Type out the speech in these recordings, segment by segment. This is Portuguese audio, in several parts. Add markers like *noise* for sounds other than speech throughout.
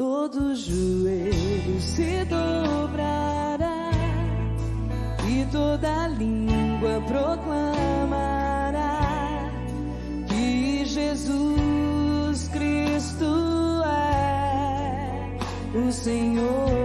todo joelho se dobrará e toda língua proclamará que Jesus Cristo é o Senhor.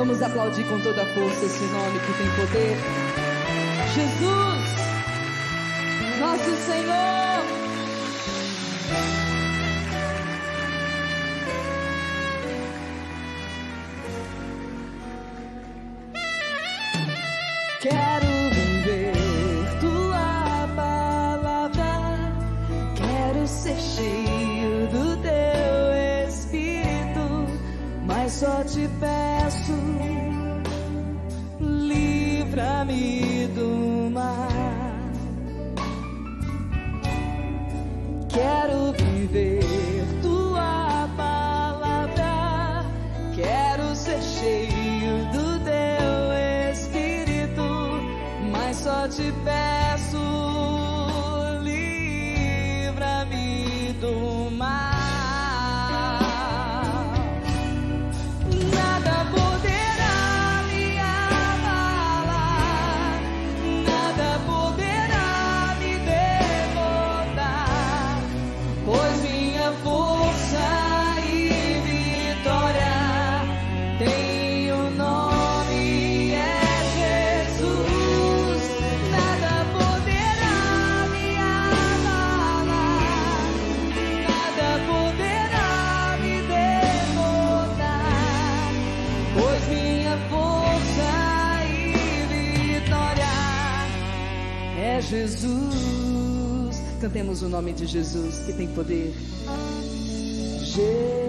Vamos aplaudir com toda a força esse nome que tem poder. Jesus, nosso Senhor. Quero viver tua palavra, quero ser cheio do teu espírito, mas só te peço. Cantemos o nome de Jesus que tem poder. Jesus.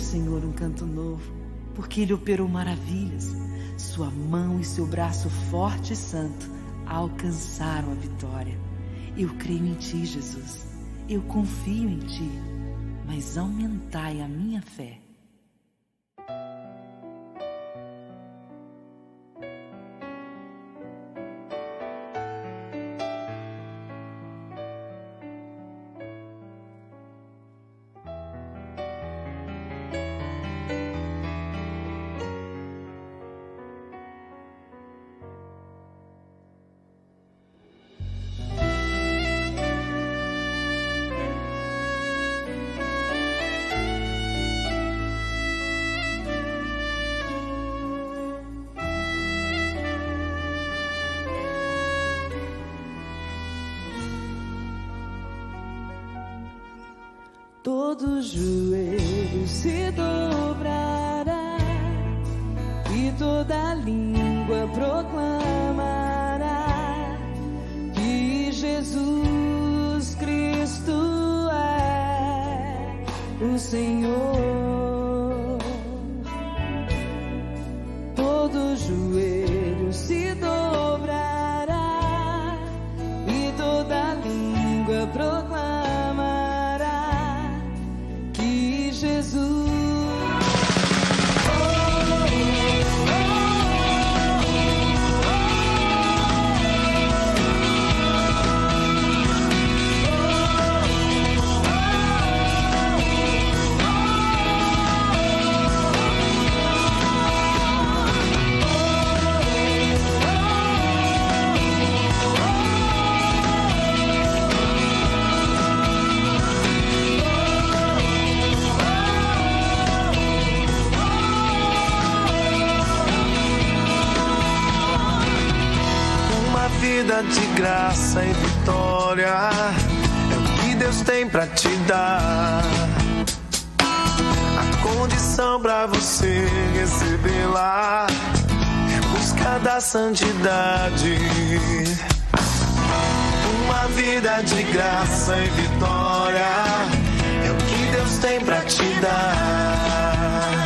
Senhor um canto novo, porque Ele operou maravilhas. Sua mão e seu braço forte e santo alcançaram a vitória. Eu creio em Ti, Jesus. Eu confio em Ti. Mas aumentai a minha fé. Todo joelho se dobrará e toda língua graça e vitória é o que Deus tem para te dar. A condição para você recebê-la é busca da santidade. Uma vida de graça e vitória é o que Deus tem para te dar.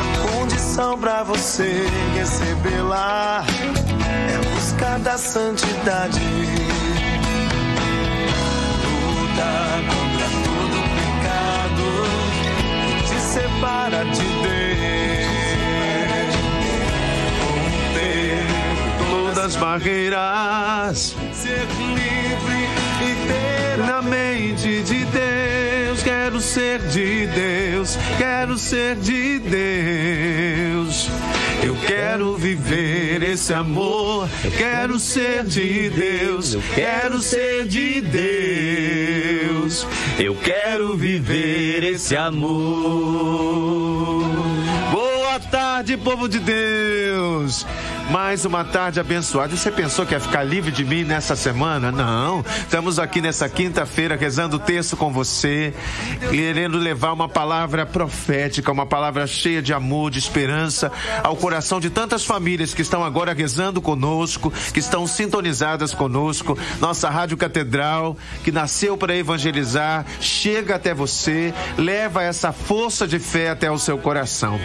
A condição para você recebê-la busca da santidade. Luta contra todo pecado que te separa de Deus. Romper todas as barreiras, ser livre e ter na mente de Deus. Quero ser de Deus, quero ser de Deus. Quero viver esse amor, quero ser de Deus, eu quero ser de Deus. Eu quero viver esse amor. Boa tarde, povo de Deus. Mais uma tarde abençoada. Você pensou que ia ficar livre de mim nessa semana? Não. Estamos aqui nessa quinta-feira rezando o texto com você, querendo levar uma palavra profética, uma palavra cheia de amor, de esperança ao coração de tantas famílias que estão agora rezando conosco, que estão sintonizadas conosco. Nossa Rádio Catedral, que nasceu para evangelizar, chega até você, leva essa força de fé até o seu coração.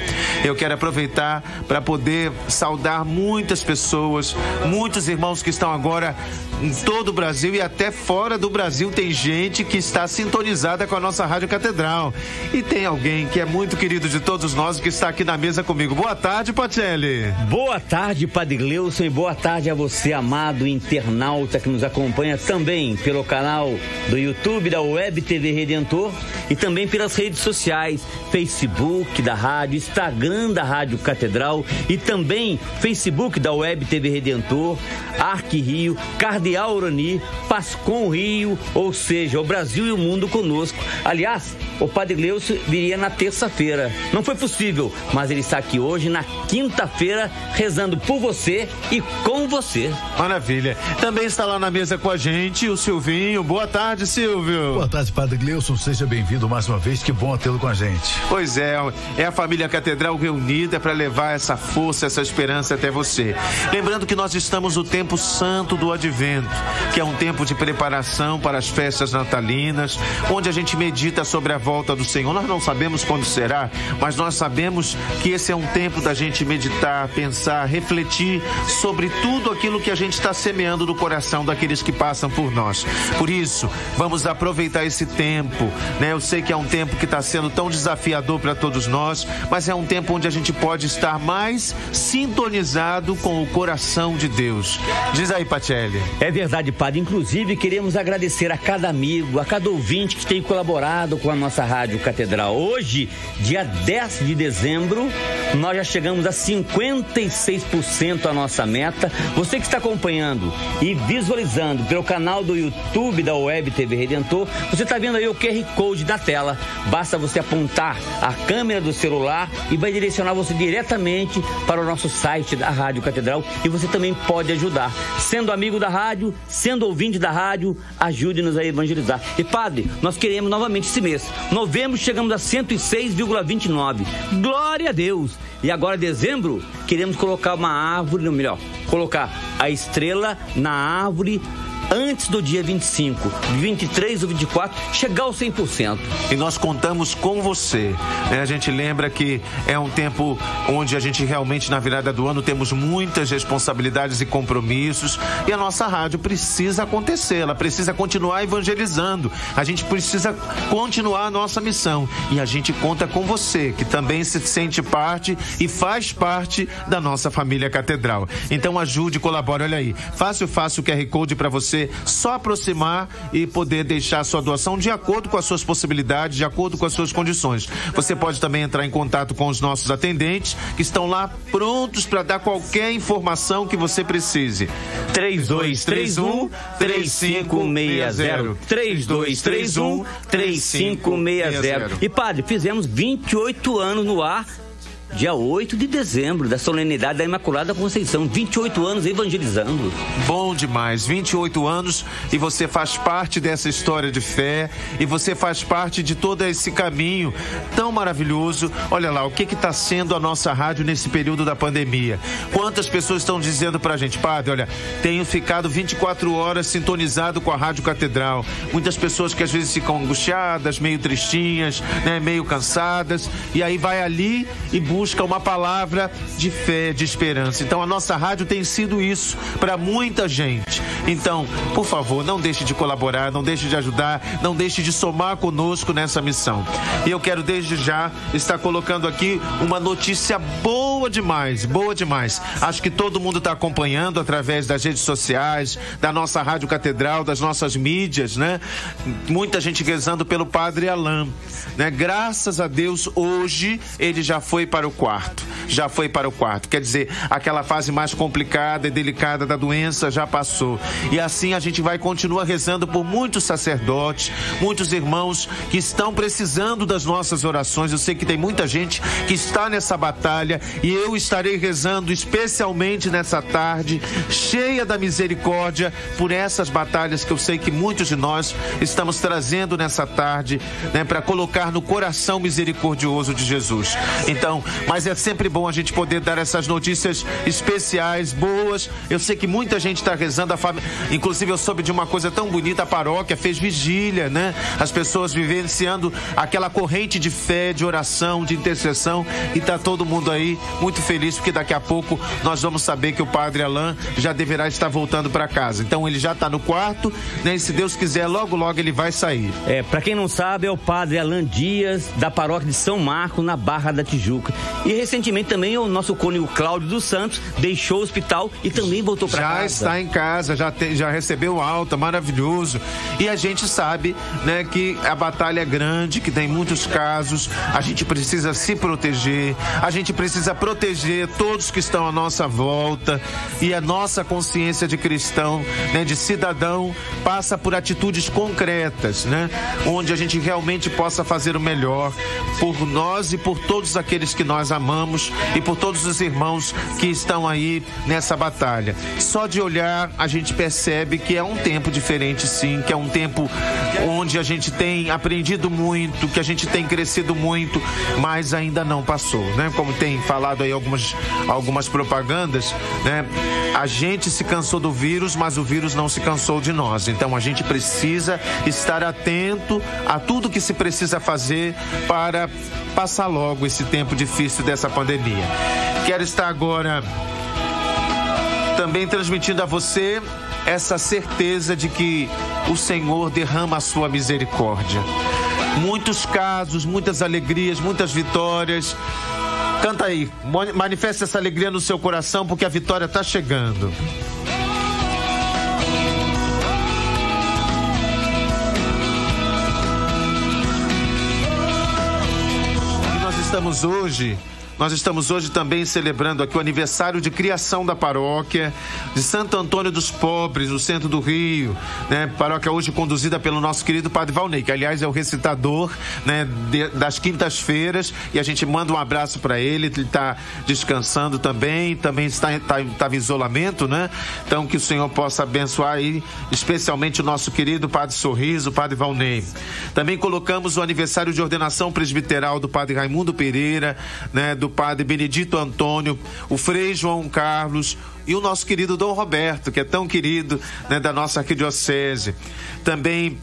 Eu quero aproveitar para poder saudar muito muitas pessoas, muitos irmãos que estão agora em todo o Brasil e até fora do Brasil tem gente que está sintonizada com a nossa Rádio Catedral. E tem alguém que é muito querido de todos nós que está aqui na mesa comigo. Boa tarde, Patelli. Boa tarde, Padre Gleuson, e boa tarde a você, amado internauta que nos acompanha também pelo canal do YouTube da Web TV Redentor e também pelas redes sociais, Facebook da rádio, Instagram da Rádio Catedral e também Facebook Facebook da Web TV Redentor, Arque Rio, Cardeal Aurani, Pascom Rio, ou seja, o Brasil e o mundo conosco. Aliás, o Padre Leucio viria na terça-feira. Não foi possível, mas ele está aqui hoje, na quinta-feira, rezando por você e com você. Maravilha. Também está lá na mesa com a gente o Silvinho. Boa tarde, Silvio. Boa tarde, Padre Gleuson. Seja bem-vindo mais uma vez. Que bom tê-lo com a gente. Pois é, é a família Catedral reunida para levar essa força, essa esperança até você. Lembrando que nós estamos no tempo santo do advento, que é um tempo de preparação para as festas natalinas, onde a gente medita sobre a volta do Senhor. Nós não sabemos quando será, mas nós sabemos que esse é um tempo da gente meditar, pensar, refletir sobre tudo aquilo que a gente está semeando no coração daqueles que passam por nós. Por isso, vamos aproveitar esse tempo, né? Eu sei que é um tempo que está sendo tão desafiador para todos nós, mas é um tempo onde a gente pode estar mais sintonizado com o coração de Deus. Diz aí, Patelli. É verdade, Padre. Inclusive, queremos agradecer a cada amigo, a cada ouvinte que tem colaborado com a nossa Rádio Catedral. Hoje, dia 10 de dezembro, nós já chegamos a 56% a nossa meta. Você que está acompanhando e visualizando pelo canal do YouTube da Web TV Redentor, você está vendo aí o QR Code da tela. Basta você apontar a câmera do celular e vai direcionar você diretamente para o nosso site da Rádio Catedral e você também pode ajudar. Sendo amigo da rádio, sendo ouvinte da rádio, ajude-nos a evangelizar. E padre, nós queremos novamente esse mês. Novembro chegamos a 106,29. Glória a Deus! E agora, dezembro, queremos colocar uma árvore, ou melhor, colocar a estrela na árvore antes do dia 25, 23 ou 24, chegar ao 100%. E nós contamos com você. Né? A gente lembra que é um tempo onde a gente realmente, na virada do ano, temos muitas responsabilidades e compromissos. E a nossa rádio precisa acontecer, ela precisa continuar evangelizando. A gente precisa continuar a nossa missão. E a gente conta com você, que também se sente parte e faz parte da nossa família catedral. Então ajude, colabore. Olha aí, fácil, fácil o QR Code para você só aproximar e poder deixar sua doação de acordo com as suas possibilidades, de acordo com as suas condições. Você pode também entrar em contato com os nossos atendentes que estão lá prontos para dar qualquer informação que você precise. 3231 3560 3231 3560. E padre, fizemos 28 anos no ar dia 8 de dezembro, da solenidade da Imaculada Conceição. 28 anos evangelizando. Bom demais, 28 anos e você faz parte dessa história de fé e você faz parte de todo esse caminho tão maravilhoso. Olha lá, o que está sendo a nossa rádio nesse período da pandemia? Quantas pessoas estão dizendo pra gente, padre, olha, tenho ficado 24 horas sintonizado com a Rádio Catedral. Muitas pessoas que às vezes ficam angustiadas, meio tristinhas, né, meio cansadas, e aí vai ali e busca busca uma palavra de fé, de esperança. Então a nossa rádio tem sido isso para muita gente. Então, por favor, não deixe de colaborar, não deixe de ajudar, não deixe de somar conosco nessa missão. E eu quero desde já estar colocando aqui uma notícia boa demais, boa demais. Acho que todo mundo está acompanhando através das redes sociais, da nossa Rádio Catedral, das nossas mídias, né? Muita gente rezando pelo Padre Alain, né? Graças a Deus, hoje ele já foi para o o quarto. Já foi para o quarto. Quer dizer, aquela fase mais complicada e delicada da doença já passou. E assim a gente vai continuar rezando por muitos sacerdotes, muitos irmãos que estão precisando das nossas orações. Eu sei que tem muita gente que está nessa batalha e eu estarei rezando especialmente nessa tarde, cheia da misericórdia por essas batalhas que eu sei que muitos de nós estamos trazendo nessa tarde, né, para colocar no coração misericordioso de Jesus. Então, mas é sempre bom a gente poder dar essas notícias especiais, boas. Eu sei que muita gente está rezando, a família. Inclusive, eu soube de uma coisa tão bonita: a paróquia fez vigília, né? As pessoas vivenciando aquela corrente de fé, de oração, de intercessão. E está todo mundo aí muito feliz, porque daqui a pouco nós vamos saber que o padre Alain já deverá estar voltando para casa. Então, ele já está no quarto, né? E se Deus quiser, logo, logo ele vai sair. É, para quem não sabe, é o padre Alain Dias, da paróquia de São Marco, na Barra da Tijuca. E recentemente também o nosso cônego Cláudio dos Santos deixou o hospital e também voltou para casa. Já está em casa, já, tem, já recebeu alta, maravilhoso. E a gente sabe né, que a batalha é grande, que tem muitos casos, a gente precisa se proteger, a gente precisa proteger todos que estão à nossa volta e a nossa consciência de cristão, né, de cidadão, passa por atitudes concretas, né, onde a gente realmente possa fazer o melhor por nós e por todos aqueles que nós amamos e por todos os irmãos que estão aí nessa batalha. Só de olhar a gente percebe que é um tempo diferente, sim, que é um tempo onde a gente tem aprendido muito, que a gente tem crescido muito, mas ainda não passou, né? Como tem falado aí algumas, algumas propagandas, né? A gente se cansou do vírus, mas o vírus não se cansou de nós. Então a gente precisa estar atento a tudo que se precisa fazer para passar logo esse tempo difícil dessa pandemia. Quero estar agora também transmitindo a você essa certeza de que o Senhor derrama a sua misericórdia. Muitos casos, muitas alegrias, muitas vitórias. Canta aí, manifeste essa alegria no seu coração, porque a vitória está chegando. Estamos hoje nós estamos hoje também celebrando aqui o aniversário de criação da paróquia de Santo Antônio dos Pobres, no centro do Rio, né? Paróquia hoje conduzida pelo nosso querido Padre Valnei, que aliás é o recitador, né, de, das quintas-feiras, e a gente manda um abraço para ele, ele está descansando também, também está tá, tá em isolamento, né? Então que o Senhor possa abençoar aí, especialmente o nosso querido Padre Sorriso, Padre Valnei. Também colocamos o aniversário de ordenação presbiteral do Padre Raimundo Pereira, né, do padre Benedito Antônio, o Frei João Carlos e o nosso querido Dom Roberto, que é tão querido né, da nossa arquidiocese. Também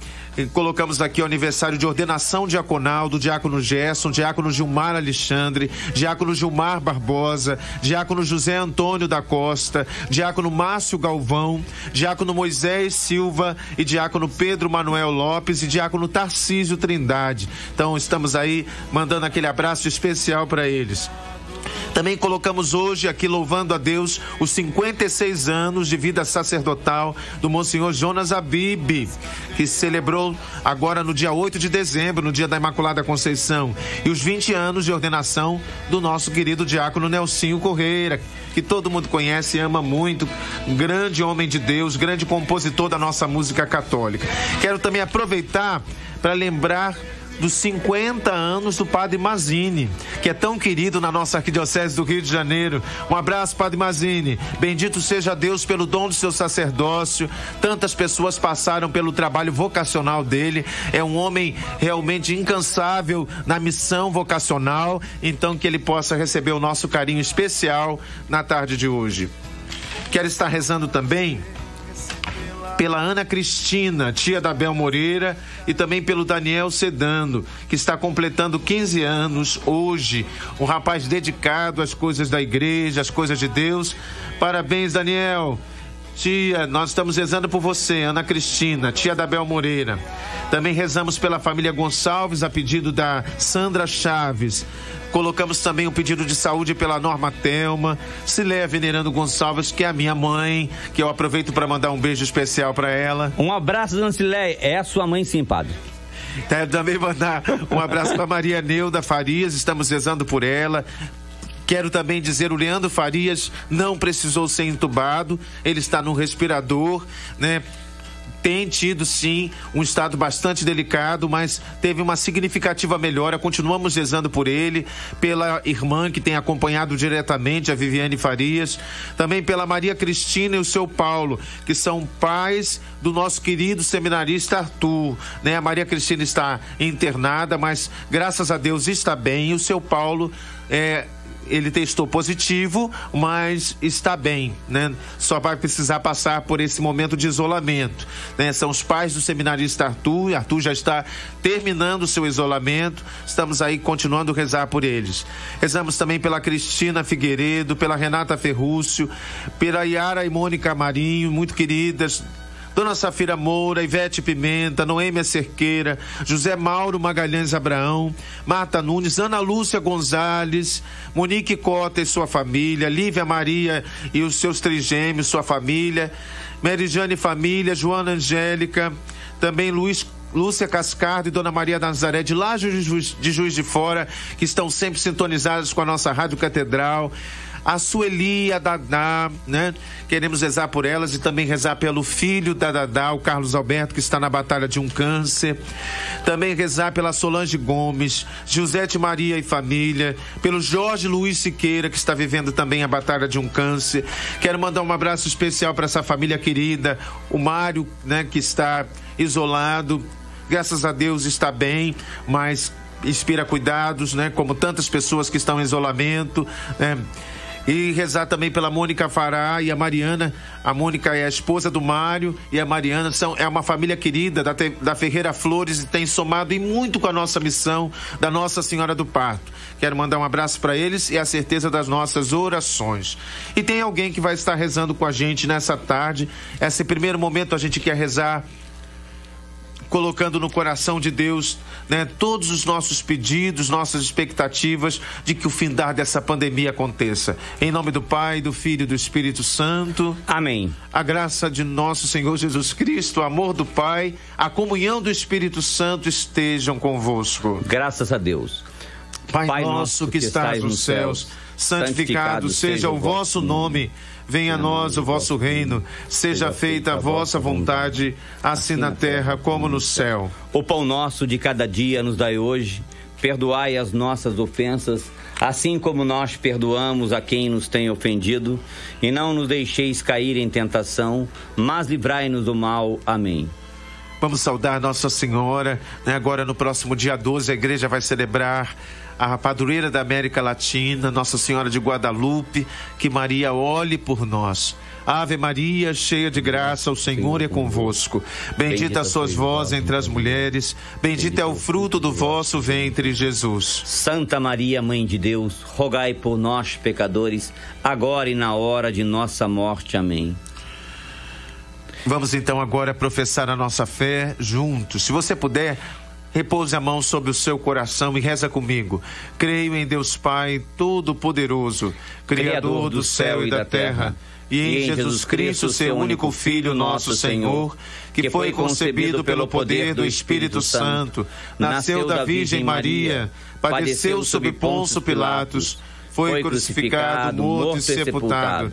colocamos aqui o aniversário de ordenação diaconal do diácono Gerson, diácono Gilmar Alexandre, diácono Gilmar Barbosa, diácono José Antônio da Costa, diácono Márcio Galvão, diácono Moisés Silva e diácono Pedro Manuel Lopes e diácono Tarcísio Trindade. Então estamos aí mandando aquele abraço especial para eles. Também colocamos hoje aqui louvando a Deus os 56 anos de vida sacerdotal do Monsenhor Jonas Abib, que celebrou agora no dia 8 de dezembro, no dia da Imaculada Conceição, e os 20 anos de ordenação do nosso querido diácono Nelsinho Correia, que todo mundo conhece e ama muito, grande homem de Deus, grande compositor da nossa música católica. Quero também aproveitar para lembrar dos 50 anos do Padre Mazini, que é tão querido na nossa arquidiocese do Rio de Janeiro. Um abraço, Padre Mazini. Bendito seja Deus pelo dom do seu sacerdócio. Tantas pessoas passaram pelo trabalho vocacional dele. É um homem realmente incansável na missão vocacional. Então, que ele possa receber o nosso carinho especial na tarde de hoje. Quero estar rezando também pela Ana Cristina, tia da Bel Moreira, e também pelo Daniel Sedando, que está completando 15 anos hoje. Um rapaz dedicado às coisas da igreja, às coisas de Deus. Parabéns, Daniel. Tia, nós estamos rezando por você, Ana Cristina, tia da Bel Moreira. Também rezamos pela família Gonçalves, a pedido da Sandra Chaves. Colocamos também um pedido de saúde pela Norma Telma, Cilé Venerando Gonçalves, que é a minha mãe, que eu aproveito para mandar um beijo especial para ela. Um abraço, dona Cilé, é a sua mãe sim, padre. Quero também mandar um abraço para Maria Neuda Farias, estamos rezando por ela. Quero também dizer, o Leandro Farias não precisou ser entubado, ele está no respirador, né? tem tido sim um estado bastante delicado, mas teve uma significativa melhora. Continuamos rezando por ele, pela irmã que tem acompanhado diretamente, a Viviane Farias, também pela Maria Cristina e o seu Paulo, que são pais do nosso querido seminarista Arthur. Né? A Maria Cristina está internada, mas graças a Deus está bem. E o seu Paulo é, ele testou positivo, mas está bem, né? Só vai precisar passar por esse momento de isolamento, né? São os pais do seminarista Arthur, Arthur já está terminando o seu isolamento, estamos aí continuando a rezar por eles. Rezamos também pela Cristina Figueiredo, pela Renata Ferrúcio, pela Yara e Mônica Marinho, muito queridas, Dona Safira Moura, Ivete Pimenta, Noêmia Cerqueira, José Mauro Magalhães Abraão, Marta Nunes, Ana Lúcia Gonzalez, Monique Cota e sua família, Lívia Maria e os seus três gêmeos, sua família, Merijane Família, Joana Angélica, também Luiz Lúcia Cascardo e Dona Maria Nazaré de lá de Juiz, de Fora, que estão sempre sintonizados com a nossa Rádio Catedral a Sueli, a Dadá, né? Queremos rezar por elas e também rezar pelo filho da Dadá, o Carlos Alberto, que está na batalha de um câncer. Também rezar pela Solange Gomes, Josete Maria e família, pelo Jorge Luiz Siqueira, que está vivendo também a batalha de um câncer. Quero mandar um abraço especial para essa família querida, o Mário, né, que está isolado. Graças a Deus está bem, mas inspira cuidados, né? Como tantas pessoas que estão em isolamento, né? E rezar também pela Mônica Fará e a Mariana. A Mônica é a esposa do Mário e a Mariana são, é uma família querida da, da Ferreira Flores e tem somado e muito com a nossa missão da Nossa Senhora do Parto. Quero mandar um abraço para eles e a certeza das nossas orações. E tem alguém que vai estar rezando com a gente nessa tarde. Esse primeiro momento a gente quer rezar colocando no coração de Deus né, todos os nossos pedidos, nossas expectativas de que o findar dessa pandemia aconteça. Em nome do Pai, do Filho e do Espírito Santo. Amém. A graça de nosso Senhor Jesus Cristo, o amor do Pai, a comunhão do Espírito Santo estejam convosco. Graças a Deus. Pai, Pai nosso que, que estás nos céus, santificado seja o vosso nome. Venha a nós o vosso reino, seja feita a vossa vontade, assim na terra como no céu. O pão nosso de cada dia nos dai hoje, perdoai as nossas ofensas, assim como nós perdoamos a quem nos tem ofendido, e não nos deixeis cair em tentação, mas livrai-nos do mal. Amém. Vamos saudar Nossa Senhora, né? Agora no próximo dia 12 a igreja vai celebrar a padroeira da América Latina, Nossa Senhora de Guadalupe, que Maria olhe por nós. Ave Maria, cheia de graça, o Senhor é convosco. Bendita sois vós entre as mulheres, bendito é o fruto do vosso ventre, Jesus. Santa Maria, Mãe de Deus, rogai por nós, pecadores, agora e na hora de nossa morte. Amém. Vamos então agora professar a nossa fé juntos. Se você puder, Repouse a mão sobre o seu coração e reza comigo. Creio em Deus Pai Todo-Poderoso, Criador do céu e da terra, e em Jesus Cristo, seu único Filho, nosso Senhor, que foi concebido pelo poder do Espírito Santo, nasceu da Virgem Maria, padeceu sob Ponço Pilatos, foi crucificado, morto e sepultado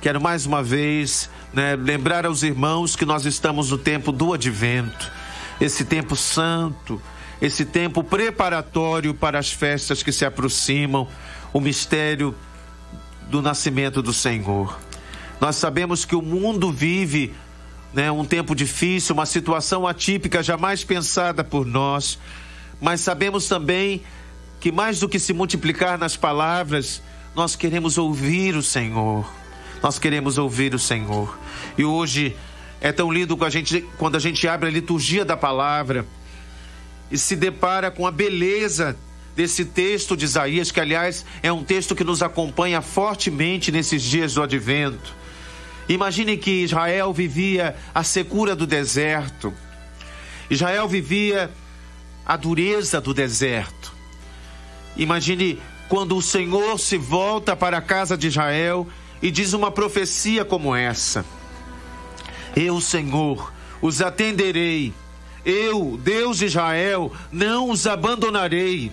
quero mais uma vez né, lembrar aos irmãos que nós estamos no tempo do advento, esse tempo santo, esse tempo preparatório para as festas que se aproximam, o mistério do nascimento do Senhor. Nós sabemos que o mundo vive né, um tempo difícil, uma situação atípica jamais pensada por nós, mas sabemos também que mais do que se multiplicar nas palavras, nós queremos ouvir o Senhor. Nós queremos ouvir o Senhor. E hoje é tão lindo quando a gente, quando a gente abre a liturgia da palavra e se depara com a beleza desse texto de Isaías, que aliás é um texto que nos acompanha fortemente nesses dias do advento. Imagine que Israel vivia a secura do deserto. Israel vivia a dureza do deserto. Imagine quando o Senhor se volta para a casa de Israel e diz uma profecia como essa: Eu, Senhor, os atenderei. Eu, Deus de Israel, não os abandonarei.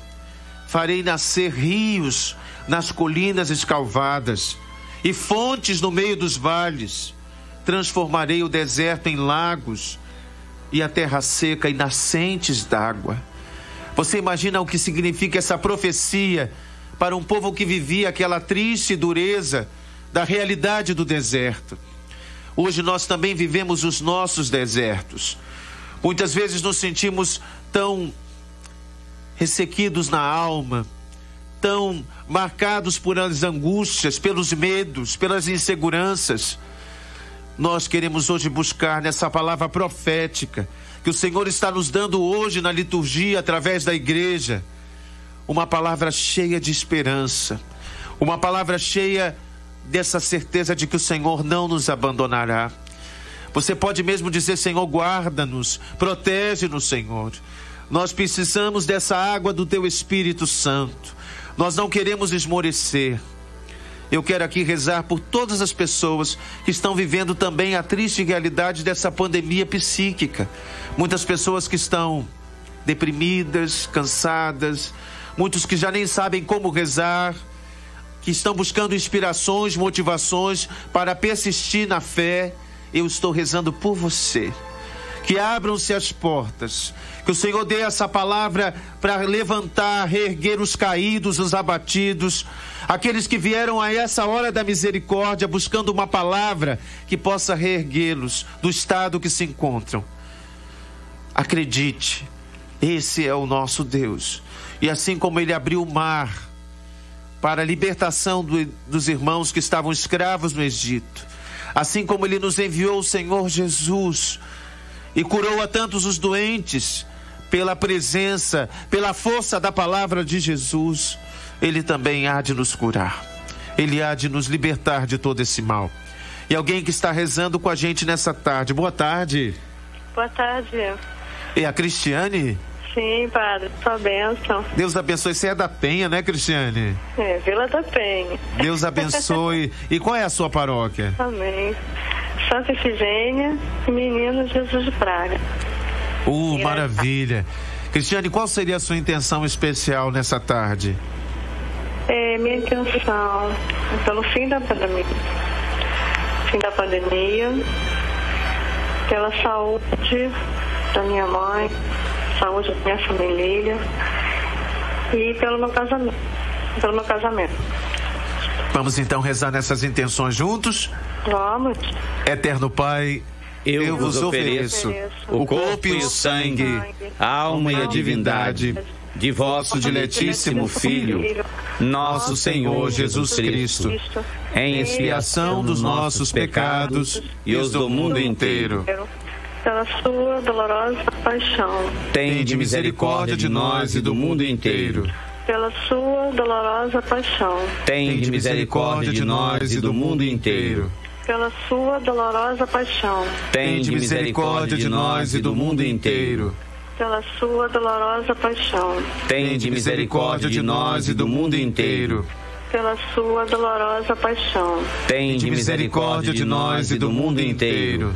Farei nascer rios nas colinas escalvadas e fontes no meio dos vales. Transformarei o deserto em lagos e a terra seca em nascentes d'água. Você imagina o que significa essa profecia para um povo que vivia aquela triste dureza da realidade do deserto. Hoje nós também vivemos os nossos desertos. Muitas vezes nos sentimos tão ressequidos na alma, tão marcados por as angústias, pelos medos, pelas inseguranças. Nós queremos hoje buscar nessa palavra profética que o Senhor está nos dando hoje na liturgia através da igreja, uma palavra cheia de esperança, uma palavra cheia dessa certeza de que o Senhor não nos abandonará. Você pode mesmo dizer: Senhor, guarda-nos, protege-nos, Senhor. Nós precisamos dessa água do Teu Espírito Santo. Nós não queremos esmorecer. Eu quero aqui rezar por todas as pessoas que estão vivendo também a triste realidade dessa pandemia psíquica. Muitas pessoas que estão deprimidas, cansadas, muitos que já nem sabem como rezar, que estão buscando inspirações, motivações para persistir na fé. Eu estou rezando por você que abram-se as portas, que o Senhor dê essa palavra para levantar, reerguer os caídos, os abatidos, aqueles que vieram a essa hora da misericórdia buscando uma palavra que possa reerguê-los do estado que se encontram. Acredite, esse é o nosso Deus. E assim como ele abriu o mar para a libertação do, dos irmãos que estavam escravos no Egito, assim como ele nos enviou o Senhor Jesus e curou a tantos os doentes pela presença, pela força da palavra de Jesus, ele também há de nos curar. Ele há de nos libertar de todo esse mal. E alguém que está rezando com a gente nessa tarde. Boa tarde. Boa tarde. É a Cristiane? Sim, padre, sua bênção. Deus abençoe. Você é da Penha, né, Cristiane? É, Vila da Penha. Deus abençoe. *laughs* e qual é a sua paróquia? Amém. Santa Efigênia e Menino Jesus de Praga. Uh, maravilha. Cristiane, qual seria a sua intenção especial nessa tarde? É, minha intenção é pelo fim da pandemia, fim da pandemia, pela saúde da minha mãe, saúde da minha família e pelo meu casamento. Pelo meu casamento. Vamos então rezar nessas intenções juntos? Vamos. Eterno Pai, eu, eu vos ofereço, ofereço o corpo e o sangue, a alma e a divindade de vosso diletíssimo Filho, nosso Senhor Jesus Cristo, em expiação dos nossos pecados e os do mundo inteiro. Pela sua dolorosa paixão. Tende misericórdia de nós e do mundo inteiro pela sua dolorosa paixão. Tende misericórdia de nós e do mundo inteiro. Pela sua dolorosa paixão. Tende misericórdia de nós e do mundo inteiro. Pela sua dolorosa paixão. Tende misericórdia de nós e do mundo inteiro. Pela sua dolorosa paixão. Tende misericórdia de nós e do mundo inteiro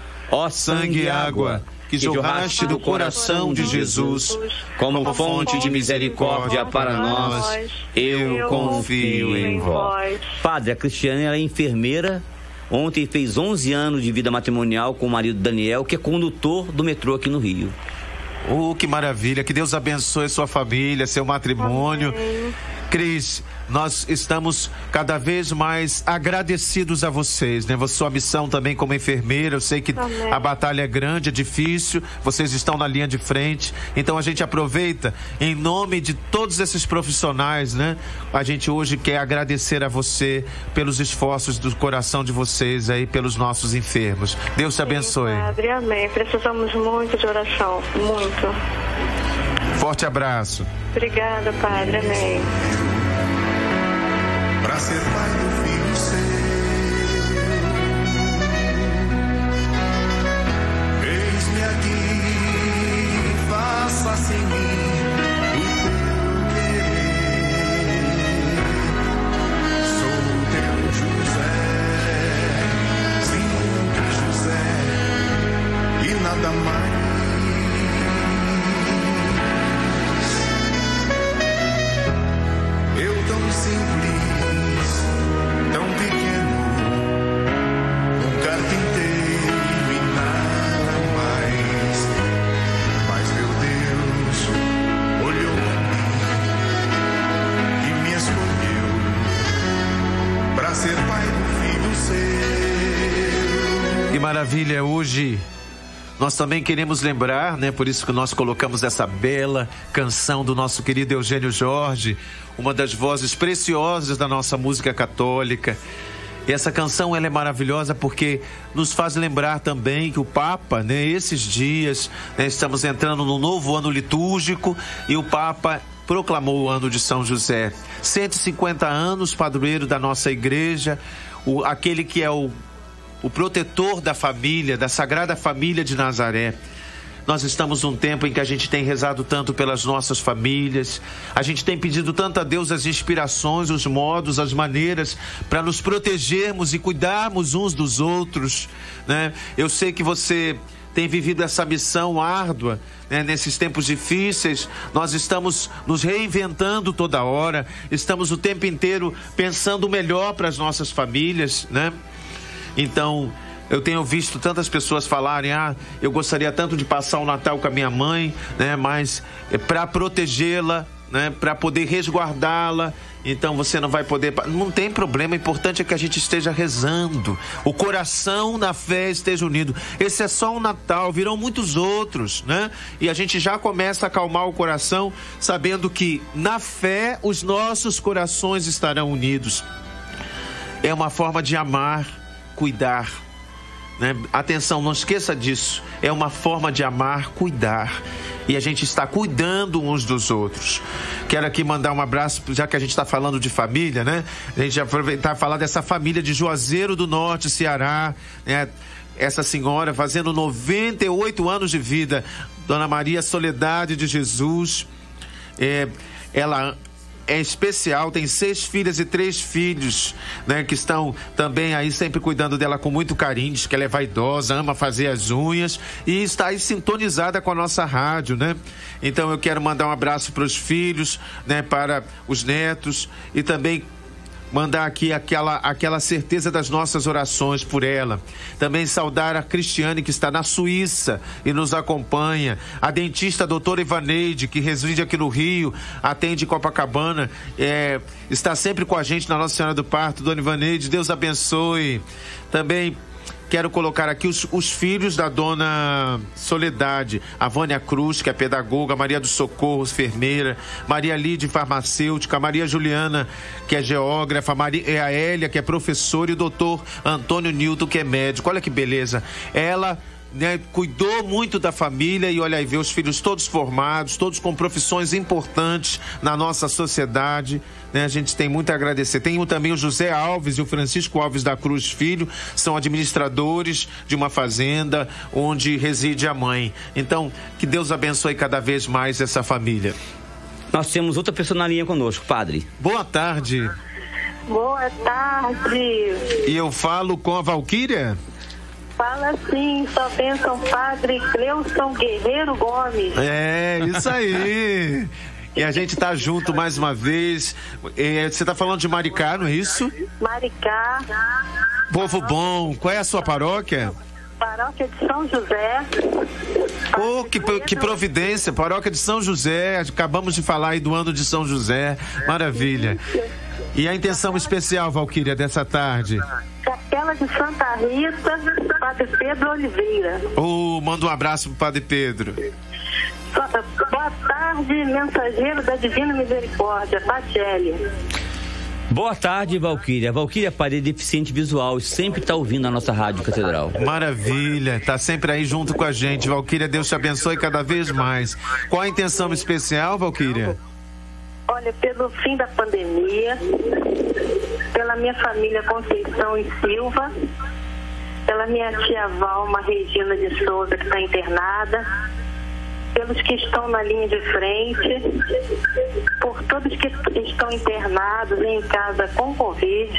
Ó sangue e água que jorraste do coração de Jesus como fonte de misericórdia para nós, eu confio em vós. Padre, a Cristiane é enfermeira. Ontem fez 11 anos de vida matrimonial com o marido Daniel, que é condutor do metrô aqui no Rio. Oh, que maravilha! Que Deus abençoe sua família, seu matrimônio. Amém. Cris, nós estamos cada vez mais agradecidos a vocês, né? Sua missão também como enfermeira, eu sei que Amém. a batalha é grande, é difícil, vocês estão na linha de frente, então a gente aproveita em nome de todos esses profissionais, né? A gente hoje quer agradecer a você pelos esforços do coração de vocês aí, pelos nossos enfermos. Deus te abençoe. Sim, padre, amém. Precisamos muito de oração, muito. Forte abraço. Obrigada, Padre. Amém. Para ser pai do filho hoje. Nós também queremos lembrar, né? Por isso que nós colocamos essa bela canção do nosso querido Eugênio Jorge, uma das vozes preciosas da nossa música católica. E essa canção ela é maravilhosa porque nos faz lembrar também que o Papa, né, esses dias, né, estamos entrando no novo ano litúrgico e o Papa proclamou o ano de São José. 150 anos, padroeiro da nossa igreja, o, aquele que é o, o protetor da família, da Sagrada Família de Nazaré. Nós estamos num tempo em que a gente tem rezado tanto pelas nossas famílias, a gente tem pedido tanto a Deus as inspirações, os modos, as maneiras para nos protegermos e cuidarmos uns dos outros, né? Eu sei que você tem vivido essa missão árdua né, nesses tempos difíceis. Nós estamos nos reinventando toda hora, estamos o tempo inteiro pensando melhor para as nossas famílias, né? Então, eu tenho visto tantas pessoas falarem: ah, eu gostaria tanto de passar o Natal com a minha mãe, né? Mas é para protegê-la, né? Para poder resguardá-la. Então você não vai poder. Não tem problema, o importante é que a gente esteja rezando. O coração na fé esteja unido. Esse é só um Natal, virão muitos outros, né? E a gente já começa a acalmar o coração, sabendo que na fé os nossos corações estarão unidos. É uma forma de amar, cuidar. Né? Atenção, não esqueça disso. É uma forma de amar, cuidar. E a gente está cuidando uns dos outros. Quero aqui mandar um abraço, já que a gente está falando de família, né? A gente aproveitar e falar dessa família de Juazeiro do Norte, Ceará, né? Essa senhora fazendo 98 anos de vida, Dona Maria Soledade de Jesus. É, ela é especial, tem seis filhas e três filhos, né, que estão também aí sempre cuidando dela com muito carinho, diz que ela é vaidosa, ama fazer as unhas e está aí sintonizada com a nossa rádio, né? Então eu quero mandar um abraço para os filhos, né, para os netos e também mandar aqui aquela, aquela certeza das nossas orações por ela. Também saudar a Cristiane, que está na Suíça e nos acompanha. A dentista a doutora Ivaneide, que reside aqui no Rio, atende Copacabana, é, está sempre com a gente na Nossa Senhora do Parto. Dona Ivaneide, Deus abençoe. Também Quero colocar aqui os, os, filhos da dona Soledade, a Vânia Cruz, que é pedagoga, Maria do Socorro, enfermeira, Maria Lide, farmacêutica, Maria Juliana, que é geógrafa, Maria, é a Hélia, que é professora, e o doutor Antônio Nilton, que é médico. Olha que beleza. Ela né, cuidou muito da família e olha aí, vê os filhos todos formados, todos com profissões importantes na nossa sociedade. Né, a gente tem muito a agradecer. Tem também o José Alves e o Francisco Alves da Cruz Filho, são administradores de uma fazenda onde reside a mãe. Então, que Deus abençoe cada vez mais essa família. Nós temos outra pessoa na linha conosco, padre. Boa tarde. Boa tarde. E eu falo com a Valquíria? Fala assim, só bênção Padre Cleuson Guerreiro Gomes. É, isso aí. *laughs* E a gente tá junto mais uma vez. Você tá falando de Maricá, não é isso? Maricá. Povo bom. Qual é a sua paróquia? Paróquia de São José. Oh, que, que providência, paróquia de São José. Acabamos de falar aí do ano de São José. Maravilha. E a intenção especial, Valquíria, dessa tarde? Capela de Santa Rita, Padre Pedro Oliveira. Oh, manda um abraço pro Padre Pedro. Boa tarde, mensageiro da Divina Misericórdia, Patelli. Boa tarde, Valquíria. Valquíria, padre deficiente visual, sempre está ouvindo a nossa rádio catedral. Maravilha, tá sempre aí junto com a gente. Valquíria, Deus te abençoe cada vez mais. Qual a intenção especial, Valquíria? Olha, pelo fim da pandemia, pela minha família Conceição e Silva, pela minha tia Valma Regina de Souza, que está internada, pelos que estão na linha de frente, por todos que estão internados em casa com Covid,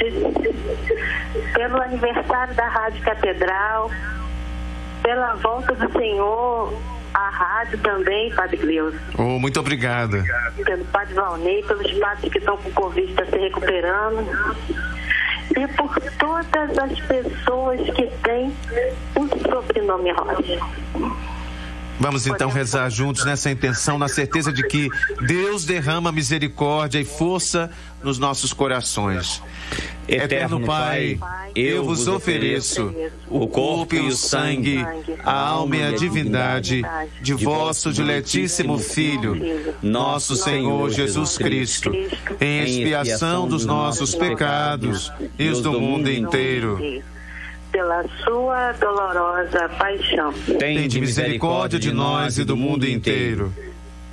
pelo aniversário da Rádio Catedral, pela volta do Senhor à rádio também, Padre Cleusa. Oh, muito obrigado. Pelo Padre Valnei, pelos padres que estão com Covid, estão se recuperando. E por todas as pessoas que têm o sobrenome Rocha. Vamos então rezar juntos nessa intenção, na certeza de que Deus derrama misericórdia e força nos nossos corações. Eterno Pai, eu vos ofereço o corpo e o sangue, a alma e a divindade de vosso diletíssimo Filho, nosso Senhor Jesus Cristo, em expiação dos nossos pecados e os do mundo inteiro pela sua dolorosa paixão. Tende misericórdia de nós e do mundo inteiro.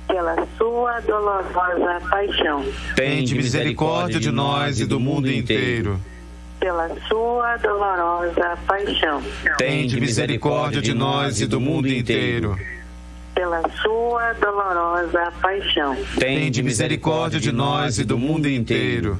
Pela sua dolorosa paixão. Tende misericórdia de nós e do mundo inteiro. Pela sua dolorosa paixão. Tende misericórdia de nós e do mundo inteiro. Pela sua dolorosa paixão. Tende misericórdia de nós e do mundo inteiro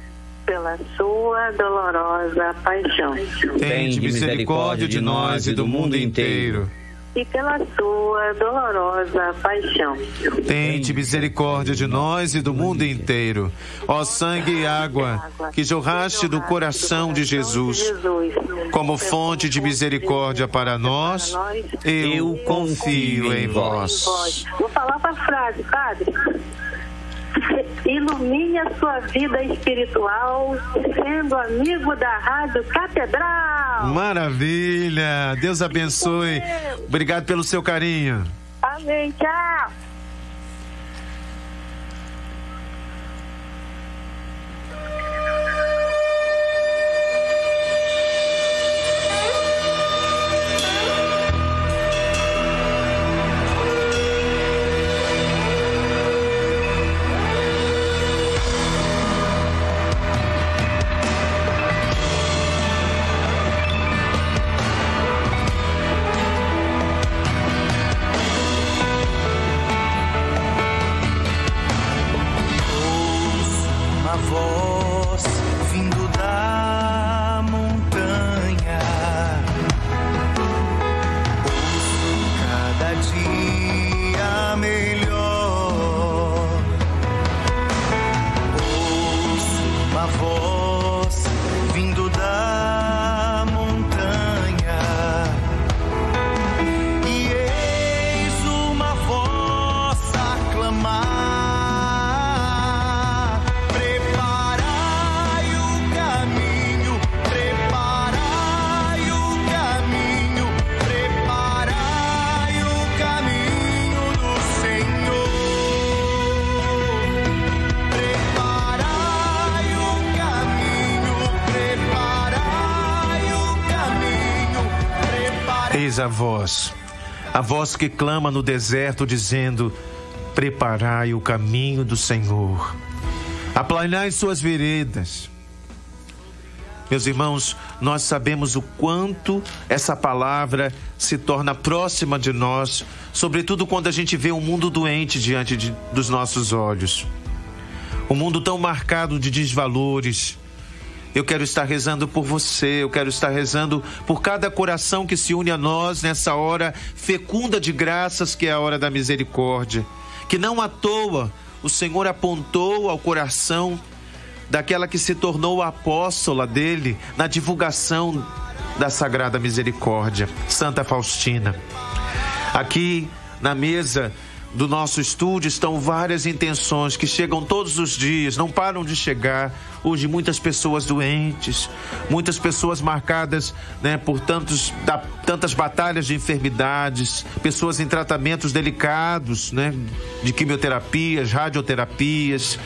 pela sua dolorosa paixão. Tende misericórdia de nós e do mundo inteiro. E pela sua dolorosa paixão. Tende misericórdia de nós e do mundo inteiro. Ó sangue e água que jorraste do coração de Jesus, como fonte de misericórdia para nós, eu confio em vós. Vou falar para a frase, padre *laughs* ilumine a sua vida espiritual, sendo amigo da Rádio Catedral. Maravilha! Deus abençoe. Obrigado pelo seu carinho. Amém. Tchau. A voz, a voz que clama no deserto, dizendo: Preparai o caminho do Senhor, aplanai suas veredas. Meus irmãos, nós sabemos o quanto essa palavra se torna próxima de nós, sobretudo quando a gente vê um mundo doente diante de, dos nossos olhos. Um mundo tão marcado de desvalores, eu quero estar rezando por você, eu quero estar rezando por cada coração que se une a nós nessa hora fecunda de graças que é a hora da misericórdia. Que não à toa o Senhor apontou ao coração daquela que se tornou a apóstola dele na divulgação da Sagrada Misericórdia, Santa Faustina. Aqui na mesa do nosso estúdio estão várias intenções que chegam todos os dias, não param de chegar. Hoje, muitas pessoas doentes, muitas pessoas marcadas né, por tantos, da, tantas batalhas de enfermidades, pessoas em tratamentos delicados né, de quimioterapias, radioterapias.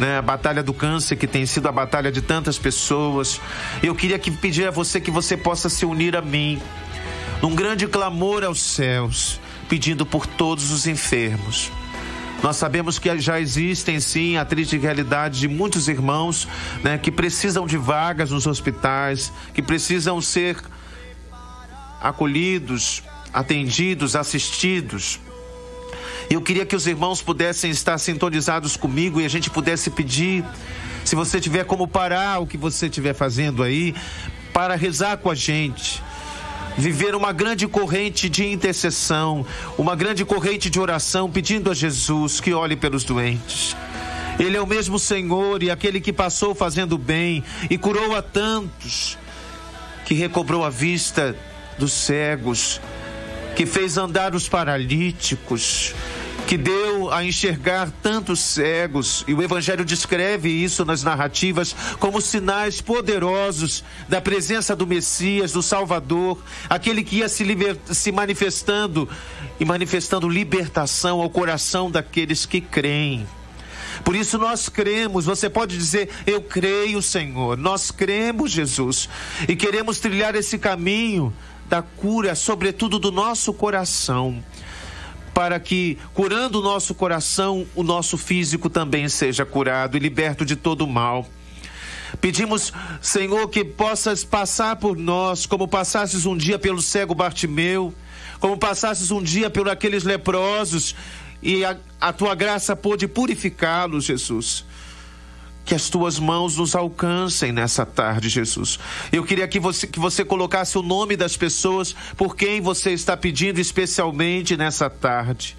Né, a batalha do câncer, que tem sido a batalha de tantas pessoas. Eu queria que pedir a você que você possa se unir a mim, num grande clamor aos céus pedindo por todos os enfermos. Nós sabemos que já existem sim a triste realidade de muitos irmãos né, que precisam de vagas nos hospitais, que precisam ser acolhidos, atendidos, assistidos. Eu queria que os irmãos pudessem estar sintonizados comigo e a gente pudesse pedir, se você tiver como parar o que você estiver fazendo aí, para rezar com a gente. Viver uma grande corrente de intercessão, uma grande corrente de oração, pedindo a Jesus que olhe pelos doentes. Ele é o mesmo Senhor e aquele que passou fazendo bem e curou a tantos, que recobrou a vista dos cegos, que fez andar os paralíticos, que deu a enxergar tantos cegos, e o Evangelho descreve isso nas narrativas como sinais poderosos da presença do Messias, do Salvador, aquele que ia se, se manifestando e manifestando libertação ao coração daqueles que creem. Por isso nós cremos, você pode dizer, eu creio, Senhor. Nós cremos, Jesus, e queremos trilhar esse caminho da cura, sobretudo do nosso coração, para que, curando o nosso coração, o nosso físico também seja curado e liberto de todo mal. Pedimos, Senhor, que possas passar por nós, como passasses um dia pelo cego Bartimeu, como passasses um dia por aqueles leprosos e a, a tua graça pôde purificá-los, Jesus. Que as tuas mãos nos alcancem nessa tarde, Jesus. Eu queria que você, que você colocasse o nome das pessoas por quem você está pedindo especialmente nessa tarde.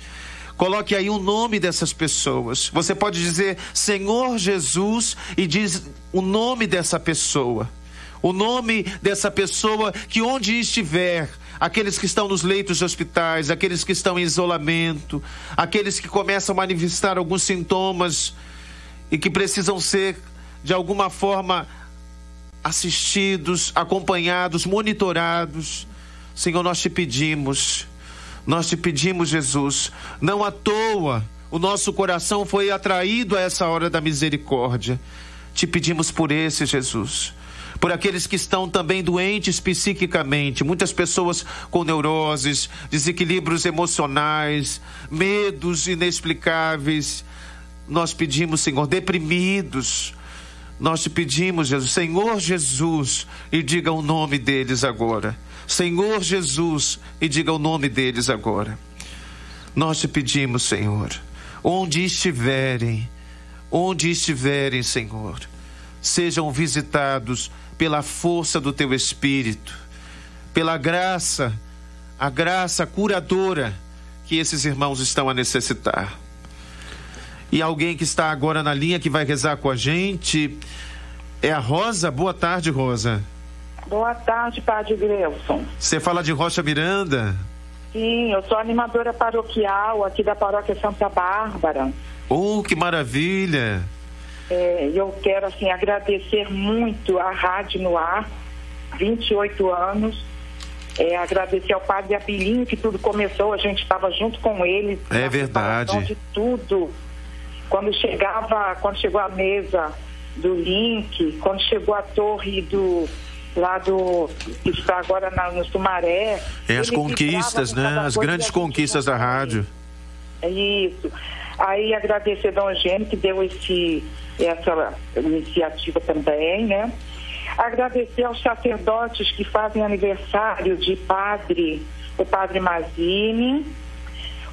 Coloque aí o nome dessas pessoas. Você pode dizer Senhor Jesus e diz o nome dessa pessoa. O nome dessa pessoa que onde estiver, aqueles que estão nos leitos de hospitais, aqueles que estão em isolamento, aqueles que começam a manifestar alguns sintomas e que precisam ser, de alguma forma, assistidos, acompanhados, monitorados. Senhor, nós te pedimos, nós te pedimos, Jesus, não à toa o nosso coração foi atraído a essa hora da misericórdia. Te pedimos por esse, Jesus por aqueles que estão também doentes psiquicamente, muitas pessoas com neuroses, desequilíbrios emocionais, medos inexplicáveis. Nós pedimos, Senhor, deprimidos. Nós te pedimos, Jesus, Senhor Jesus, e diga o nome deles agora. Senhor Jesus, e diga o nome deles agora. Nós te pedimos, Senhor, onde estiverem, onde estiverem, Senhor, sejam visitados pela força do teu espírito, pela graça, a graça curadora que esses irmãos estão a necessitar. E alguém que está agora na linha que vai rezar com a gente é a Rosa. Boa tarde, Rosa. Boa tarde, Padre Grelson. Você fala de Rocha Miranda? Sim, eu sou animadora paroquial aqui da paróquia Santa Bárbara. Oh, que maravilha! É, eu quero assim agradecer muito a Rádio no Ar, 28 anos. É, agradecer ao padre Abilinho que tudo começou, a gente estava junto com ele. É verdade. De tudo. Quando chegava, quando chegou a mesa do link, quando chegou a torre do lá do que está agora na, no Sumaré. É as conquistas, né? As grandes conquistas da rádio. É isso. Aí agradecer a Dom Eugênio que deu esse essa iniciativa também, né? Agradecer aos sacerdotes que fazem aniversário de padre, o padre Mazini,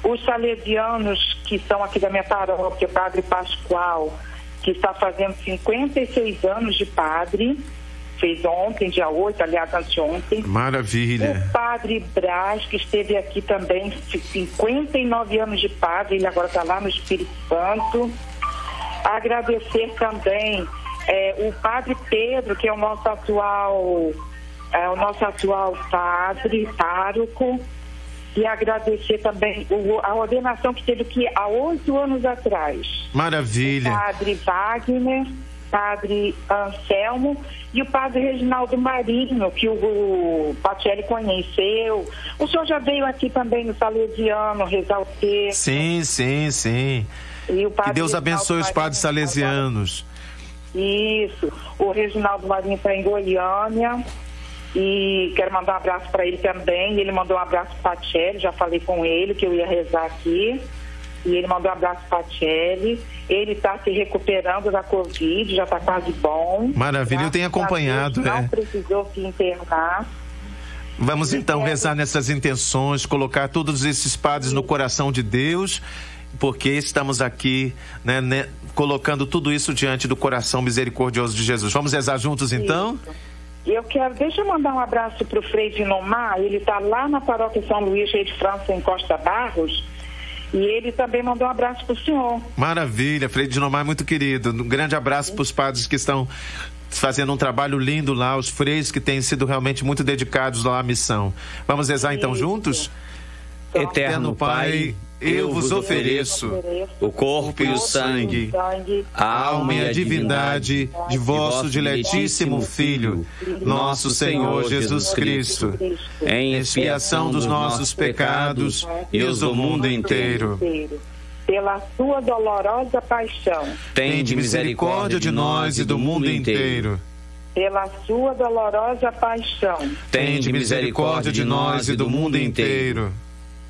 os salesianos que são aqui da minha paróquia, o padre Pascoal, que está fazendo 56 anos de padre, fez ontem, dia 8, aliás, anteontem. Maravilha. O padre Braz, que esteve aqui também, 59 anos de padre, ele agora está lá no Espírito Santo. Agradecer também é, o Padre Pedro, que é o nosso atual, é, o nosso atual padre, pároco, e agradecer também a ordenação que teve aqui há oito anos atrás. Maravilha. O padre Wagner, padre Anselmo e o padre Reginaldo Marinho, que o, Patielli conheceu. O senhor já veio aqui também no Salesiano rezar o texto. Sim, sim, sim que Deus abençoe os padres salesianos. Isso. O Reginaldo Marinho está em Goiânia. E quero mandar um abraço para ele também. Ele mandou um abraço para Tchelle, já falei com ele que eu ia rezar aqui. E ele mandou um abraço para Tchelle. Ele está se recuperando da Covid, já está quase bom. Maravilha, eu tenho acompanhado. Não é. precisou se internar. Vamos então rezar nessas intenções, colocar todos esses padres no coração de Deus, porque estamos aqui, né, né, colocando tudo isso diante do coração misericordioso de Jesus. Vamos rezar juntos então? Eu quero, deixa eu mandar um abraço para o Frei de Nomar, ele está lá na paróquia São Luís, Rei de França, em Costa Barros, e ele também mandou um abraço para o senhor. Maravilha, Frei de Nomar, muito querido. Um grande abraço para os padres que estão fazendo um trabalho lindo lá, os freios que têm sido realmente muito dedicados lá à missão. Vamos rezar então juntos? Eterno Pai, eu vos ofereço o corpo e o sangue, a alma e a divindade de vosso diletíssimo Filho, nosso Senhor Jesus Cristo, em expiação dos nossos pecados e os do mundo inteiro. Pela sua dolorosa paixão, Tende misericórdia de nós e do mundo inteiro. pela sua dolorosa paixão, Tende misericórdia de nós e do mundo inteiro.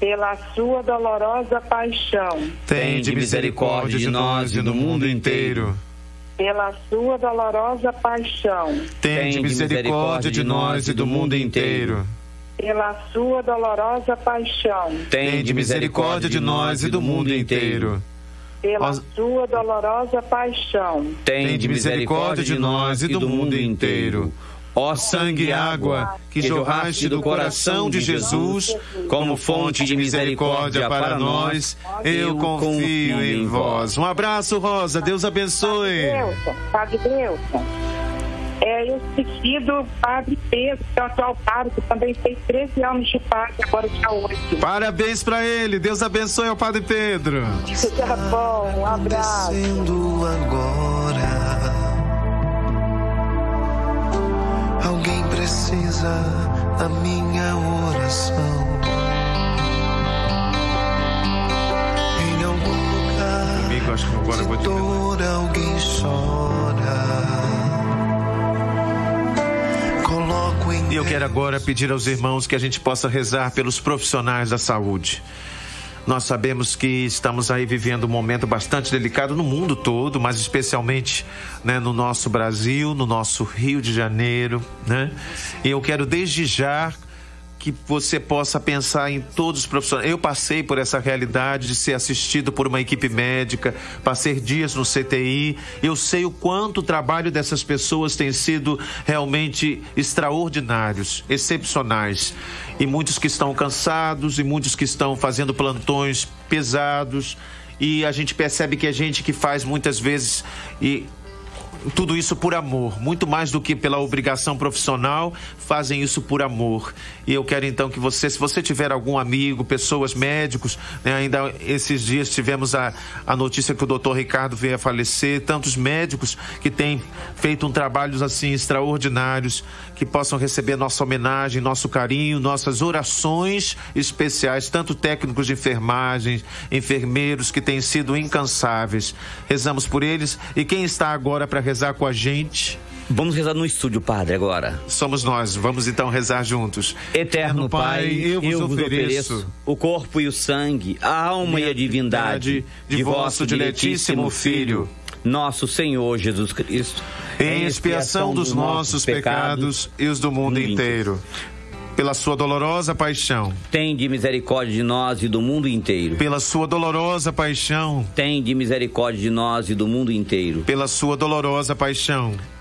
Pela sua dolorosa paixão, Tende misericórdia de nós e do mundo inteiro. pela sua dolorosa paixão, Tende misericórdia de nós e do mundo inteiro. pela sua dolorosa paixão, Tende misericórdia de nós e do mundo inteiro. pela sua dolorosa paixão, Tende misericórdia de nós e do mundo inteiro. Ó sangue e água que jorraste do coração de Jesus como fonte de misericórdia para nós, eu confio em vós. Um abraço, Rosa. Deus abençoe. Deus, Padre Deus. É, eu esqueci do Padre Pedro, que é o atual padre, que também fez 13 anos de padre, agora dia 8. Parabéns para ele. Deus abençoe ao Padre Pedro. Tá bom, um abraço. agora. Precisa da minha oração. Em algum lugar Amigo, acho que agora vou te dor alguém chora. Coloco em E eu quero agora pedir aos irmãos que a gente possa rezar pelos profissionais da saúde. Nós sabemos que estamos aí vivendo um momento bastante delicado no mundo todo, mas especialmente né, no nosso Brasil, no nosso Rio de Janeiro. Né? E eu quero desde já que você possa pensar em todos os profissionais. Eu passei por essa realidade de ser assistido por uma equipe médica, passei dias no CTI. Eu sei o quanto o trabalho dessas pessoas tem sido realmente extraordinários, excepcionais. E muitos que estão cansados e muitos que estão fazendo plantões pesados. E a gente percebe que a gente que faz muitas vezes e tudo isso por amor, muito mais do que pela obrigação profissional, fazem isso por amor. E eu quero então que você, se você tiver algum amigo, pessoas, médicos, né, ainda esses dias tivemos a, a notícia que o doutor Ricardo veio a falecer, tantos médicos que têm feito um trabalhos assim extraordinários, que possam receber nossa homenagem, nosso carinho, nossas orações especiais, tanto técnicos de enfermagem, enfermeiros que têm sido incansáveis. Rezamos por eles e quem está agora para rezar com a gente? Vamos rezar no estúdio, Padre, agora. Somos nós. Vamos então rezar juntos. Eterno Pai, eu vos ofereço o corpo e o sangue, a alma e a divindade de vosso diletíssimo Filho, nosso Senhor Jesus Cristo, em expiação dos nossos pecados e os do mundo inteiro. Pela sua dolorosa paixão, Tende misericórdia de nós e do mundo inteiro. pela sua dolorosa paixão, Tende misericórdia de nós e do mundo inteiro. pela sua dolorosa paixão,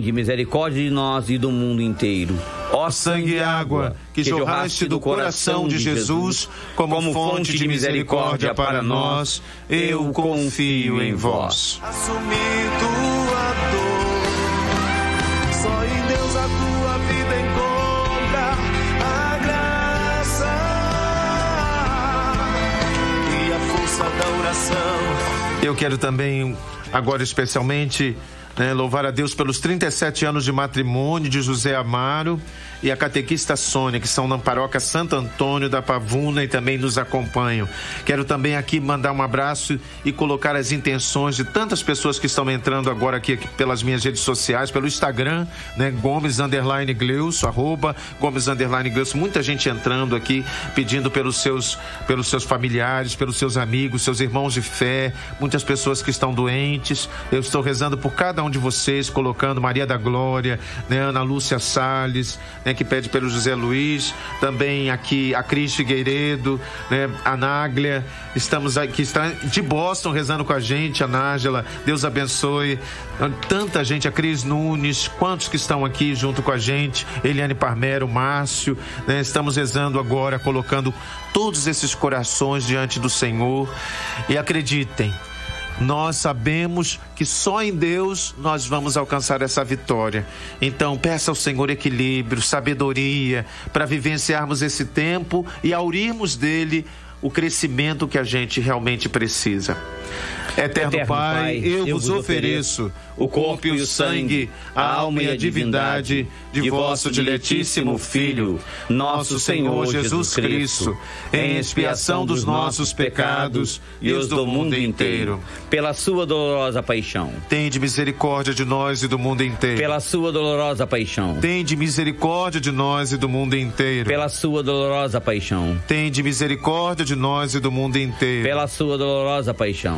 de misericórdia de nós e do mundo inteiro. Ó sangue e água que jorraste do coração de Jesus como fonte de misericórdia para nós, eu confio em vós. Assumir tua dor. Só em Deus a tua vida encontra a graça e a força da oração. Eu quero também, agora especialmente, né, louvar a Deus pelos 37 anos de matrimônio de José Amaro e a catequista Sônia, que são na paróquia Santo Antônio da Pavuna e também nos acompanham. Quero também aqui mandar um abraço e colocar as intenções de tantas pessoas que estão entrando agora aqui, aqui pelas minhas redes sociais, pelo Instagram, né? Gomes Underline Gleuso, arroba Gomes Underline Gleuso. Muita gente entrando aqui pedindo pelos seus, pelos seus familiares, pelos seus amigos, seus irmãos de fé, muitas pessoas que estão doentes. Eu estou rezando por cada um de vocês, colocando Maria da Glória, né? Ana Lúcia Salles, né, que pede pelo José Luiz, também aqui a Cris Figueiredo, né, a Náglia, estamos aqui, está de Boston rezando com a gente, a Nájela, Deus abençoe, tanta gente, a Cris Nunes, quantos que estão aqui junto com a gente, Eliane Parmero, Márcio, né, estamos rezando agora, colocando todos esses corações diante do Senhor e acreditem, nós sabemos que só em Deus nós vamos alcançar essa vitória. Então, peça ao Senhor equilíbrio, sabedoria, para vivenciarmos esse tempo e aurirmos dele o crescimento que a gente realmente precisa. Eterno, Eterno Pai, Pai, eu, vos ofereço o corpo e o sangue, a alma e a divindade de vosso diletíssimo Filho, nosso Senhor Jesus Cristo, em expiação dos nossos pecados e os do mundo inteiro. Pela sua dolorosa paixão. Tende misericórdia de nós e do mundo inteiro. Pela sua dolorosa paixão. Tende misericórdia de nós e do mundo inteiro. Pela sua dolorosa paixão. Tende misericórdia de nós e do mundo inteiro. Pela sua dolorosa paixão.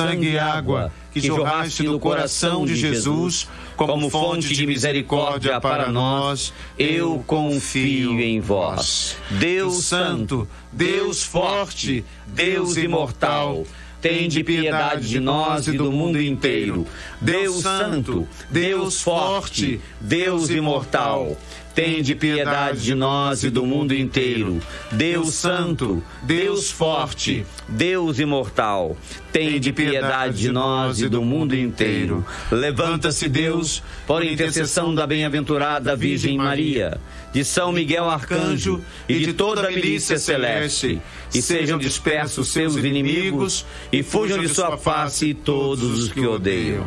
sangue e água que jorraste do coração de Jesus como fonte de misericórdia para nós, eu confio em vós. Deus Santo, Deus forte, Deus imortal, Tende piedade de nós e do mundo inteiro. Deus Santo, Deus forte, Deus imortal. Tende piedade de nós e do mundo inteiro. Deus Santo, Deus forte, Deus imortal, tende piedade de nós e do mundo inteiro. Levanta-se Deus, por intercessão da bem-aventurada Virgem Maria, de São Miguel Arcanjo e de toda a milícia celeste, e sejam dispersos seus inimigos e fujam de sua face todos os que odeiam.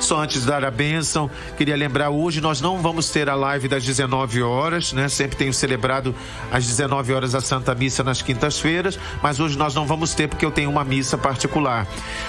Só antes de dar a bênção, queria lembrar, hoje nós não vamos ter a live das 19 horas, né? Sempre tenho celebrado às 19 horas a Santa Missa nas quintas-feiras, mas hoje nós não vamos ter porque eu tenho uma missa particular.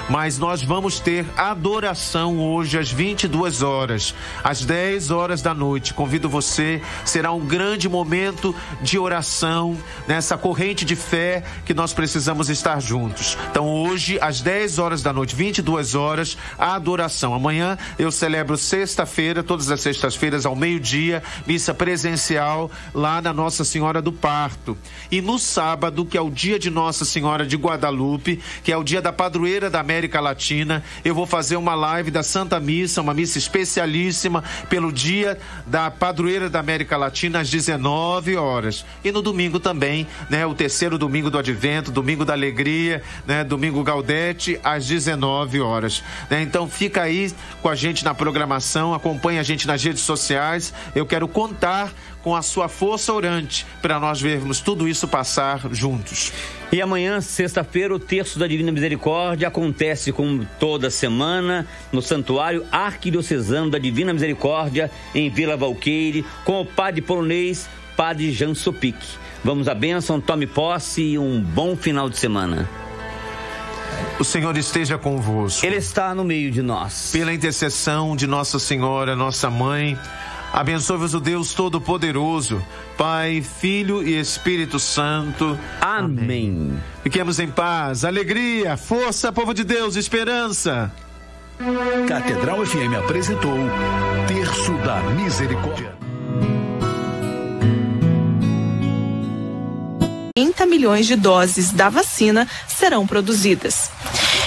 Mas nós vamos ter adoração hoje às 22 horas, às 10 horas da noite. Convido você, será um grande momento de oração, nessa corrente de fé que nós precisamos estar juntos. Então hoje, às 10 horas da noite, 22 horas, a adoração. Amanhã Eu celebro sexta-feira, todas as sextas-feiras ao meio-dia, missa presencial lá na Nossa Senhora do Parto. E no sábado, que é o dia de Nossa Senhora de Guadalupe, que é o dia da padroeira da América Latina, eu vou fazer uma live da Santa Missa, uma missa especialíssima pelo dia da padroeira da América Latina às 19 horas. E no domingo também, né, o terceiro domingo do Advento, domingo da alegria, né, domingo Gaudete às 19 horas. Né? Então fica aí com a gente na programação, acompanhe a gente nas redes sociais. Eu quero contar com a sua força orante para nós vermos tudo isso passar juntos. E amanhã, sexta-feira, o Terço da Divina Misericórdia acontece como toda semana no Santuário Arquidiocesano da Divina Misericórdia em Vila Valqueire com o Padre polonês, Padre Jan Sopic. Vamos à bênção, tome posse e um bom final de semana. O Senhor esteja convosco. Ele está no meio de nós. Pela intercessão de Nossa Senhora, nossa mãe, abençoe-vos o Deus Todo-Poderoso, Pai, Filho e Espírito Santo. Amém. Fiquemos em paz, alegria, força, povo de Deus, esperança. Catedral FM apresentou Terço da Misericórdia. 30 milhões de doses da vacina serão produzidas.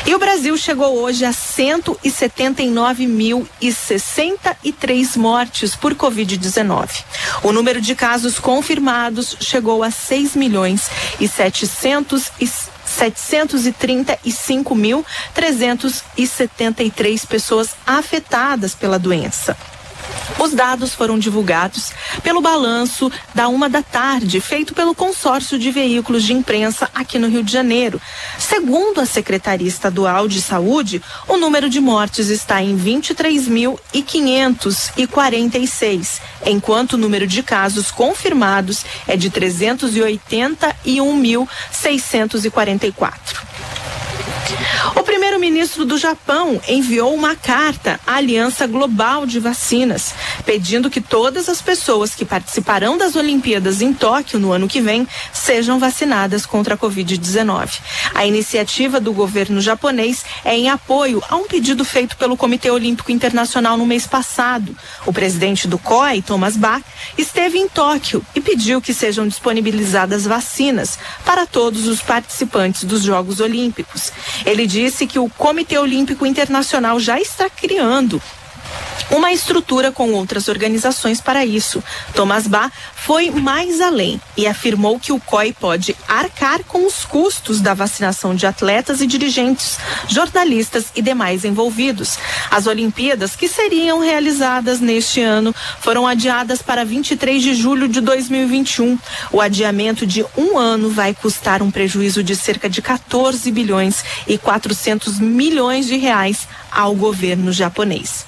E o Brasil chegou hoje a 179.063 mortes por Covid-19. O número de casos confirmados chegou a 6 milhões e 700 e 735.373 pessoas afetadas pela doença. Os dados foram divulgados pelo balanço da uma da tarde, feito pelo consórcio de veículos de imprensa aqui no Rio de Janeiro. Segundo a Secretaria Estadual de Saúde, o número de mortes está em 23.546, enquanto o número de casos confirmados é de 381.644. O primeiro-ministro do Japão enviou uma carta à Aliança Global de Vacinas, pedindo que todas as pessoas que participarão das Olimpíadas em Tóquio no ano que vem sejam vacinadas contra a Covid-19. A iniciativa do governo japonês é em apoio a um pedido feito pelo Comitê Olímpico Internacional no mês passado. O presidente do COI, Thomas Bach, esteve em Tóquio e pediu que sejam disponibilizadas vacinas para todos os participantes dos Jogos Olímpicos. Ele disse que o Comitê Olímpico Internacional já está criando uma estrutura com outras organizações para isso. Thomas Bach foi mais além e afirmou que o COI pode arcar com os custos da vacinação de atletas e dirigentes, jornalistas e demais envolvidos. As Olimpíadas, que seriam realizadas neste ano, foram adiadas para 23 de julho de 2021. O adiamento de um ano vai custar um prejuízo de cerca de 14 bilhões e 400 milhões de reais ao governo japonês.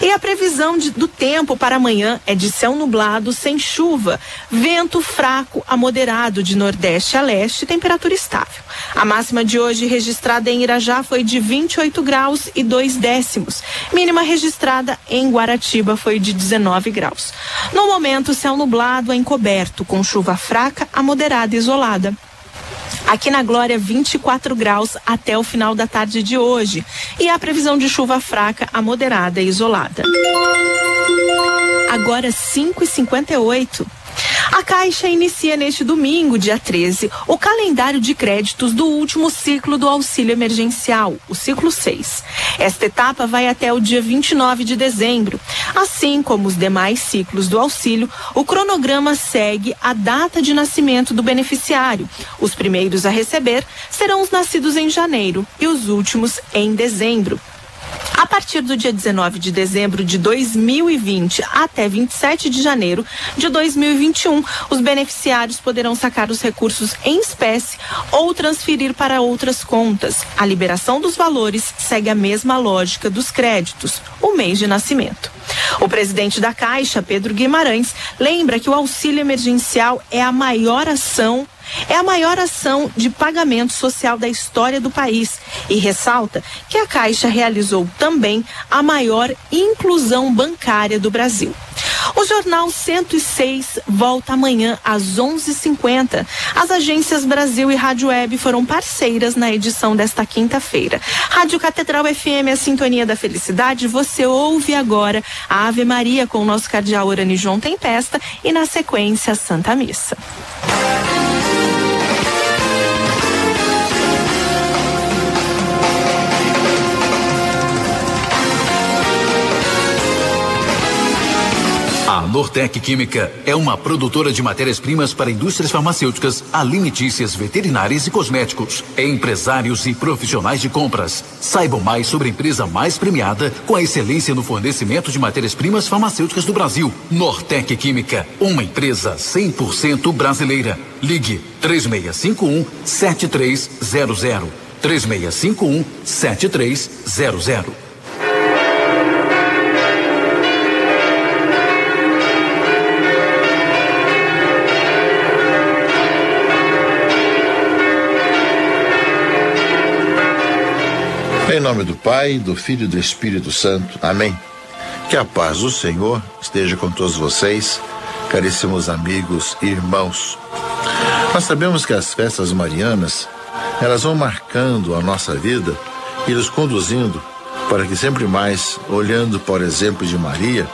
E a previsão de, do tempo para amanhã é de céu nublado, sem chuva, vento fraco a moderado de nordeste a leste, temperatura estável. A máxima de hoje registrada em Irajá foi de 28 graus e 2 décimos. Mínima registrada em Guaratiba foi de 19 graus. No momento, céu nublado encoberto, com chuva fraca a moderada isolada. Aqui na Glória, 24 graus até o final da tarde de hoje. E a previsão de chuva fraca a moderada e isolada. Agora 5h58. A Caixa inicia neste domingo, dia 13, o calendário de créditos do último ciclo do auxílio emergencial, o ciclo 6. Esta etapa vai até o dia 29 de dezembro. Assim como os demais ciclos do auxílio, o cronograma segue a data de nascimento do beneficiário. Os primeiros a receber serão os nascidos em janeiro e os últimos em dezembro. A partir do dia 19 de dezembro de 2020 até 27 de janeiro de 2021, os beneficiários poderão sacar os recursos em espécie ou transferir para outras contas. A liberação dos valores segue a mesma lógica dos créditos, o mês de nascimento. O presidente da Caixa, Pedro Guimarães, lembra que o auxílio emergencial é a maior ação é a maior ação de pagamento social da história do país e ressalta que a Caixa realizou também a maior inclusão bancária do Brasil. O Jornal 106 volta amanhã às 11h50. As agências Brasil e Rádio Web foram parceiras na edição desta quinta-feira. Rádio Catedral FM, a sintonia da felicidade. Você ouve agora a Ave Maria com o nosso cardeal Orani João Tempesta e na sequência a Santa Missa. oh you. A Nortec Química é uma produtora de matérias-primas para indústrias farmacêuticas, alimentícias, veterinárias e cosméticos. Empresários e profissionais de compras. Saibam mais sobre a empresa mais premiada com a excelência no fornecimento de matérias-primas farmacêuticas do Brasil. Nortec Química, uma empresa 100% brasileira. Ligue 3651 7300. 3651 7300. Em nome do Pai, do Filho e do Espírito Santo. Amém. Que a paz do Senhor esteja com todos vocês, caríssimos amigos e irmãos. Nós sabemos que as festas marianas, elas vão marcando a nossa vida e nos conduzindo para que sempre mais, olhando por exemplo de Maria,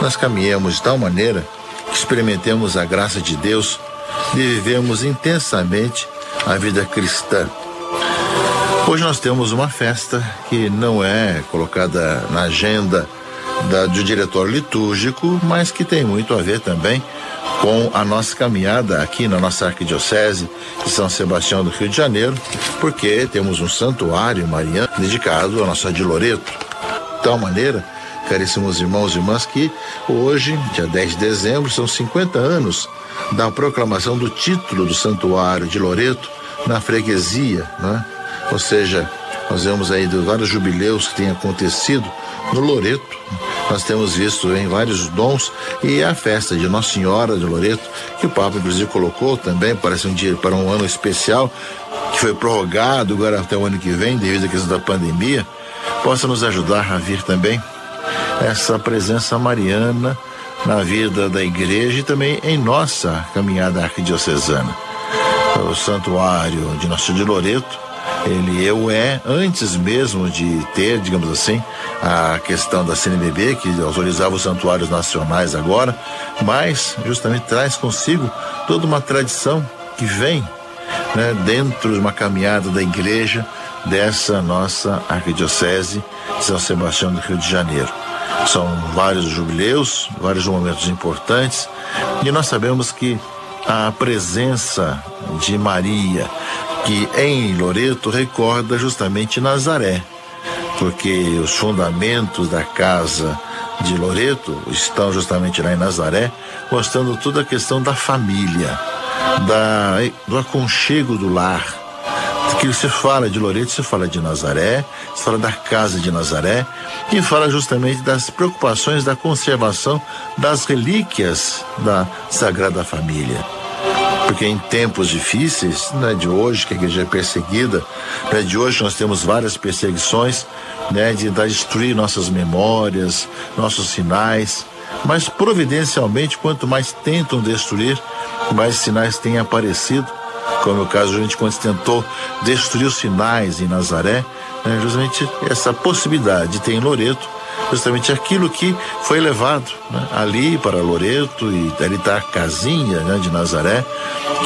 nós caminhemos de tal maneira que experimentemos a graça de Deus e vivemos intensamente a vida cristã. Hoje nós temos uma festa que não é colocada na agenda da, do diretor litúrgico, mas que tem muito a ver também com a nossa caminhada aqui na nossa arquidiocese de São Sebastião do Rio de Janeiro, porque temos um santuário mariano dedicado à nossa de Loreto. De tal maneira, caríssimos irmãos e irmãs, que hoje, dia 10 de dezembro, são 50 anos da proclamação do título do santuário de Loreto na freguesia, né? Ou seja, nós vemos aí vários jubileus que têm acontecido no Loreto. Nós temos visto em vários dons e a festa de Nossa Senhora de Loreto, que o Papa inclusive colocou também para um dia para um ano especial, que foi prorrogado agora até o ano que vem devido à questão da pandemia, possa nos ajudar a vir também essa presença mariana na vida da igreja e também em nossa caminhada arquidiocesana. O santuário de Nosso de Loreto ele eu é antes mesmo de ter, digamos assim, a questão da CNBB que autorizava os santuários nacionais agora, mas justamente traz consigo toda uma tradição que vem né, dentro de uma caminhada da igreja dessa nossa arquidiocese de São Sebastião do Rio de Janeiro. São vários jubileus, vários momentos importantes, e nós sabemos que a presença de Maria, que em Loreto recorda justamente Nazaré, porque os fundamentos da casa de Loreto estão justamente lá em Nazaré, mostrando toda a questão da família, da, do aconchego do lar. Que você fala de Loreto, você fala de Nazaré, você fala da casa de Nazaré e fala justamente das preocupações da conservação das relíquias da Sagrada Família porque em tempos difíceis, né, de hoje, que a igreja é perseguida, né, de hoje nós temos várias perseguições, né, de, de destruir nossas memórias, nossos sinais, mas providencialmente, quanto mais tentam destruir, mais sinais têm aparecido, como é o caso, a gente quando tentou destruir os sinais em Nazaré, né, justamente essa possibilidade. De ter em Loreto justamente aquilo que foi levado né, ali para Loreto e ali está a casinha né, de Nazaré,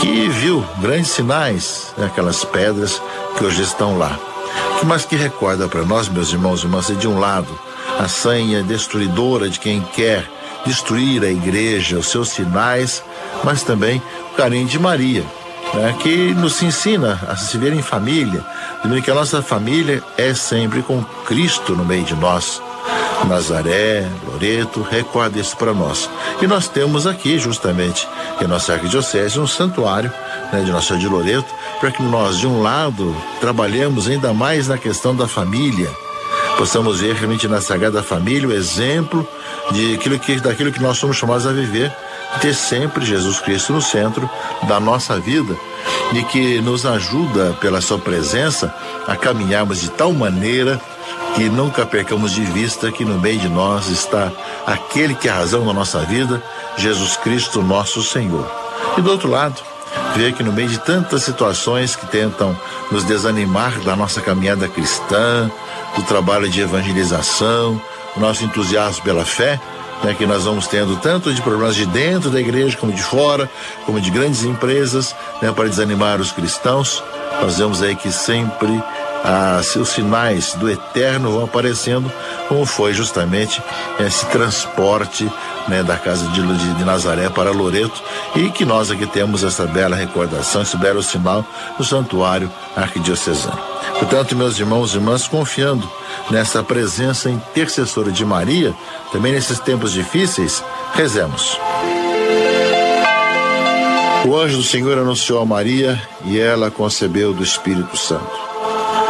que viu grandes sinais, né, aquelas pedras que hoje estão lá. mais que recorda para nós, meus irmãos e irmãs, é de um lado a sanha destruidora de quem quer destruir a igreja, os seus sinais, mas também o carinho de Maria, né, que nos ensina a se ver em família, que a nossa família é sempre com Cristo no meio de nós. Nazaré, Loreto, recorda isso para nós. E nós temos aqui, justamente, em nossa arquidiocese, um santuário né, de Nossa Senhora de Loreto, para que nós, de um lado, trabalhemos ainda mais na questão da família, possamos ver realmente na Sagrada Família o exemplo de aquilo que, daquilo que nós somos chamados a viver, ter sempre Jesus Cristo no centro da nossa vida e que nos ajuda pela sua presença a caminharmos de tal maneira que nunca percamos de vista que no meio de nós está aquele que é a razão da nossa vida, Jesus Cristo, nosso Senhor. E do outro lado, ver que no meio de tantas situações que tentam nos desanimar da nossa caminhada cristã, do trabalho de evangelização, o nosso entusiasmo pela fé, né, que nós vamos tendo tanto de problemas de dentro da igreja como de fora, como de grandes empresas, né, para desanimar os cristãos, nós vemos aí que sempre ah, os sinais do eterno vão aparecendo, como foi justamente esse transporte né, da casa de, de, de, Nazaré para Loreto e que nós aqui temos essa bela recordação, esse belo sinal do santuário arquidiocesano. Portanto, meus irmãos e irmãs, confiando nessa presença intercessora de Maria, também nesses tempos difíceis, rezemos. O anjo do Senhor anunciou a Maria e ela concebeu do Espírito Santo.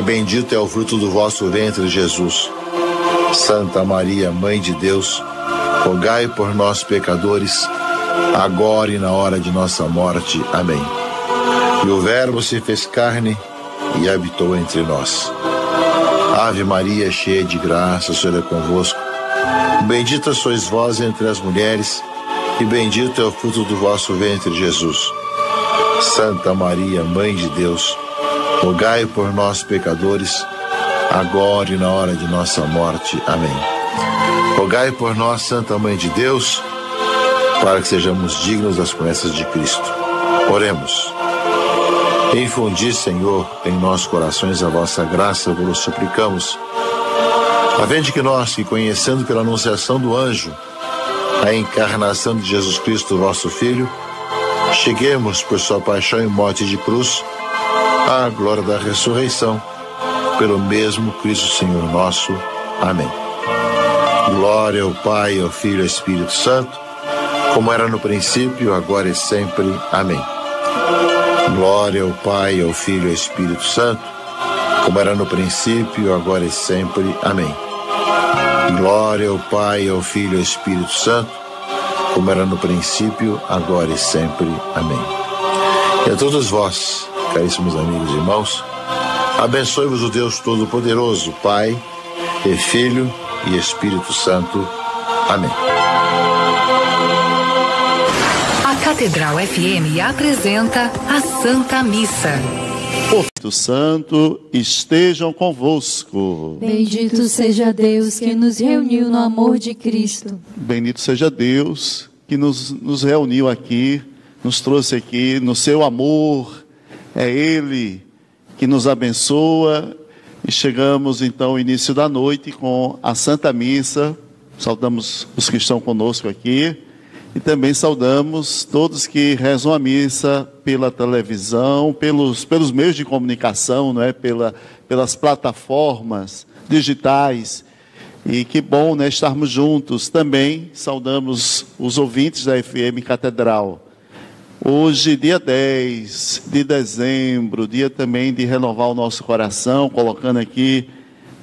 bendito é o fruto do vosso ventre, Jesus. Santa Maria, Mãe de Deus, rogai por nós, pecadores, agora e na hora de nossa morte. Amém. E o Verbo se fez carne e habitou entre nós. Ave Maria, cheia de graça, o Senhor é convosco. Bendita sois vós entre as mulheres, e bendito é o fruto do vosso ventre, Jesus. Santa Maria, Mãe de Deus, rogai por nós, pecadores, agora e na hora de nossa morte. Amém. Rogai por nós, Santa Mãe de Deus, para que sejamos dignos das promessas de Cristo. Oremos. Infundi, Senhor, em nossos corações a vossa graça, vos suplicamos. A que nós, que conhecendo pela anunciação do anjo a encarnação de Jesus Cristo, vosso Filho, cheguemos por sua paixão e morte de cruz à glória da ressurreição, pelo mesmo Cristo Senhor nosso. Amém. Glória ao Pai, ao Filho e ao Espírito Santo, como era no princípio, agora e sempre. Amém. Glória ao Pai, ao Filho e ao Espírito Santo, como era no princípio, agora e sempre. Amém. Glória ao Pai, ao Filho e ao Espírito Santo, como era no princípio, agora e sempre. Amém. E a todos vós, caríssimos amigos e irmãos, abençoe-vos o Deus Todo-Poderoso, Pai, e Filho e Espírito Santo. Amém. Catedral FM apresenta a Santa Missa. O Espírito Santo estejam convosco. Bendito seja Deus que nos reuniu no amor de Cristo. Bendito seja Deus que nos, nos reuniu aqui, nos trouxe aqui no seu amor. É Ele que nos abençoa. E chegamos então ao início da noite com a Santa Missa. Saudamos os que estão conosco aqui. E também saudamos todos que rezam a missa pela televisão, pelos, pelos meios de comunicação, não é? Pela, pelas plataformas digitais. E que bom né, estarmos juntos. Também saudamos os ouvintes da FM Catedral. Hoje, dia 10 de dezembro, dia também de renovar o nosso coração, colocando aqui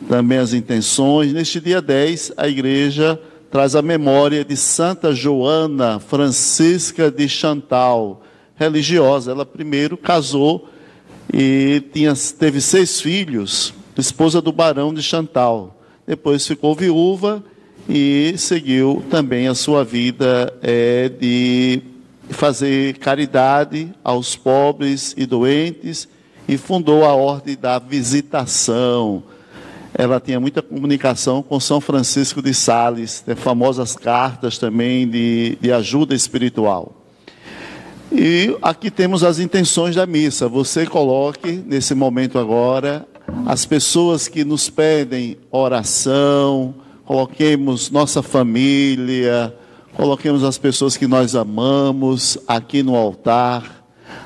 também as intenções. Neste dia 10, a igreja traz a memória de Santa Joana Francisca de Chantal, religiosa. Ela primeiro casou e tinha, teve seis filhos, esposa do barão de Chantal. Depois ficou viúva e seguiu também a sua vida é, de fazer caridade aos pobres e doentes e fundou a Ordem da Visitação ela tinha muita comunicação com São Francisco de Sales, tem famosas cartas também de, de ajuda espiritual. E aqui temos as intenções da missa. Você coloque nesse momento agora as pessoas que nos pedem oração, coloquemos nossa família, coloquemos as pessoas que nós amamos aqui no altar,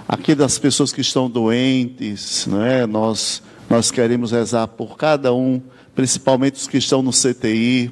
aqui das pessoas que estão doentes, não é? Nós nós queremos rezar por cada um, principalmente os que estão no CTI.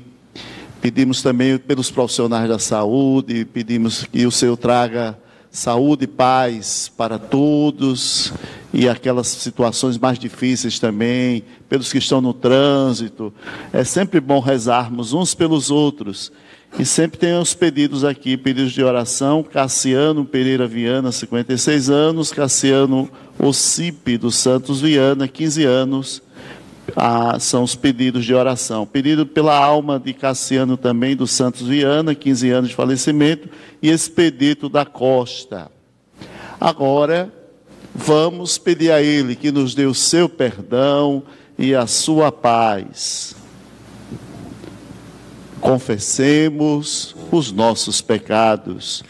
Pedimos também pelos profissionais da saúde, pedimos que o Senhor traga saúde e paz para todos e aquelas situações mais difíceis também, pelos que estão no trânsito. É sempre bom rezarmos uns pelos outros. E sempre tem os pedidos aqui, pedidos de oração. Cassiano Pereira Viana, 56 anos. Cassiano Ocipe dos Santos Viana, 15 anos. Ah, são os pedidos de oração. Pedido pela alma de Cassiano também dos Santos Viana, 15 anos de falecimento. E Expedito da Costa. Agora, vamos pedir a Ele que nos dê o seu perdão e a sua paz confessemos os nossos pecados.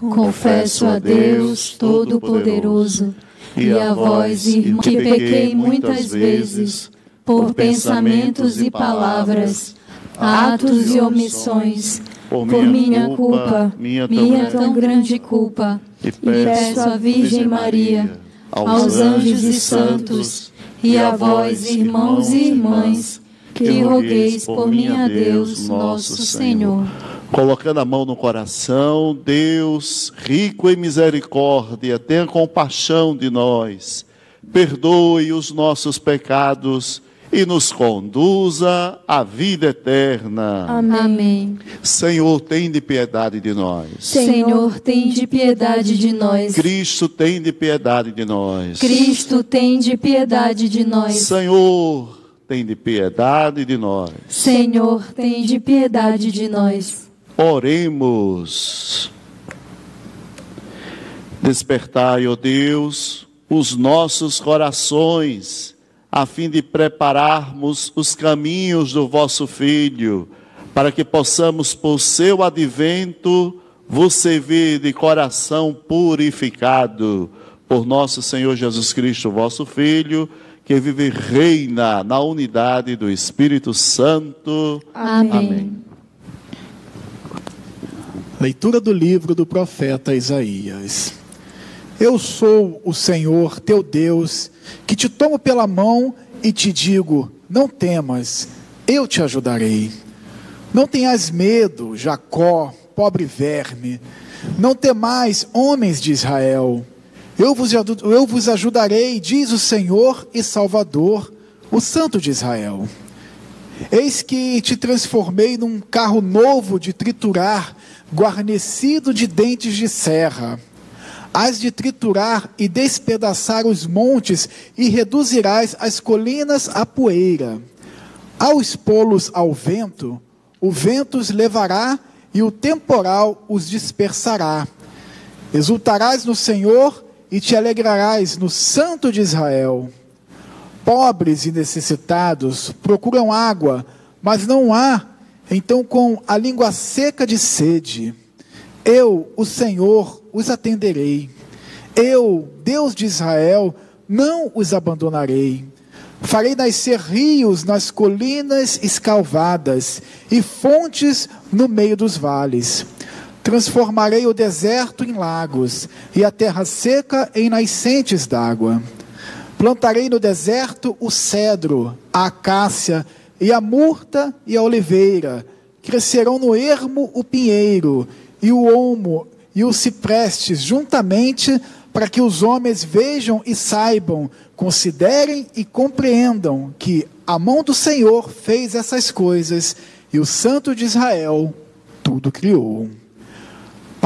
Confesso a Deus Todo-Poderoso e a vós, irmãos, que pequei muitas vezes por pensamentos e palavras, atos e omissões, por minha culpa, minha tão grande culpa, e peço à Virgem Maria, aos anjos e santos, e a vós, irmãos e irmãs, que rogueis por mim a Deus, nosso Senhor. Colocando a mão no coração, Deus, rico em misericórdia, tenha compaixão de nós, perdoe os nossos pecados e nos conduza à vida eterna. Amém. Senhor, tem de piedade de nós. Senhor, tem de piedade de nós. Cristo, tem de piedade de nós. Cristo, tem de piedade de nós. Senhor, tem de piedade de nós. Senhor, tem de piedade de nós. Oremos. Despertai, ó Deus, os nossos corações, a fim de prepararmos os caminhos do vosso Filho, para que possamos, por seu advento, vos servir de coração purificado por nosso Senhor Jesus Cristo, vosso Filho, que vive e reina na unidade do Espírito Santo. Amém. Leitura do livro do profeta Isaías. Eu sou o Senhor teu Deus, que te tomo pela mão e te digo: não temas, eu te ajudarei. Não tenhas medo, Jacó, pobre verme. Não temais, homens de Israel. Eu vos, eu vos ajudarei, diz o Senhor e Salvador, o Santo de Israel. Eis que te transformei num carro novo de triturar, guarnecido de dentes de serra. Hás de triturar e despedaçar os montes e reduzirás as colinas a poeira. Ao expô-los ao vento, o vento os levará e o temporal os dispersará. Exultarás no Senhor e te alegrarás no Santo de Israel. Pobres e necessitados procuram água, mas não há, então com a língua seca de sede. Eu, o Senhor, os atenderei. Eu, Deus de Israel, não os abandonarei. Farei nascer rios nas colinas escalvadas e fontes no meio dos vales. Transformarei o deserto em lagos e a terra seca em nascentes d'água. Plantarei no deserto o cedro, a acácia e a murta e a oliveira. Crescerão no ermo o pinheiro e o olmo e os ciprestes juntamente, para que os homens vejam e saibam, considerem e compreendam que a mão do Senhor fez essas coisas e o Santo de Israel tudo criou.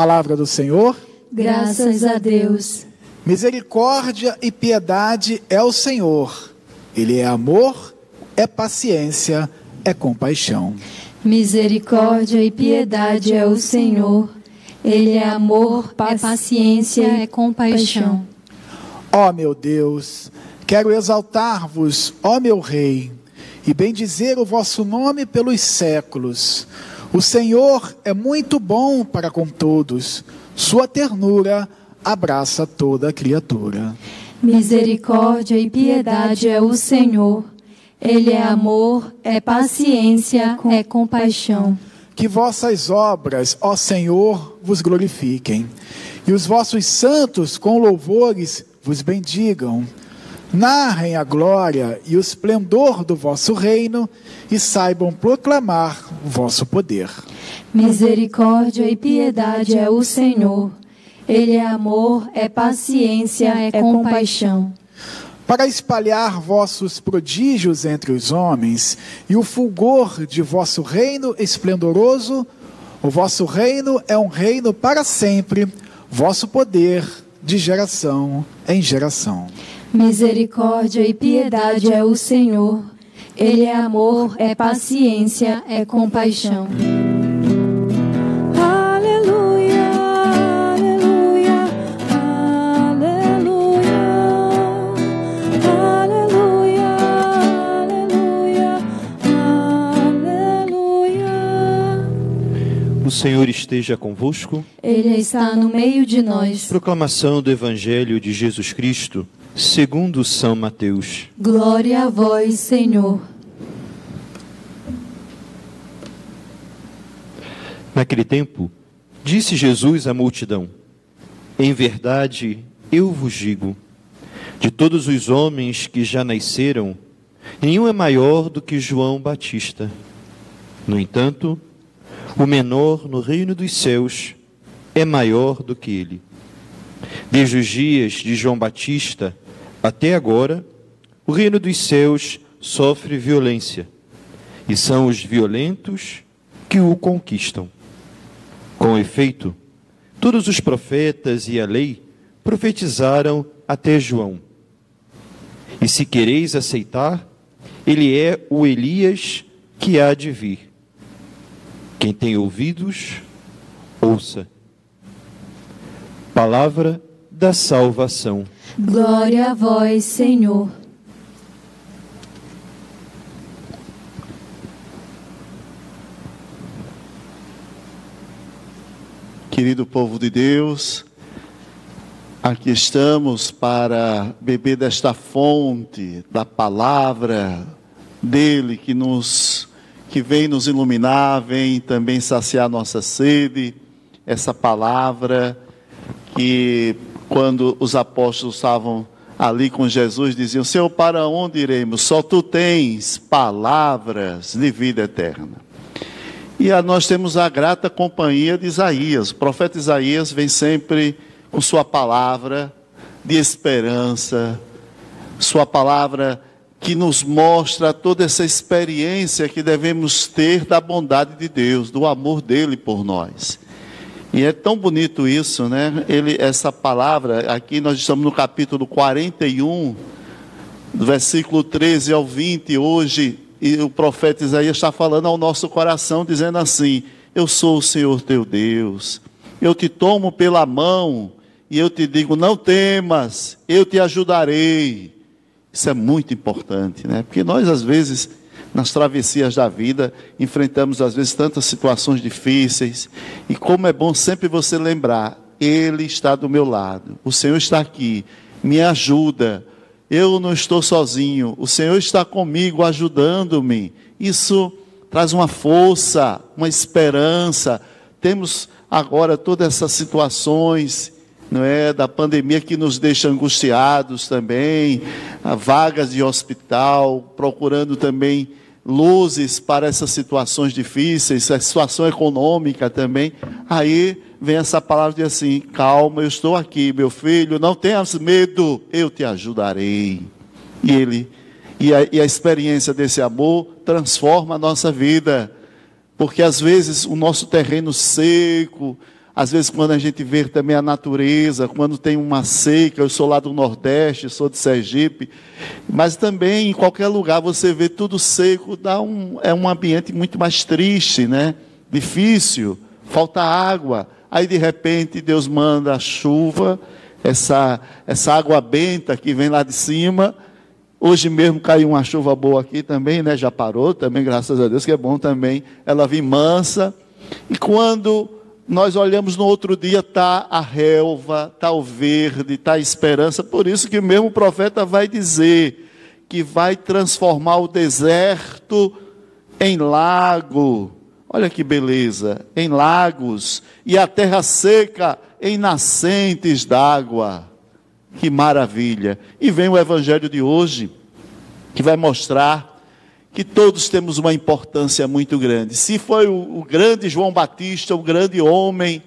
Palavra do Senhor. Graças a Deus. Misericórdia e piedade é o Senhor. Ele é amor, é paciência, é compaixão. Misericórdia e piedade é o Senhor. Ele é amor, é paciência, é compaixão. Ó meu Deus, quero exaltar-vos, ó meu Rei, e bendizer o vosso nome pelos séculos. O Senhor é muito bom para com todos, sua ternura abraça toda a criatura. Misericórdia e piedade é o Senhor. Ele é amor, é paciência, é compaixão. Que vossas obras, ó Senhor, vos glorifiquem, e os vossos santos com louvores vos bendigam. Narrem a glória e o esplendor do vosso reino e saibam proclamar o vosso poder. Misericórdia e piedade é o Senhor. Ele é amor, é paciência, é compaixão. Para espalhar vossos prodígios entre os homens e o fulgor de vosso reino esplendoroso, o vosso reino é um reino para sempre, vosso poder de geração em geração. Misericórdia e piedade é o Senhor. Ele é amor, é paciência, é compaixão. Aleluia, aleluia, aleluia, aleluia, aleluia, aleluia. O Senhor esteja convosco. Ele está no meio de nós. Proclamação do Evangelho de Jesus Cristo, segundo São Mateus. Glória a vós, Senhor. Naquele tempo, disse Jesus à multidão: Em verdade, eu vos digo, de todos os homens que já nasceram, Nenhum é maior do que João Batista. No entanto, o menor no reino dos céus é maior do que ele. Desde os dias de João Batista até agora, o reino dos céus sofre violência, e são os violentos que o conquistam. Com efeito, todos os profetas e a lei profetizaram até João. E se quereis aceitar, ele é o Elias que há de vir. Quem tem ouvidos, ouça. Palavra da salvação. Glória a vós, Senhor. Querido povo de Deus, aqui estamos para beber desta fonte da palavra dele que nos que vem nos iluminar, vem também saciar nossa sede, essa palavra que quando os apóstolos estavam ali com Jesus diziam: Senhor, para onde iremos? Só tu tens palavras de vida eterna. E nós temos a grata companhia de Isaías. O profeta Isaías vem sempre com sua palavra de esperança, sua palavra que nos mostra toda essa experiência que devemos ter da bondade de Deus, do amor dele por nós. E é tão bonito isso, né? Ele, essa palavra, aqui nós estamos no capítulo 41, do versículo 13 ao 20, hoje, e o profeta Isaías está falando ao nosso coração, dizendo assim: Eu sou o Senhor teu Deus, eu te tomo pela mão e eu te digo: Não temas, eu te ajudarei. Isso é muito importante, né? Porque nós, às vezes, nas travessias da vida, enfrentamos, às vezes, tantas situações difíceis, e como é bom sempre você lembrar: Ele está do meu lado, o Senhor está aqui, me ajuda. Eu não estou sozinho, o Senhor está comigo, ajudando-me. Isso traz uma força, uma esperança. Temos agora todas essas situações, não é, da pandemia que nos deixa angustiados também, vagas de hospital, procurando também luzes para essas situações difíceis, a situação econômica também. Aí vem essa palavra de assim: calma, eu estou aqui, meu filho, não tenhas medo, eu te ajudarei. E ele, e a, e a experiência desse amor transforma a nossa vida, porque às vezes o nosso terreno seco, às vezes, quando a gente vê também a natureza, quando tem uma seca, eu sou lá do Nordeste, sou de Sergipe, mas também em qualquer lugar você vê tudo seco, dá um, é um ambiente muito mais triste, né? Difícil, falta água. Aí de repente Deus manda a chuva, essa, essa água benta que vem lá de cima. Hoje mesmo caiu uma chuva boa aqui também, né? Já parou também, graças a Deus, que é bom também. Ela vem mansa. E quando nós olhamos no outro dia, está a relva, está o verde, está a esperança. Por isso que mesmo o profeta vai dizer que vai transformar o deserto em lago. Olha que beleza, em lagos, e a terra seca em nascentes d'água. Que maravilha. E vem o evangelho de hoje, que vai mostrar que todos temos uma importância muito grande. Se foi o, o grande João Batista, o grande homem,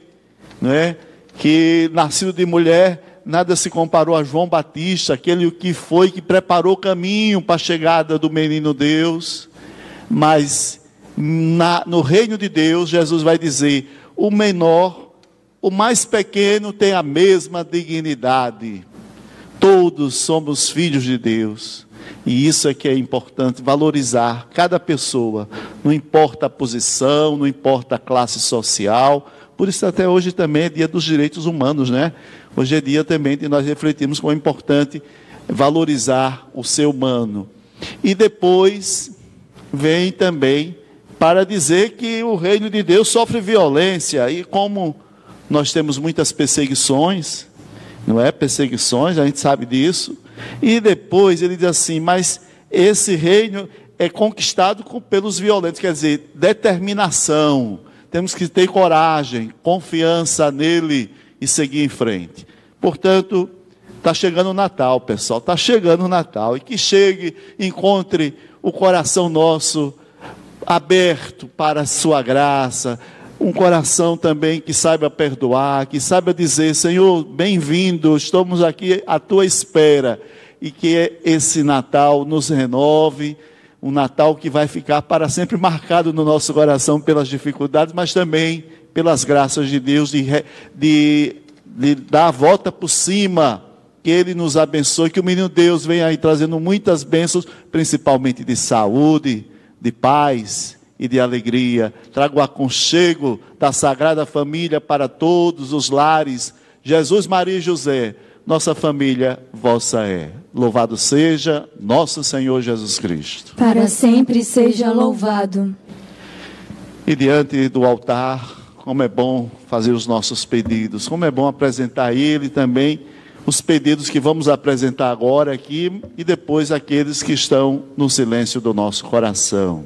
não é? que nascido de mulher, nada se comparou a João Batista, aquele que foi que preparou o caminho para a chegada do menino Deus. Mas na, no reino de Deus, Jesus vai dizer: o menor, o mais pequeno tem a mesma dignidade. Todos somos filhos de Deus. E isso é que é importante, valorizar cada pessoa, não importa a posição, não importa a classe social. Por isso até hoje também é dia dos direitos humanos, né? Hoje é dia também de nós refletirmos como é importante valorizar o ser humano. E depois vem também para dizer que o reino de Deus sofre violência e como nós temos muitas perseguições, não é? Perseguições, a gente sabe disso. E depois ele diz assim: mas esse reino é conquistado pelos violentos, quer dizer, determinação. Temos que ter coragem, confiança nele e seguir em frente. Portanto, Está chegando o Natal, pessoal. Está chegando o Natal. E que chegue, encontre o coração nosso aberto para a sua graça. Um coração também que saiba perdoar, que saiba dizer: Senhor, bem-vindo, estamos aqui à tua espera. E que esse Natal nos renove. Um Natal que vai ficar para sempre marcado no nosso coração pelas dificuldades, mas também pelas graças de Deus, de, de, de dar a volta por cima que Ele nos abençoe, que o menino Deus venha aí trazendo muitas bênçãos, principalmente de saúde, de paz e de alegria. Traga o aconchego da Sagrada Família para todos os lares. Jesus, Maria e José, nossa família vossa é. Louvado seja nosso Senhor Jesus Cristo. Para sempre seja louvado. E diante do altar, como é bom fazer os nossos pedidos, como é bom apresentar a Ele também os pedidos que vamos apresentar agora aqui e depois aqueles que estão no silêncio do nosso coração.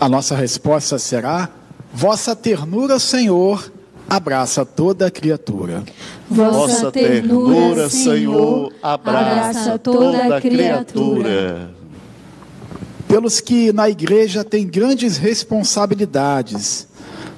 A nossa resposta será: Vossa ternura, Senhor, abraça toda a criatura. Vossa ternura, Senhor, abraça toda a criatura. Pelos que na igreja têm grandes responsabilidades,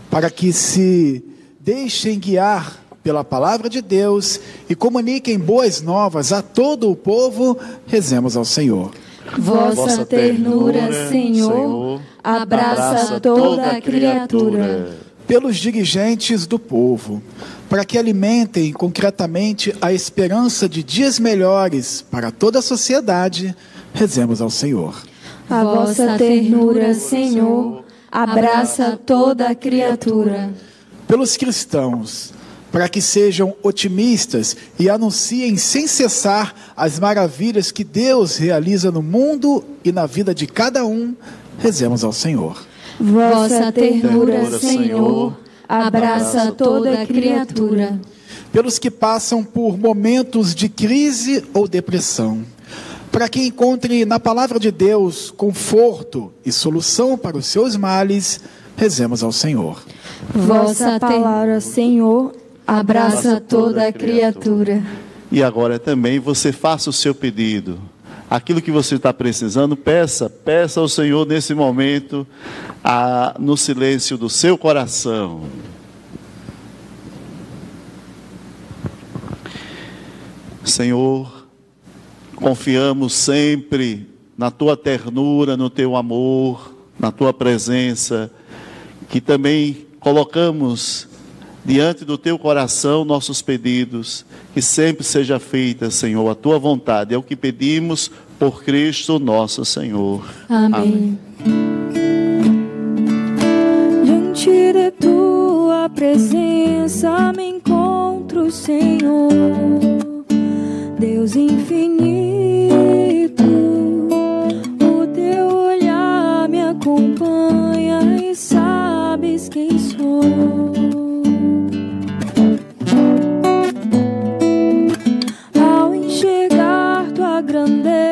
para que se deixem guiar pela palavra de Deus e comuniquem boas novas a todo o povo, rezemos ao Senhor. Vossa ternura, Senhor, abraça toda a criatura. Pelos dirigentes do povo, para que alimentem concretamente a esperança de dias melhores para toda a sociedade, rezemos ao Senhor. A vossa ternura, Senhor, abraça toda a criatura. Pelos cristãos, para que sejam otimistas e anunciem sem cessar as maravilhas que Deus realiza no mundo e na vida de cada um, rezemos ao Senhor. Vossa ternura, Senhor, abraça toda a criatura. Pelos que passam por momentos de crise ou depressão, para que encontre na palavra de Deus conforto e solução para os seus males, rezemos ao Senhor. Vossa palavra, Senhor, abraça toda a criatura. E agora também você faça o seu pedido. Aquilo que você está precisando, peça, peça ao Senhor nesse momento, a, no silêncio do seu coração. Senhor, confiamos sempre na tua ternura, no teu amor, na tua presença, que também colocamos diante do teu coração nossos pedidos, que sempre seja feita, Senhor, a tua vontade. É o que pedimos por Cristo nosso Senhor. Amém. Diante de tua presença me encontro, Senhor, Deus infinito. O teu olhar me acompanha e sabes quem sou. Enxergar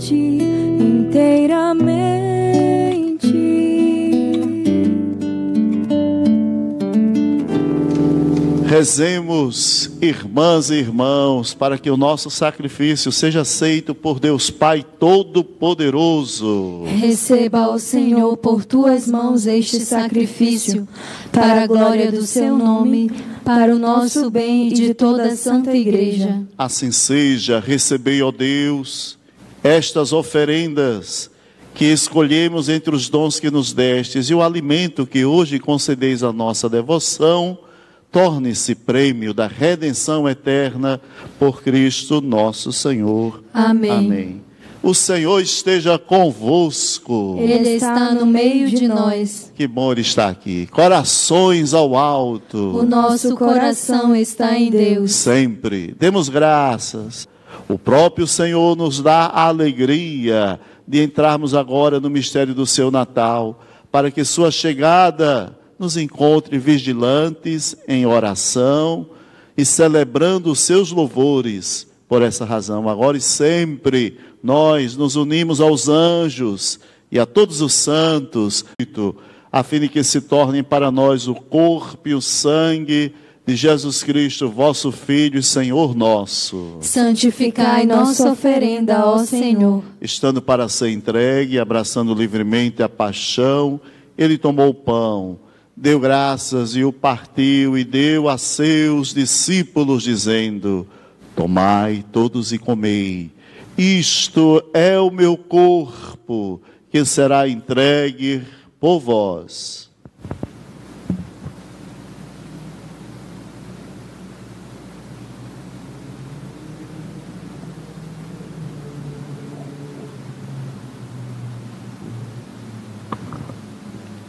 ti inteiramente. Rezemos, irmãs e irmãos, para que o nosso sacrifício seja aceito por Deus Pai Todo-Poderoso. Receba, ó Senhor, por tuas mãos este sacrifício, para a glória do seu nome, para o nosso bem e de toda a Santa Igreja. Assim seja, recebei, ó Deus, estas oferendas que escolhemos entre os dons que nos destes e o alimento que hoje concedeis à nossa devoção, torne-se prêmio da redenção eterna por Cristo nosso Senhor. Amém. Amém. O Senhor esteja convosco. Ele está no meio de nós. Que bom ele estar aqui. Corações ao alto. O nosso coração está em Deus. Sempre. Demos graças. O próprio Senhor nos dá a alegria de entrarmos agora no mistério do seu Natal, para que sua chegada nos encontre vigilantes em oração e celebrando os seus louvores. Por essa razão, agora e sempre, nós nos unimos aos anjos e a todos os santos, a fim de que se tornem para nós o corpo e o sangue de Jesus Cristo, vosso Filho e Senhor nosso. Santificai nossa oferenda, ó Senhor. Estando para ser entregue, abraçando livremente a paixão, ele tomou o pão, deu graças e o partiu e deu a seus discípulos, dizendo: Tomai todos e comei. Isto é o meu corpo, que será entregue por vós.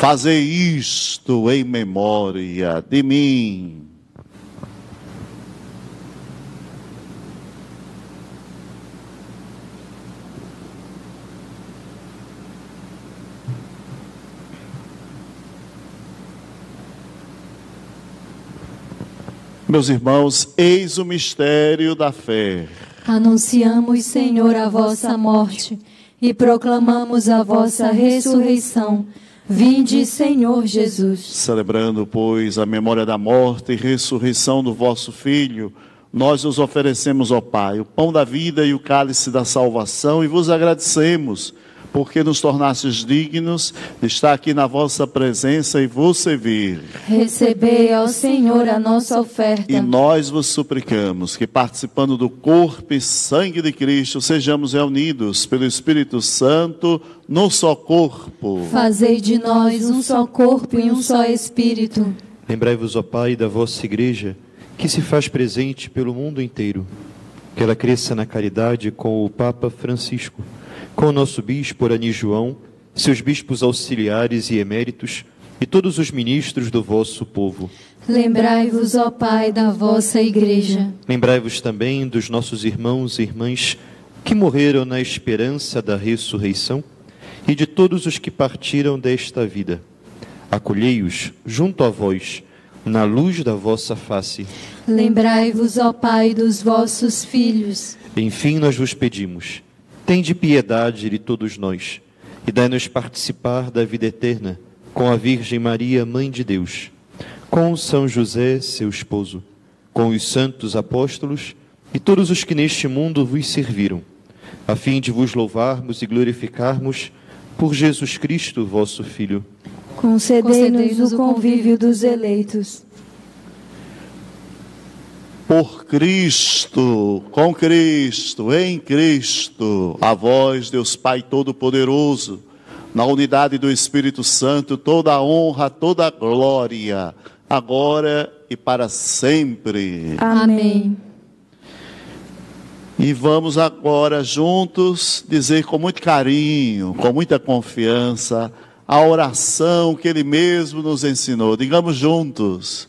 Fazei isto em memória de mim. Meus irmãos, eis o mistério da fé. Anunciamos, Senhor, a vossa morte e proclamamos a vossa ressurreição. Vinde, Senhor Jesus. Celebrando, pois, a memória da morte e ressurreição do vosso Filho, nós os oferecemos ao Pai o pão da vida e o cálice da salvação e vos agradecemos porque nos tornastes dignos de estar aqui na vossa presença e vos servir. Recebei ao Senhor a nossa oferta. E nós vos suplicamos que, participando do corpo e sangue de Cristo, sejamos reunidos pelo Espírito Santo no só corpo. Fazei de nós um só corpo e um só Espírito. Lembrai-vos, ó Pai, da vossa igreja, que se faz presente pelo mundo inteiro. Que ela cresça na caridade com o Papa Francisco com o nosso bispo Arani João, seus bispos auxiliares e eméritos, e todos os ministros do vosso povo. Lembrai-vos, ó Pai, da vossa igreja. Lembrai-vos também dos nossos irmãos e irmãs que morreram na esperança da ressurreição e de todos os que partiram desta vida. Acolhei-os junto a vós, na luz da vossa face. Lembrai-vos, ó Pai, dos vossos filhos. Enfim, nós vos pedimos Tende piedade de todos nós e dai-nos participar da vida eterna com a Virgem Maria, Mãe de Deus, com São José, seu esposo, com os santos apóstolos e todos os que neste mundo vos serviram, a fim de vos louvarmos e glorificarmos por Jesus Cristo, vosso Filho. Concedei-nos o convívio dos eleitos por Cristo, com Cristo, em Cristo, a vós, Deus Pai Todo-Poderoso, na unidade do Espírito Santo, toda a honra, toda a glória, agora e para sempre. Amém. E vamos agora juntos dizer com muito carinho, com muita confiança, a oração que Ele mesmo nos ensinou. Digamos juntos.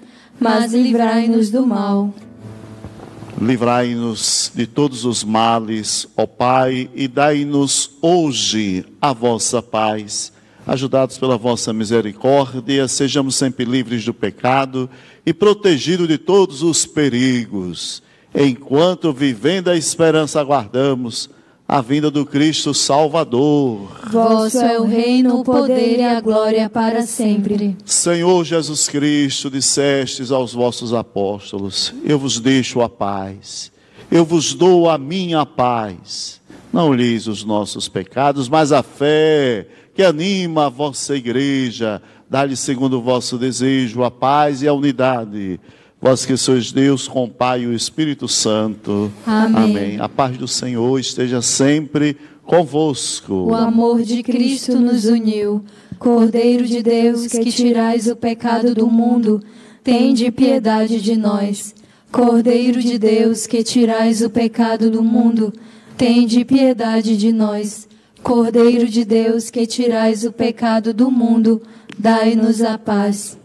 mas livrai-nos do mal. Livrai-nos de todos os males, ó Pai, e dai-nos hoje a vossa paz ajudados pela vossa misericórdia, sejamos sempre livres do pecado e protegidos de todos os perigos, enquanto vivendo a esperança aguardamos a vinda do Cristo Salvador. Vosso é o reino, o poder e a glória para sempre. Senhor Jesus Cristo, dissestes aos vossos apóstolos: Eu vos deixo a paz, eu vos dou a minha paz. Não lhes os nossos pecados, mas a fé que anima a vossa igreja. Dá-lhe segundo o vosso desejo a paz e a unidade Vós que sois Deus com o Pai e o Espírito Santo. Amém. Amém. A paz do Senhor esteja sempre convosco. O amor de Cristo nos uniu. Cordeiro de Deus, que tirais o pecado do mundo, tende piedade de nós. Cordeiro de Deus, que tirais o pecado do mundo, tende piedade de nós. Cordeiro de Deus, que tirais o pecado do mundo, dai-nos a paz.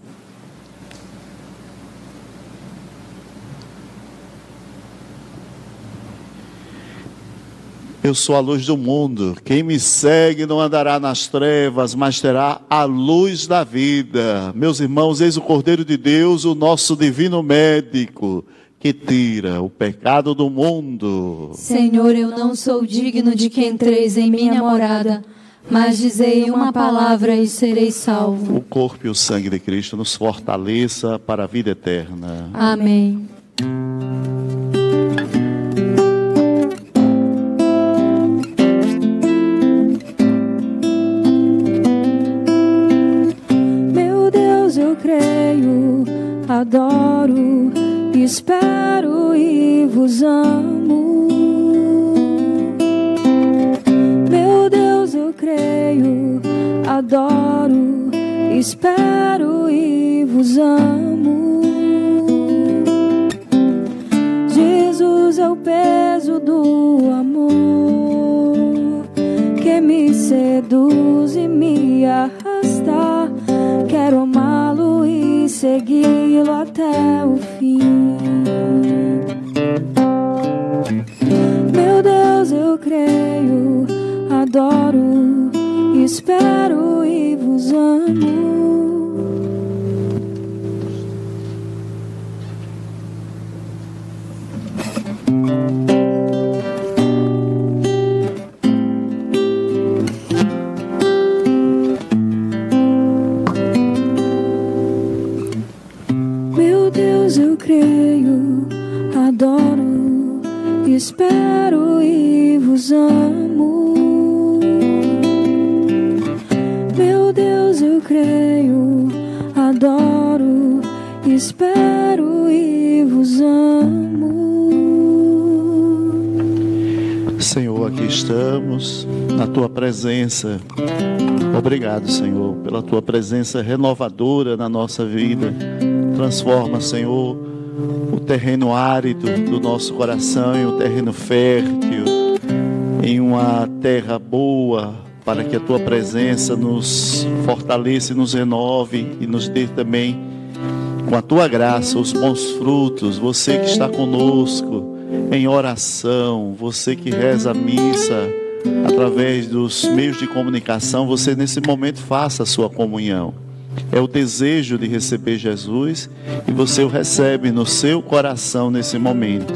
Eu sou a luz do mundo. Quem me segue não andará nas trevas, mas terá a luz da vida. Meus irmãos, eis o Cordeiro de Deus, o nosso divino médico, que tira o pecado do mundo. Senhor, eu não sou digno de que entreis em minha morada, mas dizei uma palavra e serei salvo. O corpo e o sangue de Cristo nos fortaleça para a vida eterna. Amém. Creio, adoro, espero e vos amo. Meu Deus, eu creio, adoro, espero e vos amo. Jesus é o peso do amor que me seduz e me arrasta. Quero amá-lo e segui-lo até o fim. Meu Deus, eu creio, adoro, espero e vos amo. Deus, eu creio, adoro, espero e vos amo. Meu Deus, eu creio, adoro, espero e vos amo. Senhor, aqui estamos na tua presença. Obrigado, Senhor, pela tua presença renovadora na nossa vida. Transforma, Senhor, o terreno árido do nosso coração em um terreno fértil, em uma terra boa, para que a tua presença nos fortaleça e nos renove e nos dê também, com a tua graça, os bons frutos. Você que está conosco em oração, você que reza a missa através dos meios de comunicação, você nesse momento faça a sua comunhão. É o desejo de receber Jesus e você o recebe no seu coração nesse momento.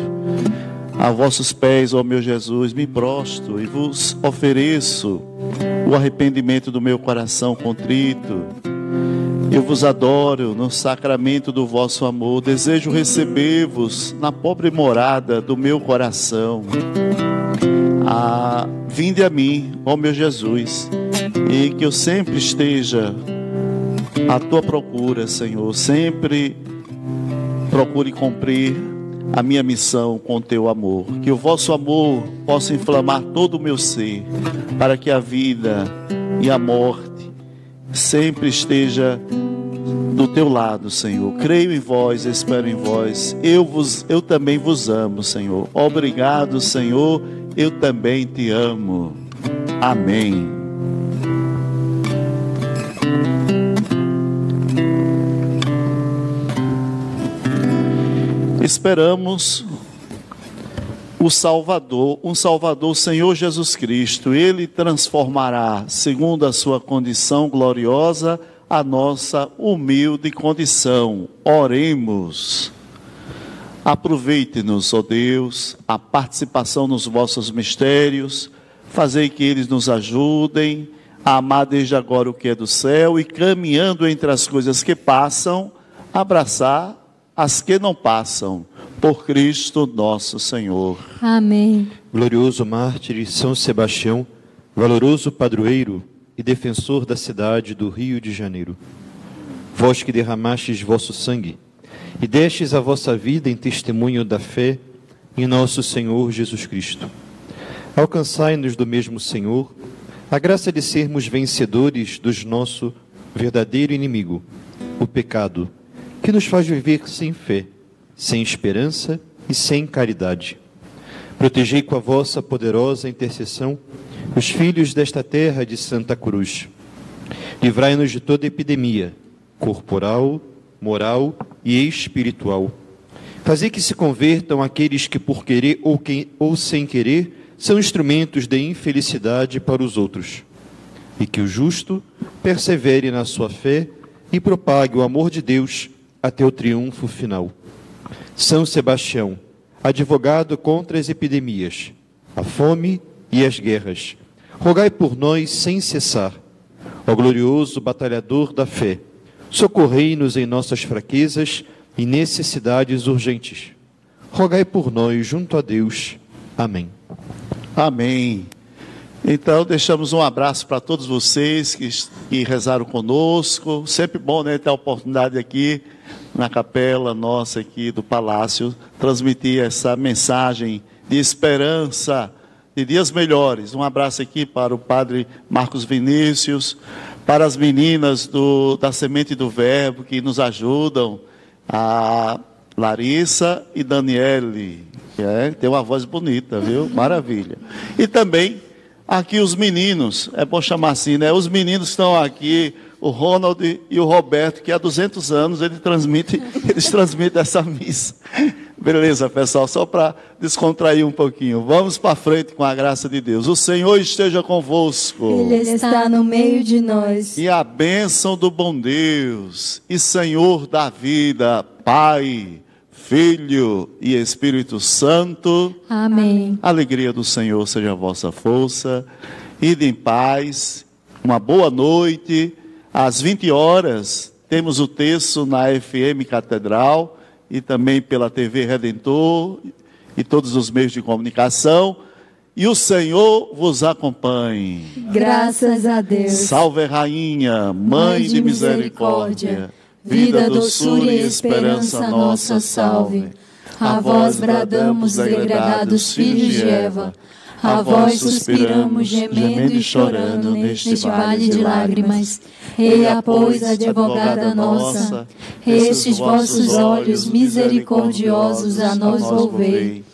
A vossos pés, ó meu Jesus, me prostro e vos ofereço o arrependimento do meu coração contrito. Eu vos adoro no sacramento do vosso amor. Desejo receber-vos na pobre morada do meu coração. Ah, vinde a mim, ó meu Jesus, e que eu sempre esteja à tua procura, Senhor. Sempre procure cumprir a minha missão com teu amor. Que o vosso amor possa inflamar todo o meu ser, para que a vida e a morte sempre esteja do teu lado, Senhor. Creio em vós, espero em vós. Eu vos eu também vos amo, Senhor. Obrigado, Senhor. Eu também te amo. Amém. Esperamos o Salvador, um Salvador, o Senhor Jesus Cristo. Ele transformará, segundo a sua condição gloriosa, a nossa humilde condição. Oremos. Aproveite-nos, ó Deus, a participação nos vossos mistérios, fazei que eles nos ajudem a amar desde agora o que é do céu e caminhando entre as coisas que passam, abraçar as que não passam por Cristo nosso Senhor. Amém. Glorioso mártir São Sebastião, valoroso padroeiro e defensor da cidade do Rio de Janeiro. Vós que derramastes vosso sangue e destes a vossa vida em testemunho da fé em nosso Senhor Jesus Cristo. Alcançai-nos do mesmo Senhor a graça de sermos vencedores dos nosso verdadeiro inimigo, o pecado, que nos faz viver sem fé sem esperança e sem caridade. Protegei com a vossa poderosa intercessão os filhos desta terra de Santa Cruz. Livrai-nos de toda epidemia, corporal, moral e espiritual. Fazei que se convertam aqueles que, por querer ou, que, ou sem querer, são instrumentos de infelicidade para os outros. E que o justo persevere na sua fé e propague o amor de Deus até o triunfo final. São Sebastião, advogado contra as epidemias, a fome e as guerras, rogai por nós sem cessar. Ó glorioso batalhador da fé, socorrei-nos em nossas fraquezas e necessidades urgentes. Rogai por nós junto a Deus. Amém. Amém. Então, deixamos um abraço para todos vocês que, que rezaram conosco. Sempre bom, né, ter a oportunidade aqui na capela nossa aqui do palácio, transmitir essa mensagem de esperança, de dias melhores. Um abraço aqui para o padre Marcos Vinícius, para as meninas do, da Semente do Verbo que nos ajudam, a Larissa e Daniele, que é, tem uma voz bonita, viu? Maravilha. E também aqui os meninos, é bom chamar assim, né? Os meninos estão aqui, o Ronald e o Roberto, que há 200 anos ele transmite, *laughs* eles transmitem essa missa. Beleza, pessoal, só para descontrair um pouquinho. Vamos para frente com a graça de Deus. O Senhor esteja convosco. Ele está no meio de nós. E a bênção do bom Deus e Senhor da vida, Pai, Filho e Espírito Santo. Amém. A alegria do Senhor seja a vossa força. Ide em paz. Uma boa noite às 20 horas, temos o texto na FM Catedral e também pela TV Redentor e todos os meios de comunicação. E o Senhor vos acompanhe. Graças a Deus. Salve, Rainha, Mãe, de, misericórdia, vida, doçura e esperança nossa, salve. A vós bradamos, degredados filhos de Eva. A vós suspiramos, gemendo e chorando neste vale de lágrimas. Eia, pois, advogada nossa, estes vossos olhos misericordiosos a nós volvei.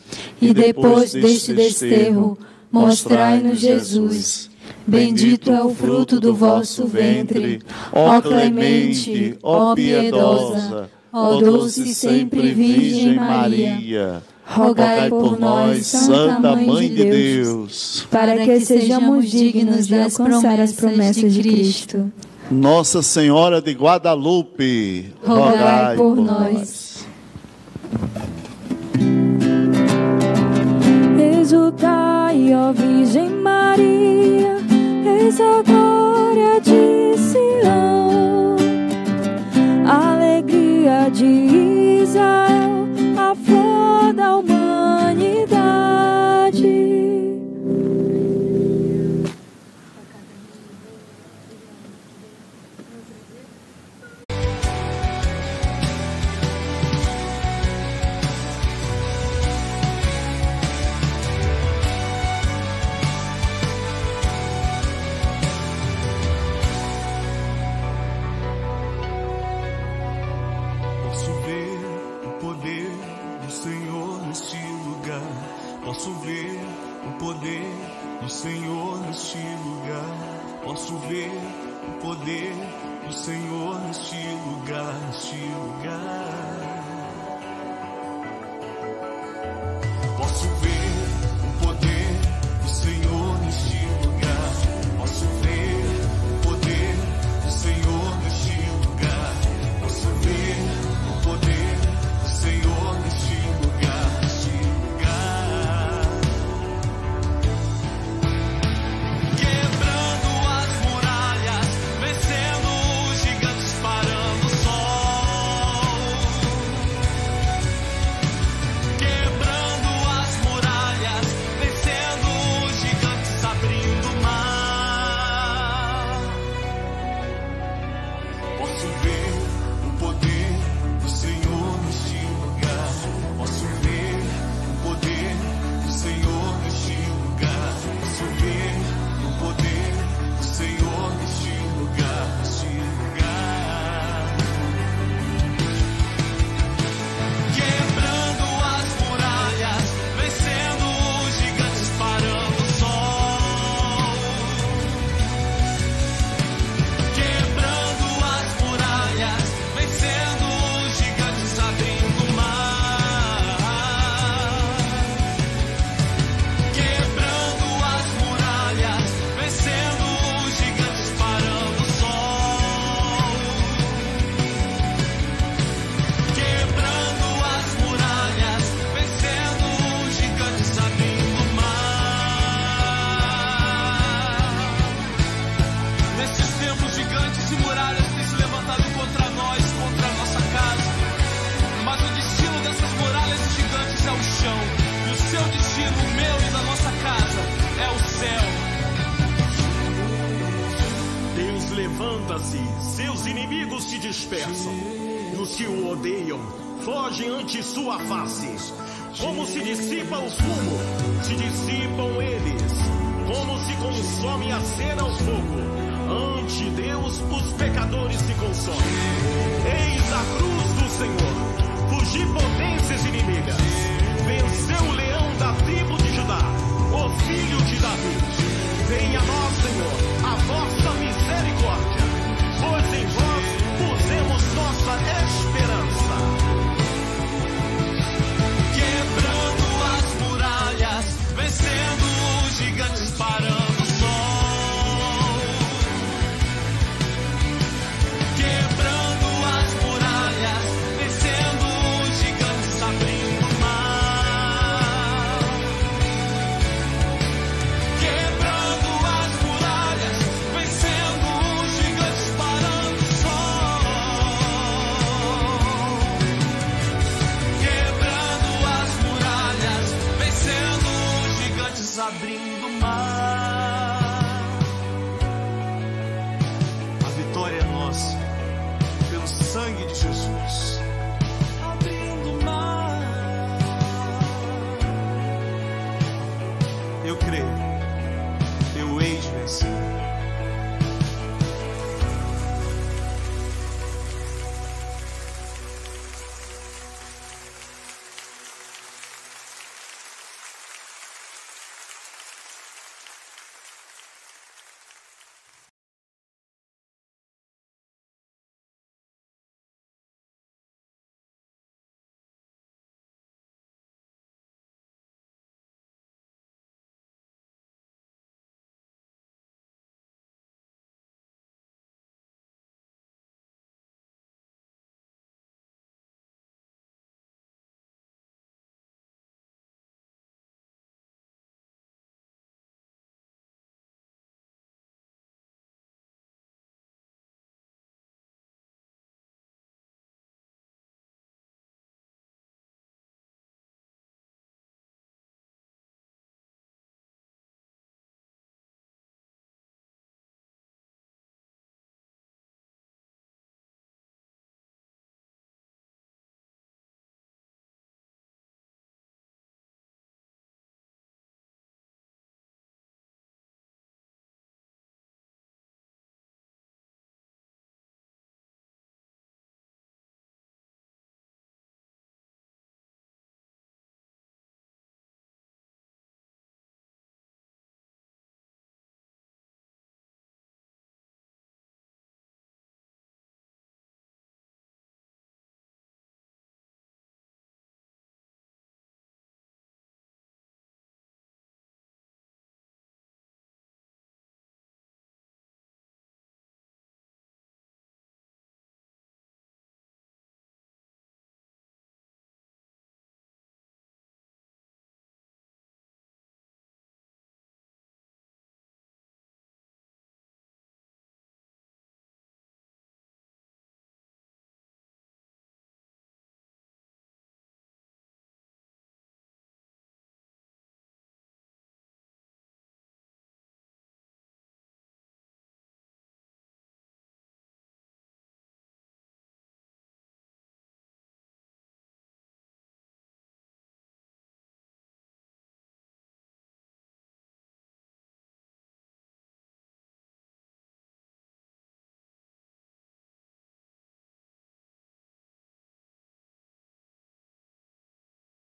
E depois deste desterro, mostrai-nos Jesus. Bendito é o fruto do vosso ventre, ó clemente, ó piedosa, ó doce sempre Virgem Maria rogai por nós, Santa Mãe de Deus, para que sejamos dignos de alcançar as promessas de Cristo. Nossa Senhora de Guadalupe, rogai por nós. Exultai, ó Virgem Maria, eis a glória de Sião, alegria de a flor da.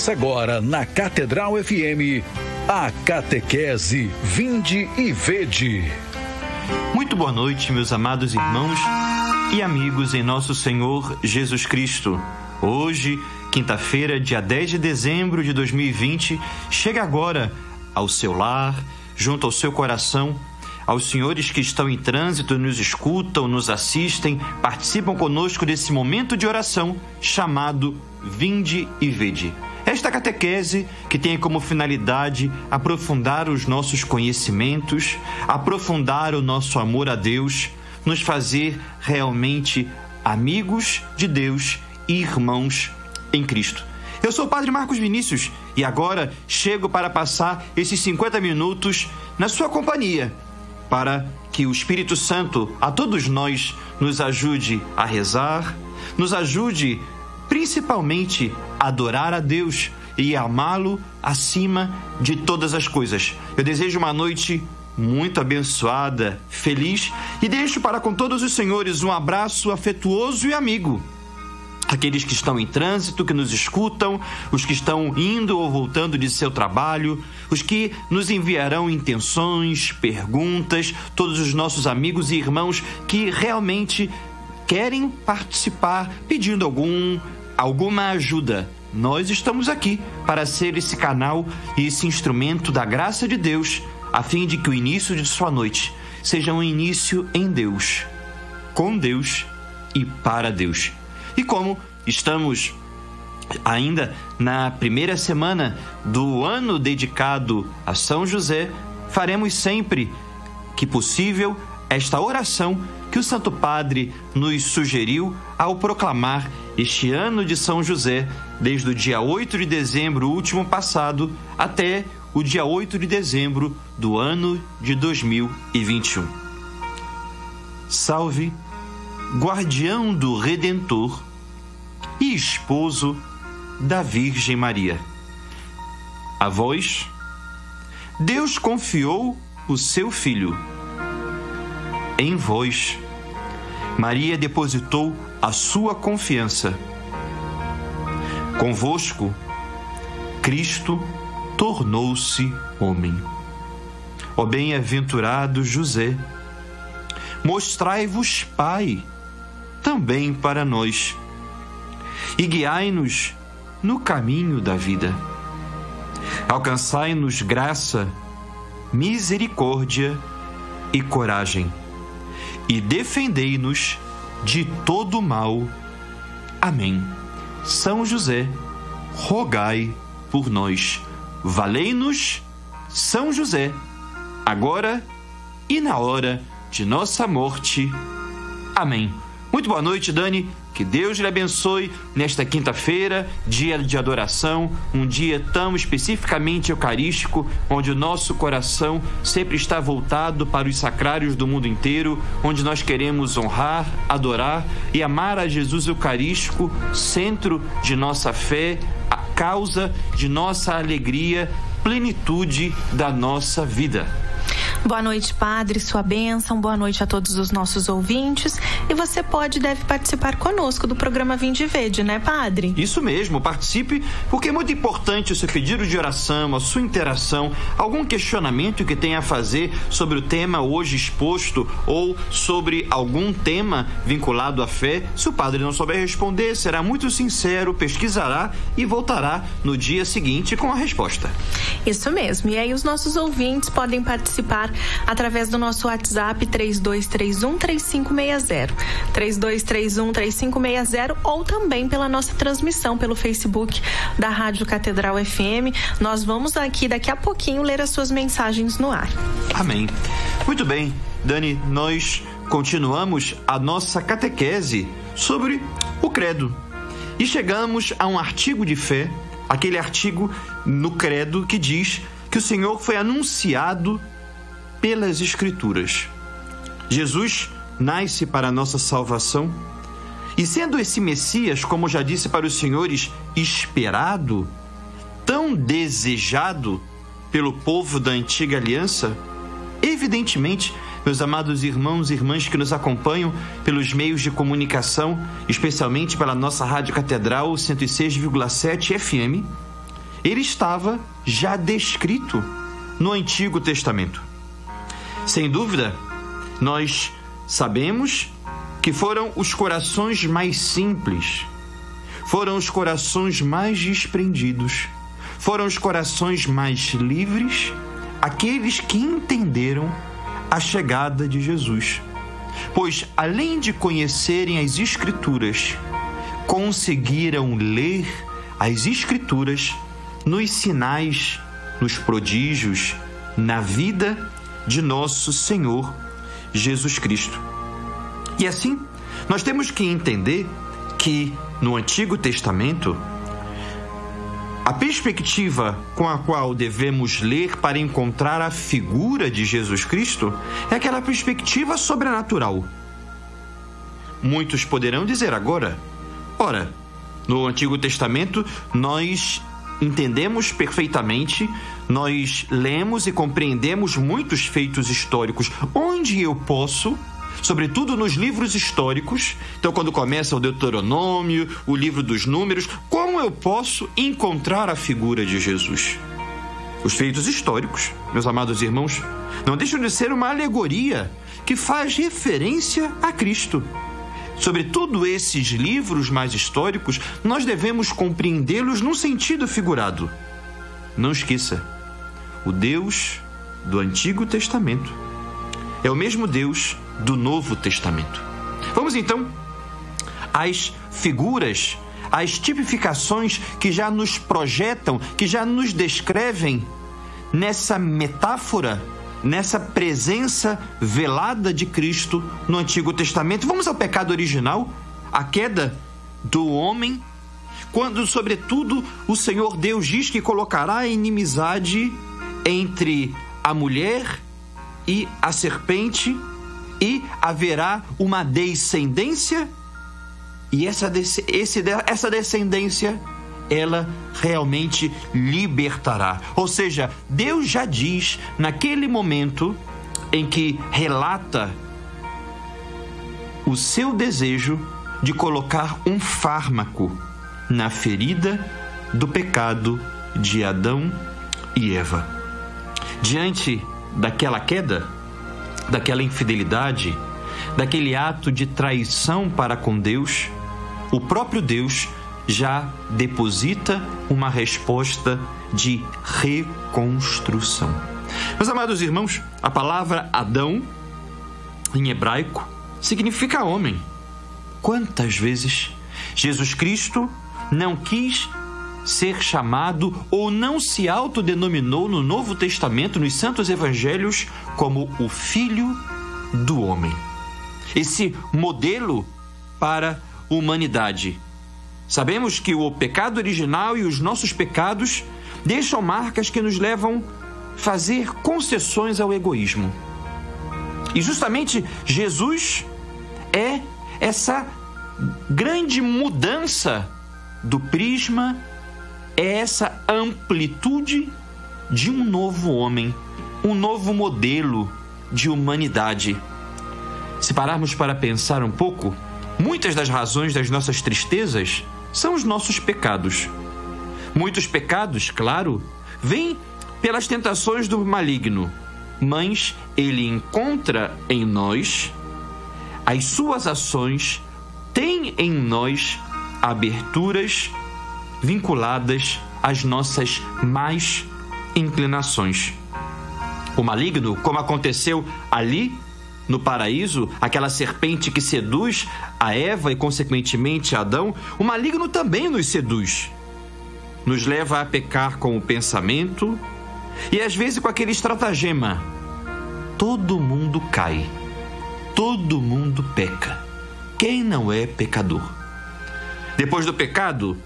Começa agora na Catedral FM, a Catequese Vinde e Vede. Muito boa noite, meus amados irmãos e amigos em nosso Senhor Jesus Cristo. Hoje, quinta-feira, dia 10 de dezembro de 2020, chega agora ao seu lar, junto ao seu coração, aos senhores que estão em trânsito, nos escutam, nos assistem, participam conosco desse momento de oração chamado Vinde e Vede. Esta catequese, que tem como finalidade aprofundar os nossos conhecimentos, aprofundar o nosso amor a Deus, nos fazer realmente amigos de Deus e irmãos em Cristo. Eu sou o Padre Marcos Vinícius e agora chego para passar esses 50 minutos na sua companhia, para que o Espírito Santo a todos nós nos ajude a rezar, nos ajude principalmente adorar a Deus e amá-lo acima de todas as coisas. Eu desejo uma noite muito abençoada, feliz e deixo para com todos os senhores um abraço afetuoso e amigo aqueles que estão em trânsito, que nos escutam, os que estão indo ou voltando de seu trabalho, os que nos enviarão intenções, perguntas, todos os nossos amigos e irmãos que realmente querem participar pedindo algum alguma ajuda. Nós estamos aqui para ser esse canal e esse instrumento da graça de Deus, a fim de que o início de sua noite seja um início em Deus, com Deus e para Deus. E como estamos ainda na primeira semana do ano dedicado a São José, faremos sempre que possível esta oração que o Santo Padre nos sugeriu ao proclamar este ano de São José, desde o dia 8 de dezembro último passado até o dia 8 de dezembro do ano de 2021. Salve guardião do Redentor e esposo da Virgem Maria. A vós, Deus confiou o seu Filho. Em vós, Maria depositou a sua confiança. Convosco, Cristo tornou-se homem. Ó bem-aventurado José, mostrai-vos Pai também para nós e guiai-nos no caminho da vida. Alcançai-nos graça, misericórdia e coragem, e defendei-nos de todo mal. Amém. São José, rogai por nós. Valei-nos, São José, agora e na hora de nossa morte. Amém. Muito boa noite, Dani. Que Deus lhe abençoe nesta quinta-feira, dia de adoração, um dia tão especificamente eucarístico, onde o nosso coração sempre está voltado para os sacrários do mundo inteiro, onde nós queremos honrar, adorar e amar a Jesus Eucarístico, centro de nossa fé, a causa de nossa alegria, plenitude da nossa vida. Boa noite, Padre, sua bênção. Boa noite a todos os nossos ouvintes. E você pode e deve participar conosco do programa Vinde Vede, né, Padre? Isso mesmo, participe, porque é muito importante o seu pedido de oração, a sua interação, algum questionamento que tenha a fazer sobre o tema hoje exposto ou sobre algum tema vinculado à fé. Se o padre não souber responder, será muito sincero, pesquisará e voltará no dia seguinte com a resposta. Isso mesmo. E aí os nossos ouvintes podem participar através do nosso WhatsApp 3231 3560. 3231 3560 ou também pela nossa transmissão pelo Facebook da Rádio Catedral FM. Nós vamos aqui daqui a pouquinho ler as suas mensagens no ar. Amém. Muito bem, Dani, nós continuamos a nossa catequese sobre o credo. E chegamos a um artigo de fé, aquele artigo no credo que diz que o Senhor foi anunciado pelas Escrituras. Jesus nasce para a nossa salvação e, sendo esse Messias, como já disse para os senhores, esperado, tão desejado pelo povo da antiga aliança, evidentemente, meus amados irmãos e irmãs que nos acompanham pelos meios de comunicação, especialmente pela nossa Rádio Catedral 106,7 FM, ele estava já descrito no Antigo Testamento. Sem dúvida, nós sabemos que foram os corações mais simples, foram os corações mais desprendidos, foram os corações mais livres, aqueles que entenderam a chegada de Jesus. Pois, além de conhecerem as Escrituras, conseguiram ler as Escrituras nos sinais, nos prodígios, na vida de nosso Senhor Jesus Cristo. E assim, nós temos que entender que no Antigo Testamento, a perspectiva com a qual devemos ler para encontrar a figura de Jesus Cristo é aquela perspectiva sobrenatural. Muitos poderão dizer agora: ora, no Antigo Testamento nós entendemos perfeitamente, nós lemos e compreendemos muitos feitos históricos. Onde eu posso sobretudo nos livros históricos. Então, quando começa o Deuteronômio, o livro dos Números, como eu posso encontrar a figura de Jesus? Os feitos históricos, meus amados irmãos, não deixam de ser uma alegoria que faz referência a Cristo. Sobretudo esses livros mais históricos, nós devemos compreendê-los num sentido figurado. Não esqueça, o Deus do Antigo Testamento é o mesmo Deus do Novo Testamento. Vamos então às figuras, às tipificações que já nos projetam, que já nos descrevem nessa metáfora, nessa presença velada de Cristo no Antigo Testamento. Vamos ao pecado original, a queda do homem, quando, sobretudo, o Senhor Deus diz que colocará a inimizade entre a mulher e a serpente e haverá uma descendência e essa, esse, essa descendência ela realmente libertará. Ou seja, Deus já diz naquele momento em que relata o seu desejo de colocar um fármaco na ferida do pecado de Adão e Eva. Diante daquela queda, daquela infidelidade, daquele ato de traição para com Deus, o próprio Deus já deposita uma resposta de reconstrução. Meus amados irmãos, a palavra Adão, em hebraico, significa homem. Quantas vezes Jesus Cristo não quis ser chamado ou não se autodenominou no Novo Testamento, nos Santos Evangelhos, como o Filho do Homem. Esse modelo para a humanidade. Sabemos que o pecado original e os nossos pecados deixam marcas que nos levam a fazer concessões ao egoísmo. E justamente Jesus é essa grande mudança do prisma é essa amplitude de um novo homem, um novo modelo de humanidade. Se pararmos para pensar um pouco, muitas das razões das nossas tristezas são os nossos pecados. Muitos pecados, claro, vêm pelas tentações do maligno, mas ele encontra em nós as suas ações, tem em nós aberturas vinculadas às nossas mais inclinações. O maligno, como aconteceu ali no paraíso, aquela serpente que seduz a Eva e, consequentemente, Adão, o maligno também nos seduz. Nos leva a pecar com o pensamento e, às vezes, com aquele estratagema: todo mundo cai, todo mundo peca. Quem não é pecador? Depois do pecado,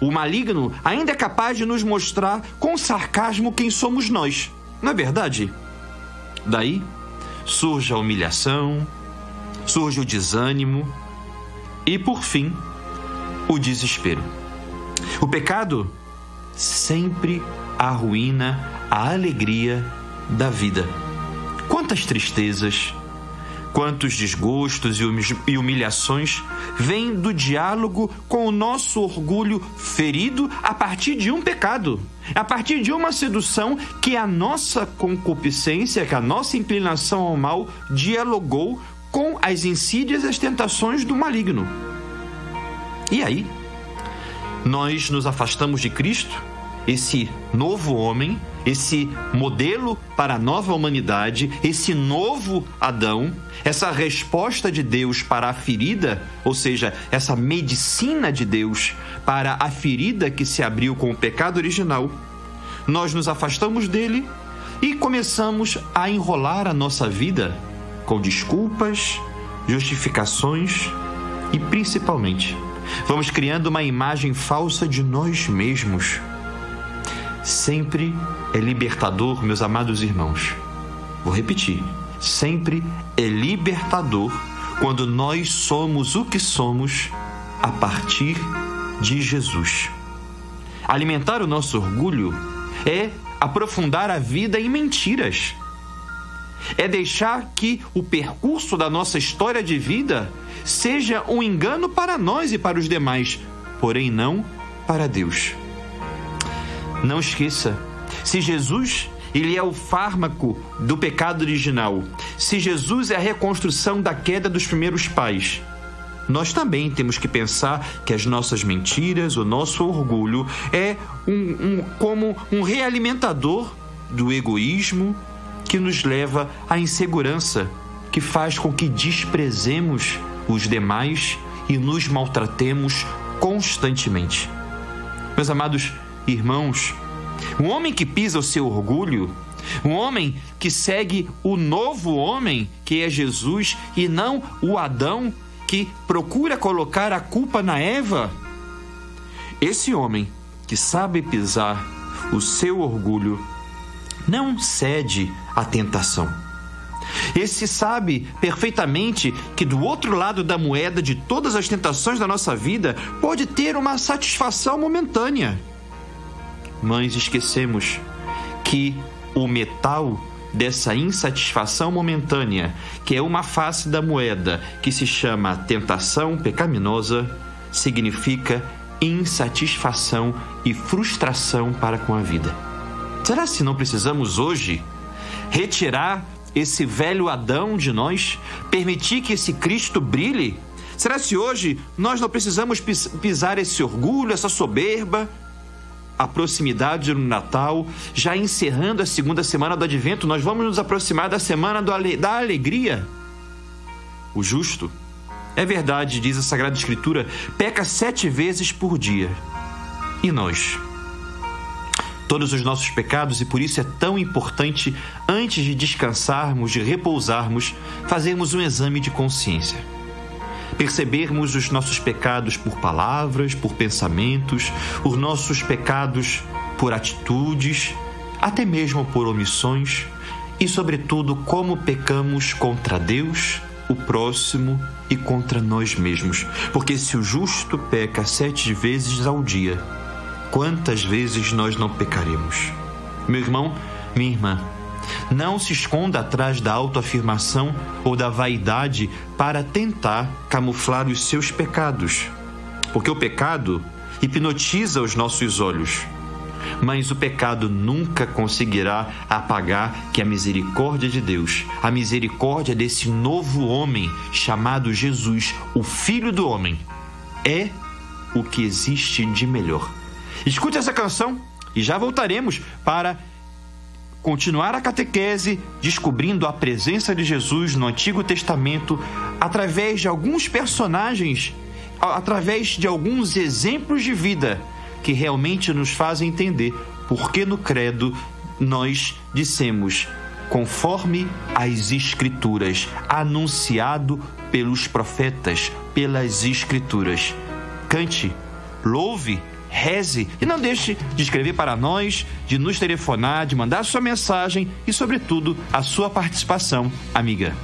o maligno ainda é capaz de nos mostrar com sarcasmo quem somos nós. Não é verdade? Daí surge a humilhação, surge o desânimo e, por fim, o desespero. O pecado sempre arruína a alegria da vida. Quantas tristezas, Quantos desgostos e humilhações vêm do diálogo com o nosso orgulho ferido a partir de um pecado, a partir de uma sedução que a nossa concupiscência, que a nossa inclinação ao mal dialogou com as insídias e as tentações do maligno. E aí, nós nos afastamos de Cristo, esse novo homem, esse modelo para a nova humanidade, esse novo Adão, essa resposta de Deus para a ferida, ou seja, essa medicina de Deus para a ferida que se abriu com o pecado original, nós nos afastamos dele e começamos a enrolar a nossa vida com desculpas, justificações e principalmente vamos criando uma imagem falsa de nós mesmos. Sempre é libertador, meus amados irmãos. Vou repetir: sempre é libertador quando nós somos o que somos a partir de Jesus. Alimentar o nosso orgulho é aprofundar a vida em mentiras. É deixar que o percurso da nossa história de vida seja um engano para nós e para os demais, porém não para Deus. Não esqueça, se Jesus ele é o fármaco do pecado original, se Jesus é a reconstrução da queda dos primeiros pais, nós também temos que pensar que as nossas mentiras, o nosso orgulho é um, um, como um realimentador do egoísmo que nos leva à insegurança, que faz com que desprezemos os demais e nos maltratemos constantemente. Meus amados irmãos, um homem que pisa o seu orgulho, um homem que segue o novo homem, que é Jesus, e não o Adão que procura colocar a culpa na Eva, esse homem que sabe pisar o seu orgulho não cede à tentação. Esse sabe perfeitamente que do outro lado da moeda de todas as tentações da nossa vida pode ter uma satisfação momentânea. Mas esquecemos que o metal dessa insatisfação momentânea, que é uma face da moeda que se chama tentação pecaminosa, significa insatisfação e frustração para com a vida. Será se não precisamos hoje retirar esse velho Adão de nós, permitir que esse Cristo brilhe? Será se hoje nós não precisamos pisar esse orgulho, essa soberba, a proximidade do Natal, já encerrando a segunda semana do Advento, nós vamos nos aproximar da semana da alegria. O justo, é verdade, diz a Sagrada Escritura, peca sete vezes por dia. E nós? Todos os nossos pecados, e por isso é tão importante, antes de descansarmos, de repousarmos, fazermos um exame de consciência percebermos os nossos pecados por palavras, por pensamentos, os nossos pecados por atitudes, até mesmo por omissões, e, sobretudo, como pecamos contra Deus, o próximo e contra nós mesmos. Porque se o justo peca sete vezes ao dia, quantas vezes nós não pecaremos? Meu irmão, minha irmã, não se esconda atrás da autoafirmação ou da vaidade para tentar camuflar os seus pecados. Porque o pecado hipnotiza os nossos olhos. Mas o pecado nunca conseguirá apagar que a misericórdia de Deus, a misericórdia desse novo homem chamado Jesus, o Filho do Homem, é o que existe de melhor. Escute essa canção e já voltaremos para continuar a catequese descobrindo a presença de Jesus no Antigo Testamento através de alguns personagens, através de alguns exemplos de vida que realmente nos fazem entender por que no credo nós dissemos conforme as escrituras, anunciado pelos profetas, pelas escrituras. Cante, louve reze e não deixe de escrever para nós, de nos telefonar, de mandar sua mensagem e, sobretudo, a sua participação, amiga.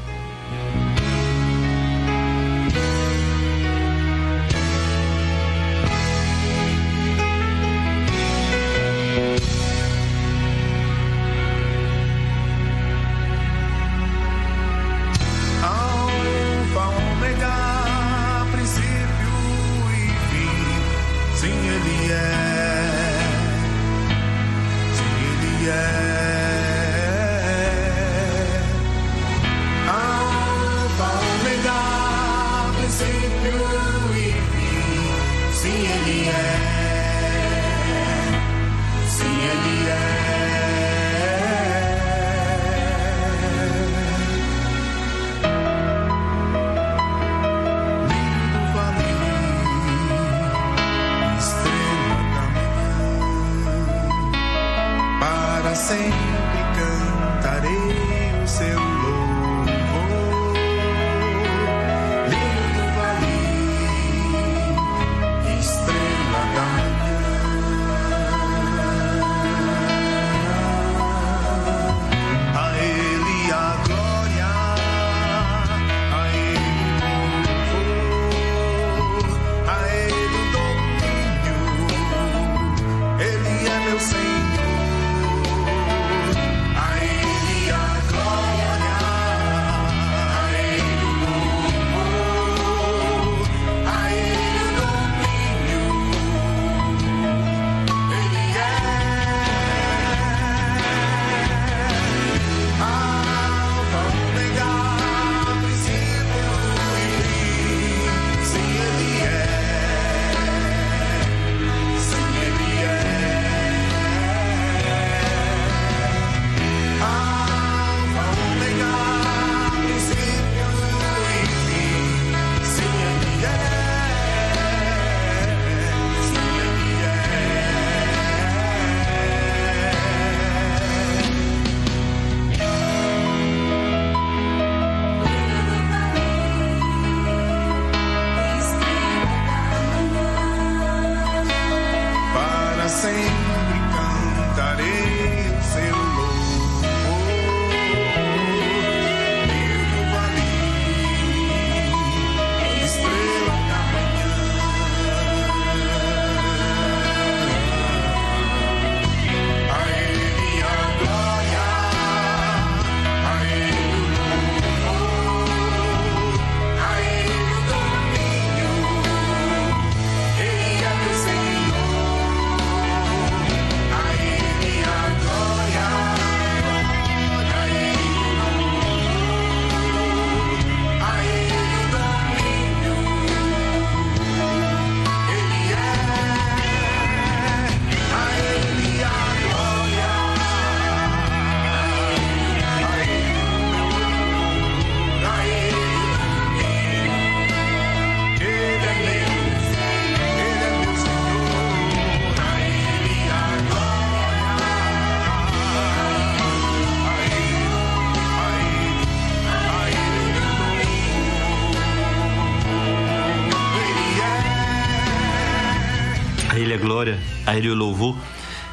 Ele o louvor.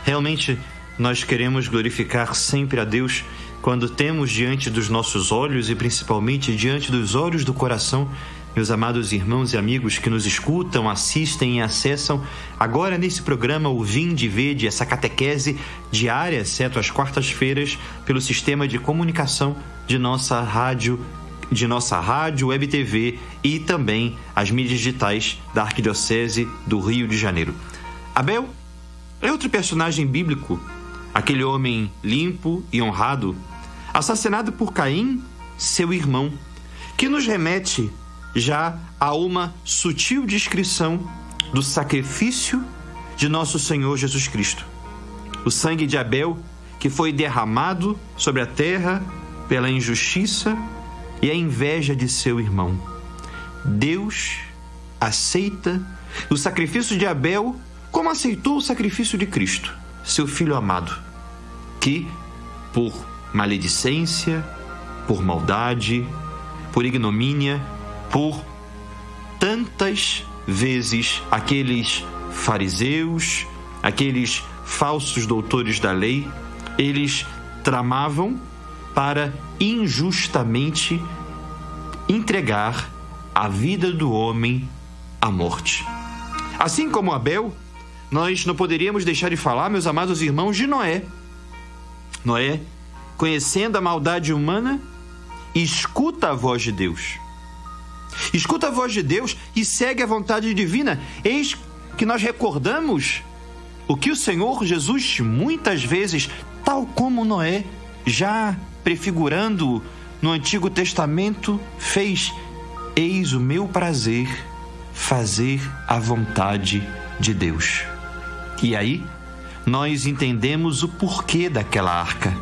Realmente, nós queremos glorificar sempre a Deus quando temos diante dos nossos olhos e principalmente diante dos olhos do coração, meus amados irmãos e amigos que nos escutam, assistem e acessam agora nesse programa o Vinde Vede, essa catequese diária, exceto às quartas-feiras, pelo sistema de comunicação de nossa rádio de nossa rádio, web TV e também as mídias digitais da Arquidiocese do Rio de Janeiro. Abel é outro personagem bíblico, aquele homem limpo e honrado, assassinado por Caim, seu irmão, que nos remete já a uma sutil descrição do sacrifício de nosso Senhor Jesus Cristo. O sangue de Abel que foi derramado sobre a terra pela injustiça e a inveja de seu irmão. Deus aceita o sacrifício de Abel como aceitou o sacrifício de Cristo, seu filho amado, que, por maledicência, por maldade, por ignomínia, por tantas vezes aqueles fariseus, aqueles falsos doutores da lei, eles tramavam para injustamente entregar a vida do homem à morte. Assim como Abel, nós não poderíamos deixar de falar, meus amados irmãos, de Noé. Noé, conhecendo a maldade humana, escuta a voz de Deus. Escuta a voz de Deus e segue a vontade divina. Eis que nós recordamos o que o Senhor Jesus muitas vezes, tal como Noé, já prefigurando no Antigo Testamento, fez: Eis o meu prazer fazer a vontade de Deus. E aí, nós entendemos o porquê daquela arca.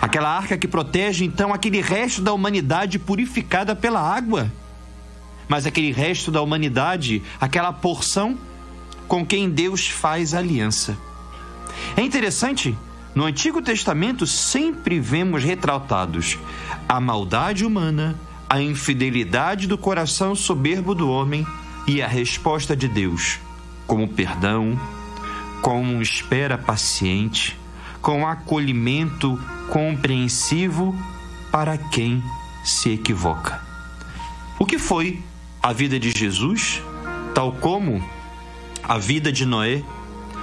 Aquela arca que protege então aquele resto da humanidade purificada pela água. Mas aquele resto da humanidade, aquela porção com quem Deus faz aliança. É interessante no Antigo Testamento sempre vemos retratados a maldade humana, a infidelidade do coração soberbo do homem e a resposta de Deus, como perdão, com espera paciente, com acolhimento compreensivo para quem se equivoca. O que foi a vida de Jesus, tal como a vida de Noé,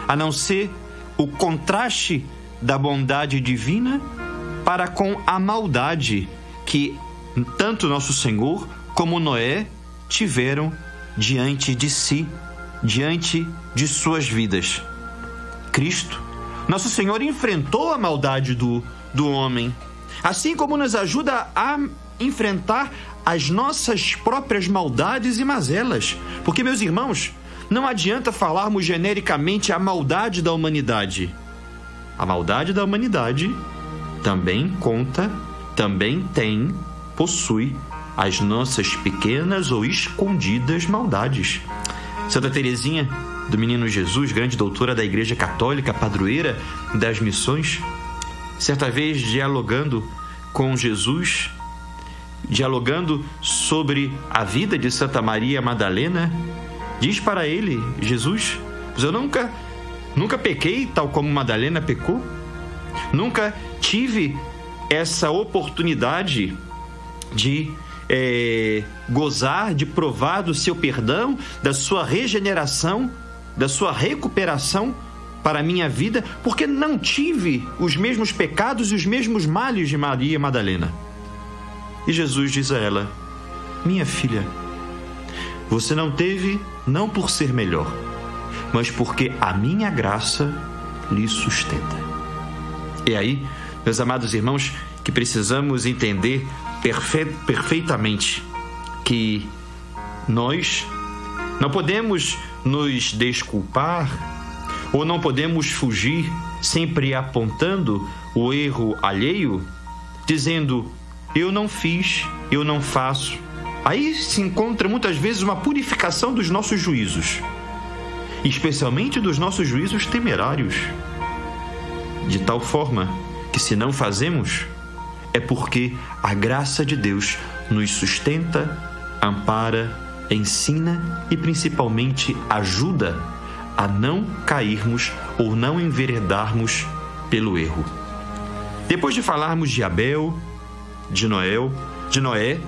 a não ser o contraste da bondade divina para com a maldade que tanto nosso Senhor como Noé tiveram diante de si, diante de suas vidas. Cristo, nosso Senhor, enfrentou a maldade do, do homem, assim como nos ajuda a enfrentar as nossas próprias maldades e mazelas. Porque, meus irmãos, não adianta falarmos genericamente a maldade da humanidade. A maldade da humanidade também conta, também tem, possui as nossas pequenas ou escondidas maldades. Santa Teresinha do Menino Jesus, grande doutora da Igreja Católica, padroeira das missões, certa vez dialogando com Jesus, dialogando sobre a vida de Santa Maria Madalena, diz para ele, Jesus, eu nunca Nunca pequei tal como Madalena pecou? Nunca tive essa oportunidade de é, gozar, de provar do seu perdão, da sua regeneração, da sua recuperação para a minha vida, porque não tive os mesmos pecados e os mesmos males de Maria Madalena. E Jesus diz a ela: Minha filha, você não teve não por ser melhor mas porque a minha graça lhe sustenta. E aí, meus amados irmãos, que precisamos entender perfe perfeitamente que nós não podemos nos desculpar? Ou não podemos fugir sempre apontando o erro alheio, dizendo eu não fiz, eu não faço. Aí se encontra muitas vezes uma purificação dos nossos juízos. Especialmente dos nossos juízos temerários, de tal forma que, se não fazemos, é porque a graça de Deus nos sustenta, ampara, ensina e principalmente ajuda a não cairmos ou não enveredarmos pelo erro. Depois de falarmos de Abel, de Noel, de Noé,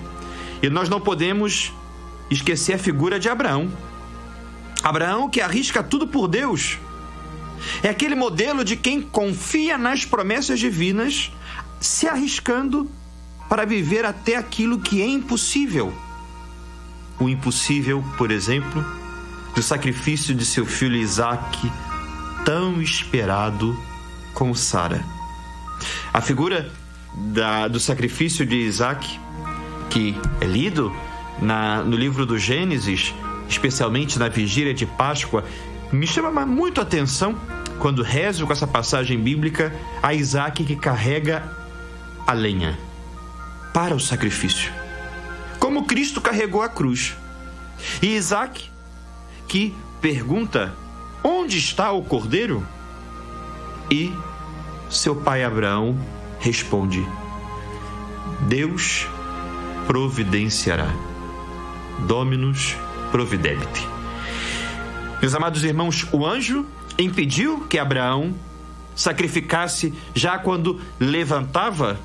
e nós não podemos esquecer a figura de Abraão Abraão que arrisca tudo por Deus. É aquele modelo de quem confia nas promessas divinas, se arriscando para viver até aquilo que é impossível. O impossível, por exemplo, do sacrifício de seu filho Isaac, tão esperado com Sara. A figura da, do sacrifício de Isaac, que é lido na, no livro do Gênesis, especialmente na vigília de Páscoa, me chama muito a atenção quando rezo com essa passagem bíblica a Isaac que carrega a lenha para o sacrifício. Como Cristo carregou a cruz. E Isaac que pergunta: Onde está o cordeiro? E seu pai Abraão responde: Deus providenciará. Dominus providente. Meus amados irmãos, o anjo impediu que Abraão sacrificasse já quando levantava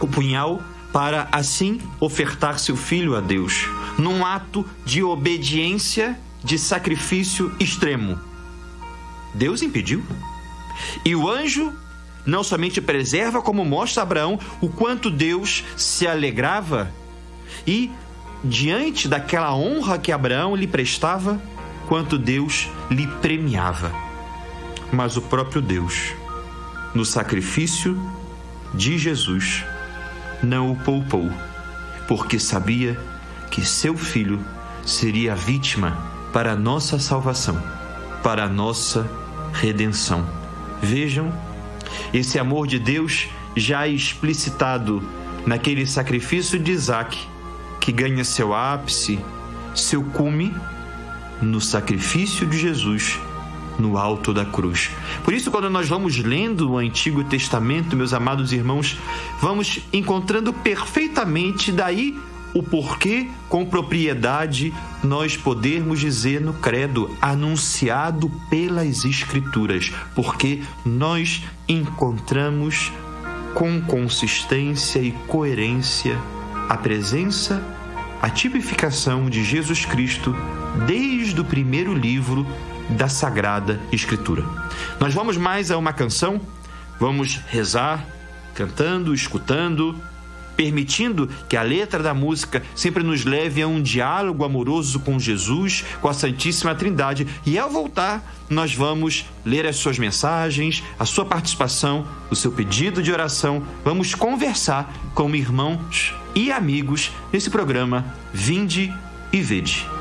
o punhal para assim ofertar seu filho a Deus, num ato de obediência, de sacrifício extremo. Deus impediu. E o anjo não somente preserva, como mostra Abraão o quanto Deus se alegrava e diante daquela honra que Abraão lhe prestava, quanto Deus lhe premiava. Mas o próprio Deus, no sacrifício de Jesus, não o poupou, porque sabia que seu filho seria a vítima para a nossa salvação, para a nossa redenção. Vejam esse amor de Deus já explicitado naquele sacrifício de Isaac que ganha seu ápice, seu cume no sacrifício de Jesus, no alto da cruz. Por isso, quando nós vamos lendo o Antigo Testamento, meus amados irmãos, vamos encontrando perfeitamente daí o porquê, com propriedade, nós podermos dizer no Credo, anunciado pelas Escrituras, porque nós encontramos com consistência e coerência a presença, a tipificação de Jesus Cristo desde o primeiro livro da Sagrada Escritura. Nós vamos mais a uma canção, vamos rezar, cantando, escutando, permitindo que a letra da música sempre nos leve a um diálogo amoroso com Jesus, com a Santíssima Trindade. E ao voltar, nós vamos ler as suas mensagens, a sua participação, o seu pedido de oração. Vamos conversar com irmãos e amigos nesse programa Vinde e Vede.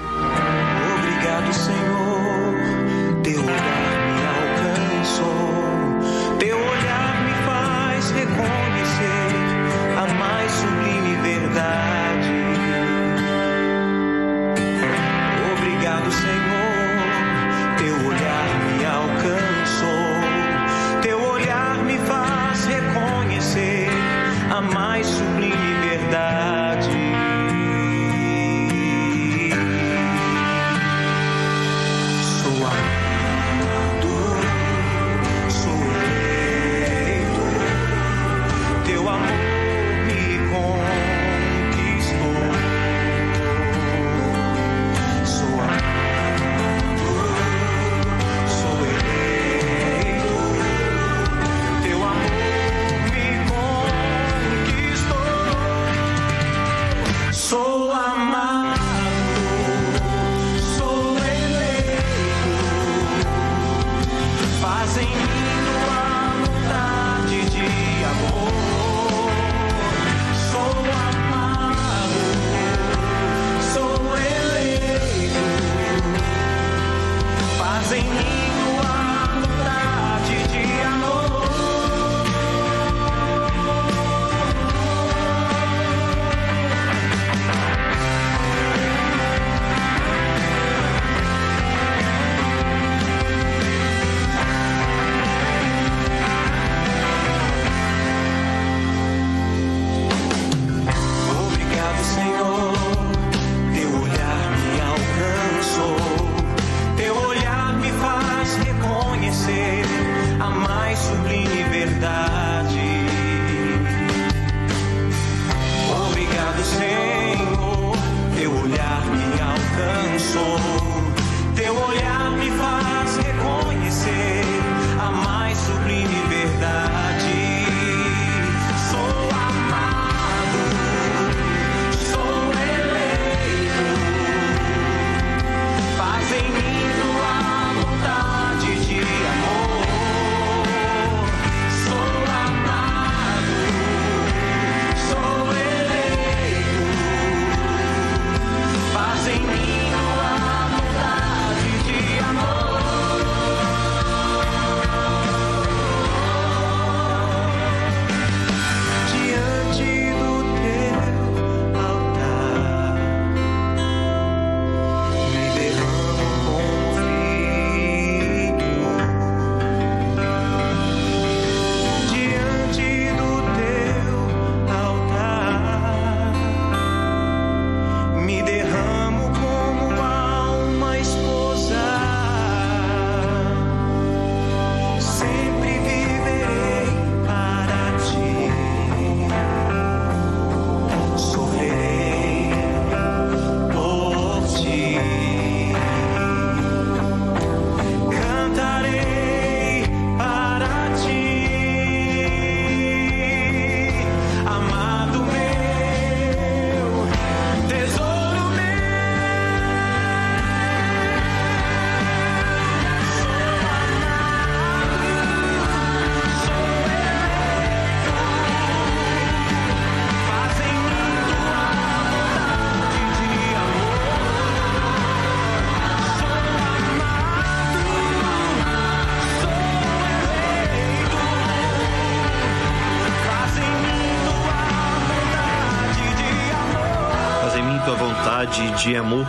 De amor.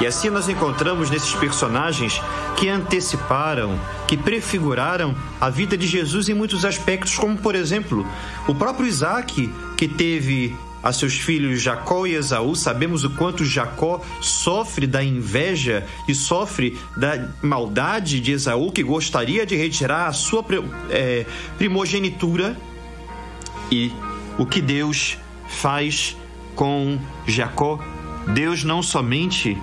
E assim nós encontramos nesses personagens que anteciparam, que prefiguraram a vida de Jesus em muitos aspectos, como por exemplo, o próprio Isaac, que teve a seus filhos Jacó e Esaú, sabemos o quanto Jacó sofre da inveja e sofre da maldade de Esaú, que gostaria de retirar a sua é, primogenitura. E o que Deus faz com Jacó? Deus não somente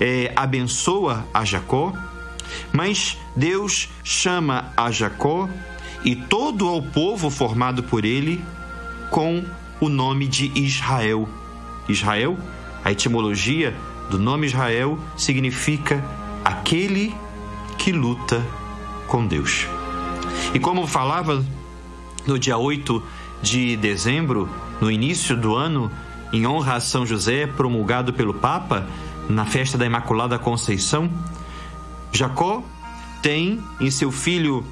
é, abençoa a Jacó, mas Deus chama a Jacó e todo o povo formado por ele com o nome de Israel. Israel, a etimologia do nome Israel significa aquele que luta com Deus. E como falava no dia 8 de dezembro, no início do ano, em honra a São José, promulgado pelo Papa na festa da Imaculada Conceição, Jacó tem em seu filho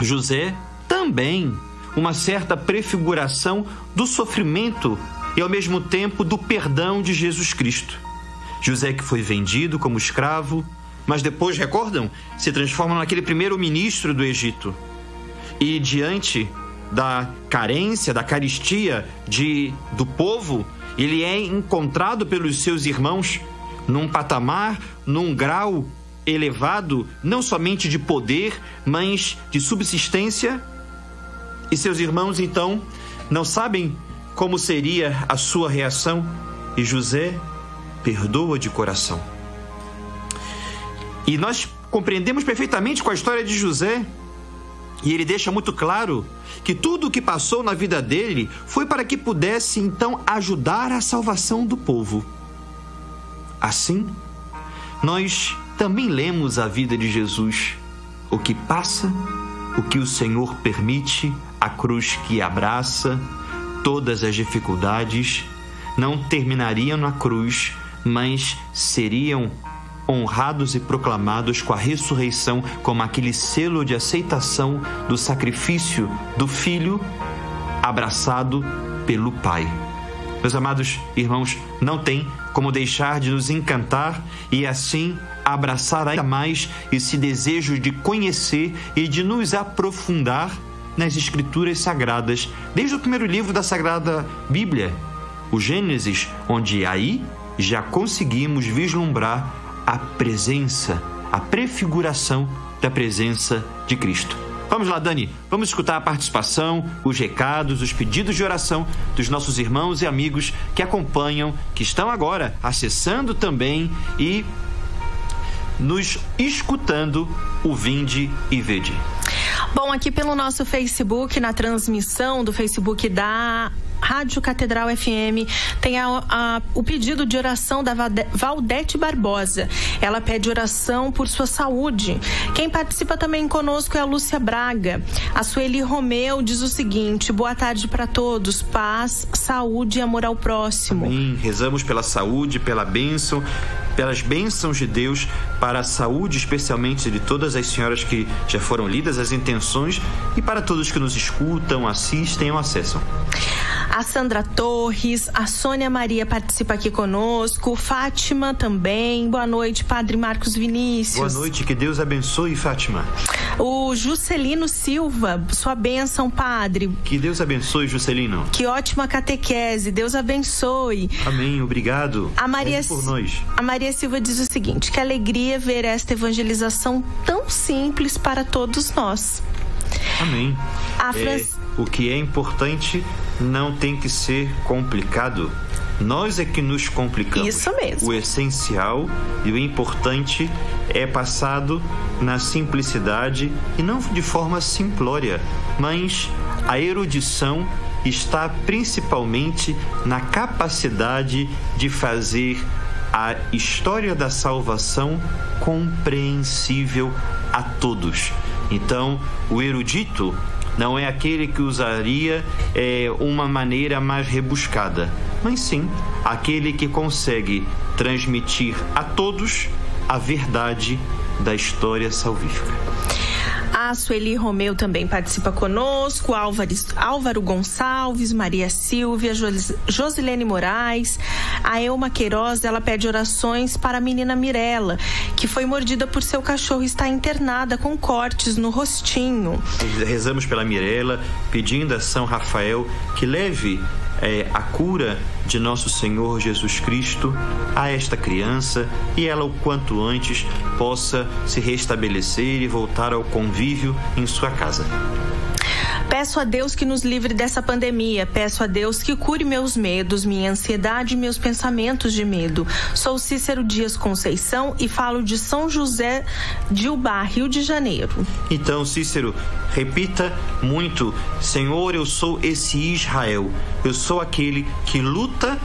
José também uma certa prefiguração do sofrimento e ao mesmo tempo do perdão de Jesus Cristo. José que foi vendido como escravo, mas depois, recordam, se transforma naquele primeiro ministro do Egito. E diante da carência, da caristia de, do povo, ele é encontrado pelos seus irmãos num patamar, num grau elevado, não somente de poder, mas de subsistência. E seus irmãos então não sabem como seria a sua reação. E José perdoa de coração. E nós compreendemos perfeitamente com a história de José. E ele deixa muito claro que tudo o que passou na vida dele foi para que pudesse então ajudar a salvação do povo. Assim, nós também lemos a vida de Jesus, o que passa, o que o Senhor permite a cruz que abraça todas as dificuldades não terminariam na cruz, mas seriam honrados e proclamados com a ressurreição como aquele selo de aceitação do sacrifício do Filho abraçado pelo Pai. Meus amados irmãos, não tem como deixar de nos encantar e assim abraçar ainda mais esse desejo de conhecer e de nos aprofundar nas Escrituras Sagradas, desde o primeiro livro da Sagrada Bíblia, o Gênesis, onde aí já conseguimos vislumbrar a presença, a prefiguração da presença de Cristo. Vamos lá, Dani, vamos escutar a participação, os recados, os pedidos de oração dos nossos irmãos e amigos que acompanham, que estão agora acessando também e nos escutando o Vinde e Vede. Bom, aqui pelo nosso Facebook, na transmissão do Facebook da Rádio Catedral FM tem a, a, o pedido de oração da Valdete Barbosa. Ela pede oração por sua saúde. Quem participa também conosco é a Lúcia Braga. A Sueli Romeu diz o seguinte: boa tarde para todos, paz, saúde e amor ao próximo. Amém. Rezamos pela saúde, pela bênção pelas bênçãos de Deus para a saúde, especialmente de todas as senhoras que já foram lidas, as intenções, e para todos que nos escutam, assistem ou acessam. A Sandra Torres, a Sônia Maria participa aqui conosco, Fátima também. Boa noite, Padre Marcos Vinícius. Boa noite, que Deus abençoe, Fátima. O Juscelino Silva, sua bênção, Padre. Que Deus abençoe, Juscelino. Que ótima catequese, Deus abençoe. Amém, obrigado. A Maria, por nós. A Maria Silva diz o seguinte: que alegria ver esta evangelização tão simples para todos nós. Amém. É, o que é importante não tem que ser complicado. Nós é que nos complicamos. Isso mesmo. O essencial e o importante é passado na simplicidade e não de forma simplória, mas a erudição está principalmente na capacidade de fazer a história da salvação compreensível a todos. Então, o erudito não é aquele que usaria é, uma maneira mais rebuscada, mas sim aquele que consegue transmitir a todos a verdade da história salvífica. A Sueli Romeu também participa conosco, Álvares, Álvaro Gonçalves, Maria Silvia, Jos, Josilene Moraes, a Elma Queiroz, ela pede orações para a menina Mirella, que foi mordida por seu cachorro e está internada com cortes no rostinho. Rezamos pela Mirella, pedindo a São Rafael que leve é, a cura de nosso Senhor Jesus Cristo a esta criança e ela o quanto antes possa se restabelecer e voltar ao convívio em sua casa. Peço a Deus que nos livre dessa pandemia. Peço a Deus que cure meus medos, minha ansiedade e meus pensamentos de medo. Sou Cícero Dias Conceição e falo de São José de Ubá, Rio de Janeiro. Então, Cícero, repita muito: Senhor, eu sou esse Israel. Eu sou aquele que luta,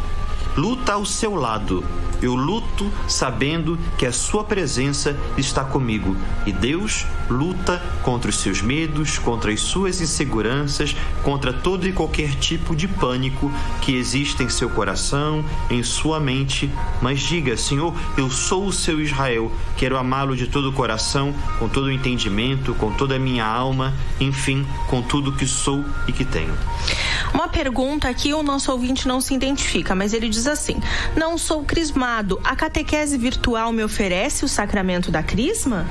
luta ao seu lado eu luto sabendo que a Sua presença está comigo. E Deus luta contra os seus medos, contra as suas inseguranças, contra todo e qualquer tipo de pânico que existe em seu coração, em sua mente. Mas diga, Senhor, eu sou o seu Israel. Quero amá-lo de todo o coração, com todo o entendimento, com toda a minha alma, enfim, com tudo que sou e que tenho. Uma pergunta aqui, o nosso ouvinte não se identifica, mas ele diz assim: Não sou crismado, a catequese virtual me oferece o sacramento da crisma?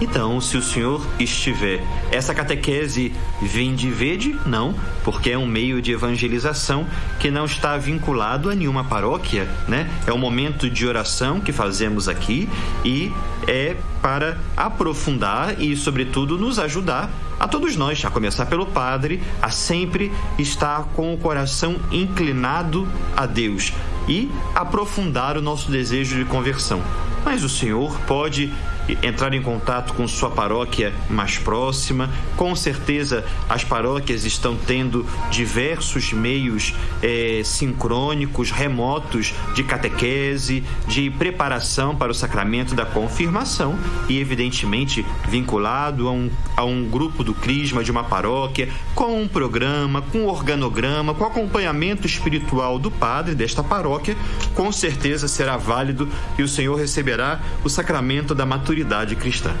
Então, se o senhor estiver. Essa catequese vinde vede? Não, porque é um meio de evangelização que não está vinculado a nenhuma paróquia, né? É um momento de oração que fazemos aqui e é para aprofundar e, sobretudo, nos ajudar a todos nós, a começar pelo Padre, a sempre estar com o coração inclinado a Deus e aprofundar o nosso desejo de conversão. Mas o Senhor pode entrar em contato com sua paróquia mais próxima. Com certeza, as paróquias estão tendo diversos meios é, sincrônicos, remotos de catequese, de preparação para o sacramento da confirmação e, evidentemente, vinculado a um, a um grupo do Crisma de uma paróquia, com um programa, com um organograma, com acompanhamento espiritual do padre desta paróquia, com certeza será válido e o Senhor receberá o sacramento da maturidade maturidade cristã.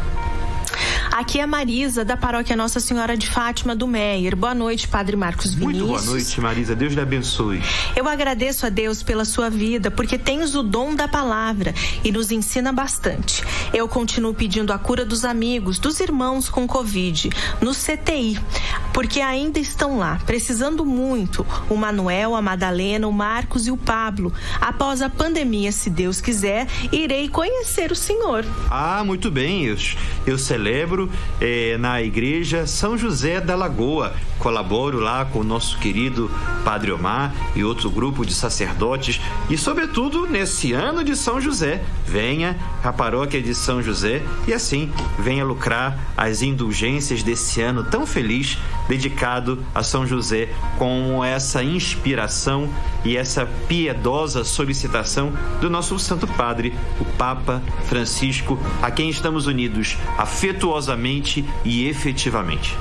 Aqui é a Marisa, da paróquia Nossa Senhora de Fátima do Meier. Boa noite, Padre Marcos Vinícius. Muito boa noite, Marisa. Deus lhe abençoe. Eu agradeço a Deus pela sua vida, porque tens o dom da palavra e nos ensina bastante. Eu continuo pedindo a cura dos amigos, dos irmãos com Covid, no CTI, porque ainda estão lá, precisando muito. O Manuel, a Madalena, o Marcos e o Pablo. Após a pandemia, se Deus quiser, irei conhecer o Senhor. Ah, muito bem. Eu, eu celebro é, na igreja São José da Lagoa. Colaboro lá com o nosso querido Padre Omar e outro grupo de sacerdotes. E, sobretudo, nesse ano de São José, venha a paróquia de São José e assim venha lucrar as indulgências desse ano tão feliz dedicado a São José com essa inspiração e essa piedosa solicitação do nosso Santo Padre, o Papa Francisco, a quem estamos unidos afetuosamente e efetivamente.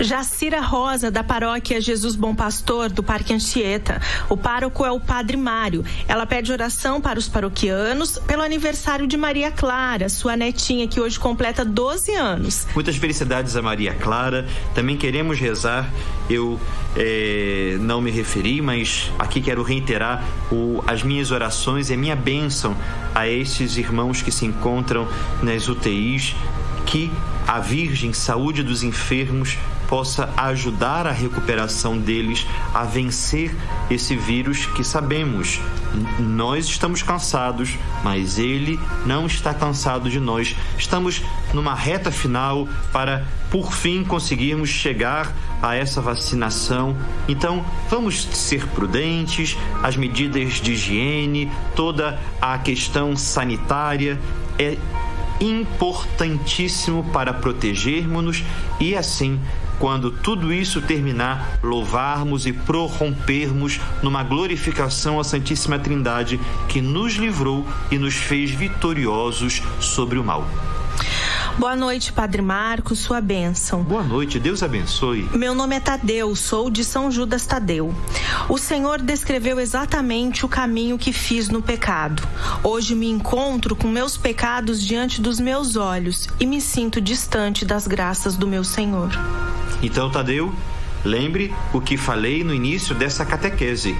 Jacira Rosa, da paróquia Jesus Bom Pastor, do Parque Anchieta. O pároco é o Padre Mário. Ela pede oração para os paroquianos pelo aniversário de Maria Clara, sua netinha, que hoje completa 12 anos. Muitas felicidades a Maria Clara. Também queremos rezar. Eu é, não me referi, mas aqui quero reiterar o, as minhas orações e a minha bênção a estes irmãos que se encontram nas UTIs que a Virgem Saúde dos Enfermos possa ajudar a recuperação deles a vencer esse vírus que sabemos. Nós estamos cansados, mas ele não está cansado de nós. Estamos numa reta final para, por fim, conseguirmos chegar a essa vacinação. Então, vamos ser prudentes, as medidas de higiene, toda a questão sanitária é importantíssimo para protegermos-nos e assim quando tudo isso terminar, louvarmos e prorrompermos numa glorificação à Santíssima Trindade que nos livrou e nos fez vitoriosos sobre o mal. Boa noite, Padre Marcos, sua bênção. Boa noite, Deus abençoe. Meu nome é Tadeu, sou de São Judas Tadeu. O Senhor descreveu exatamente o caminho que fiz no pecado. Hoje me encontro com meus pecados diante dos meus olhos e me sinto distante das graças do meu Senhor. Então, Tadeu, lembre o que falei no início dessa catequese.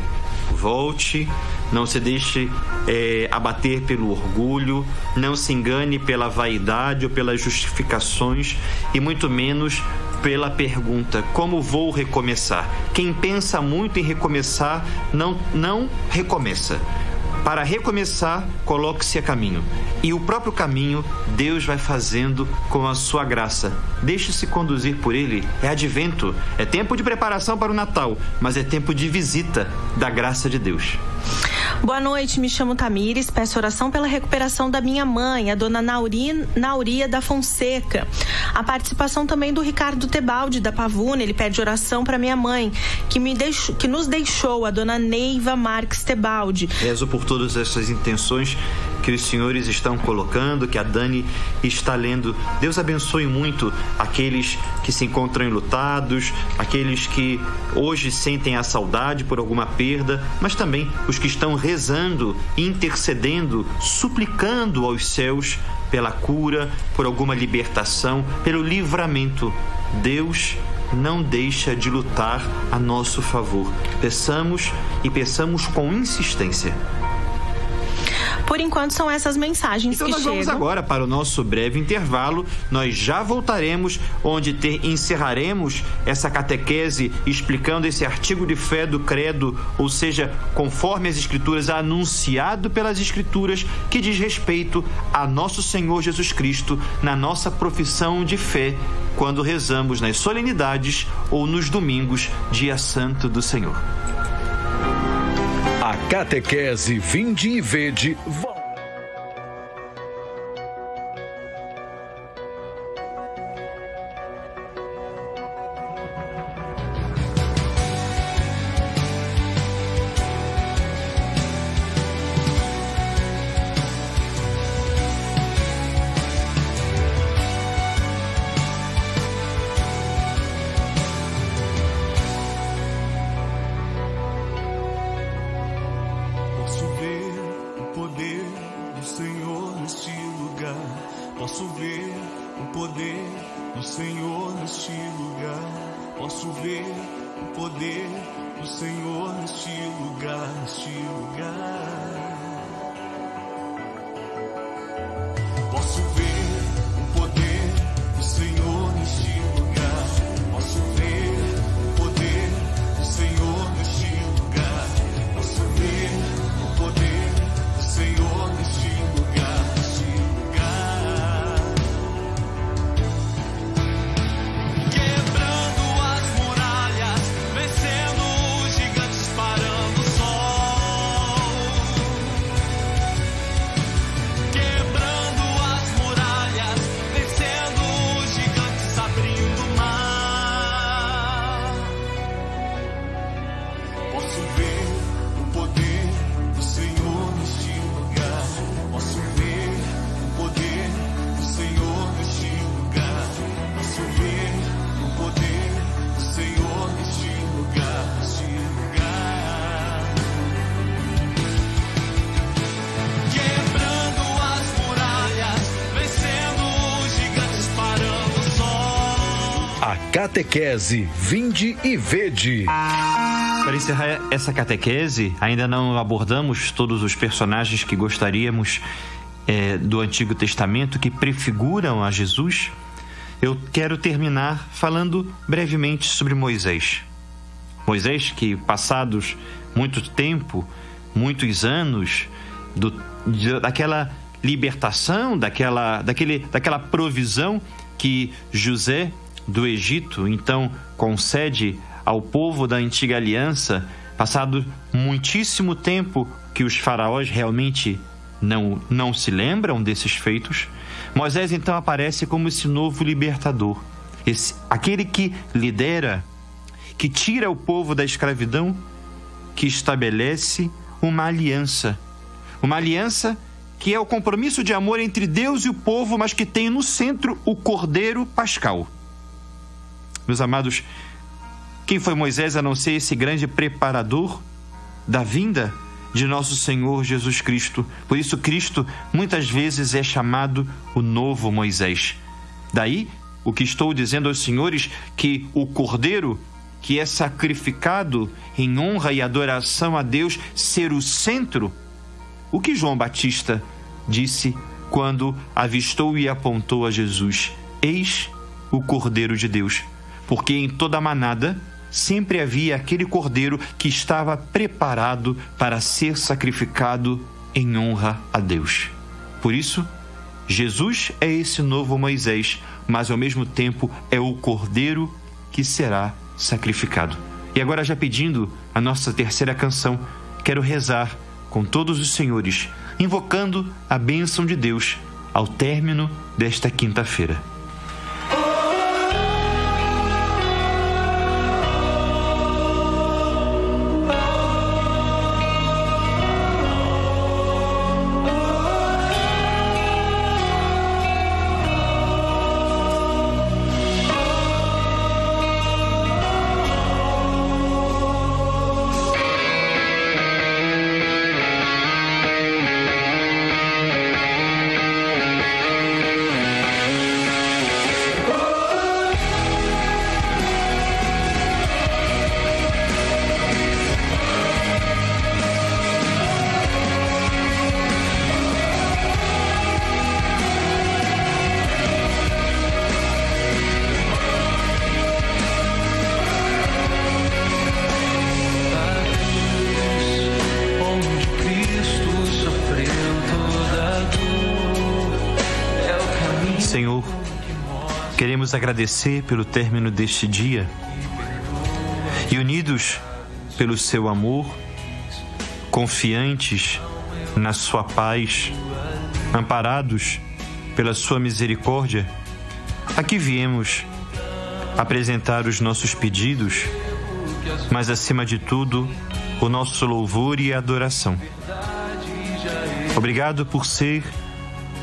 Volte, não se deixe é, abater pelo orgulho, não se engane pela vaidade ou pelas justificações e muito menos pela pergunta: como vou recomeçar? Quem pensa muito em recomeçar não, não recomeça. Para recomeçar, coloque-se a caminho. E o próprio caminho Deus vai fazendo com a sua graça. Deixe-se conduzir por Ele. É advento, é tempo de preparação para o Natal, mas é tempo de visita da graça de Deus. Boa noite, me chamo Tamires, peço oração pela recuperação da minha mãe, a dona Nauri, Nauria da Fonseca. A participação também do Ricardo Tebaldi da Pavuna, ele pede oração para minha mãe, que, me deixou, que nos deixou, a dona Neiva Marques Tebaldi. Rezo por todas essas intenções que os senhores estão colocando, que a Dani está lendo. Deus abençoe muito aqueles que se encontram enlutados, aqueles que hoje sentem a saudade por alguma perda, mas também os que estão rezando, intercedendo, suplicando aos céus pela cura, por alguma libertação, pelo livramento. Deus não deixa de lutar a nosso favor. Peçamos e peçamos com insistência. Por enquanto são essas mensagens então que nós chegam. vamos agora para o nosso breve intervalo. Nós já voltaremos, onde ter, encerraremos essa catequese explicando esse artigo de fé do credo, ou seja, conforme as escrituras, anunciado pelas escrituras, que diz respeito a nosso Senhor Jesus Cristo na nossa profissão de fé, quando rezamos nas solenidades ou nos domingos, dia santo do Senhor. A catequese Vinde e Vede volta. Catequese Vinde e Vede. Para encerrar essa catequese, ainda não abordamos todos os personagens que gostaríamos eh, do Antigo Testamento que prefiguram a Jesus. Eu quero terminar falando brevemente sobre Moisés. Moisés, que passados muito tempo, muitos anos, do, daquela libertação, daquela, daquele, daquela provisão que José do Egito então concede ao povo da antiga aliança, passado muitíssimo tempo que os faraós realmente não, não se lembram desses feitos, Moisés então aparece como esse novo libertador, esse, aquele que lidera, que tira o povo da escravidão, que estabelece uma aliança, uma aliança que é o compromisso de amor entre Deus e o povo, mas que tem no centro o Cordeiro Pascal. Meus amados, quem foi Moisés a não ser esse grande preparador da vinda de nosso Senhor Jesus Cristo? Por isso, Cristo muitas vezes é chamado o novo Moisés. Daí, o que estou dizendo aos senhores que o Cordeiro que é sacrificado em honra e adoração a Deus ser o centro? O que João Batista disse quando avistou e apontou a Jesus: Eis o Cordeiro de Deus. Porque em toda manada sempre havia aquele cordeiro que estava preparado para ser sacrificado em honra a Deus. Por isso, Jesus é esse novo Moisés, mas ao mesmo tempo é o cordeiro que será sacrificado. E agora, já pedindo a nossa terceira canção, quero rezar com todos os senhores, invocando a bênção de Deus ao término desta quinta-feira. Agradecer pelo término deste dia e unidos pelo seu amor, confiantes na sua paz, amparados pela sua misericórdia, aqui viemos apresentar os nossos pedidos, mas acima de tudo, o nosso louvor e adoração. Obrigado por ser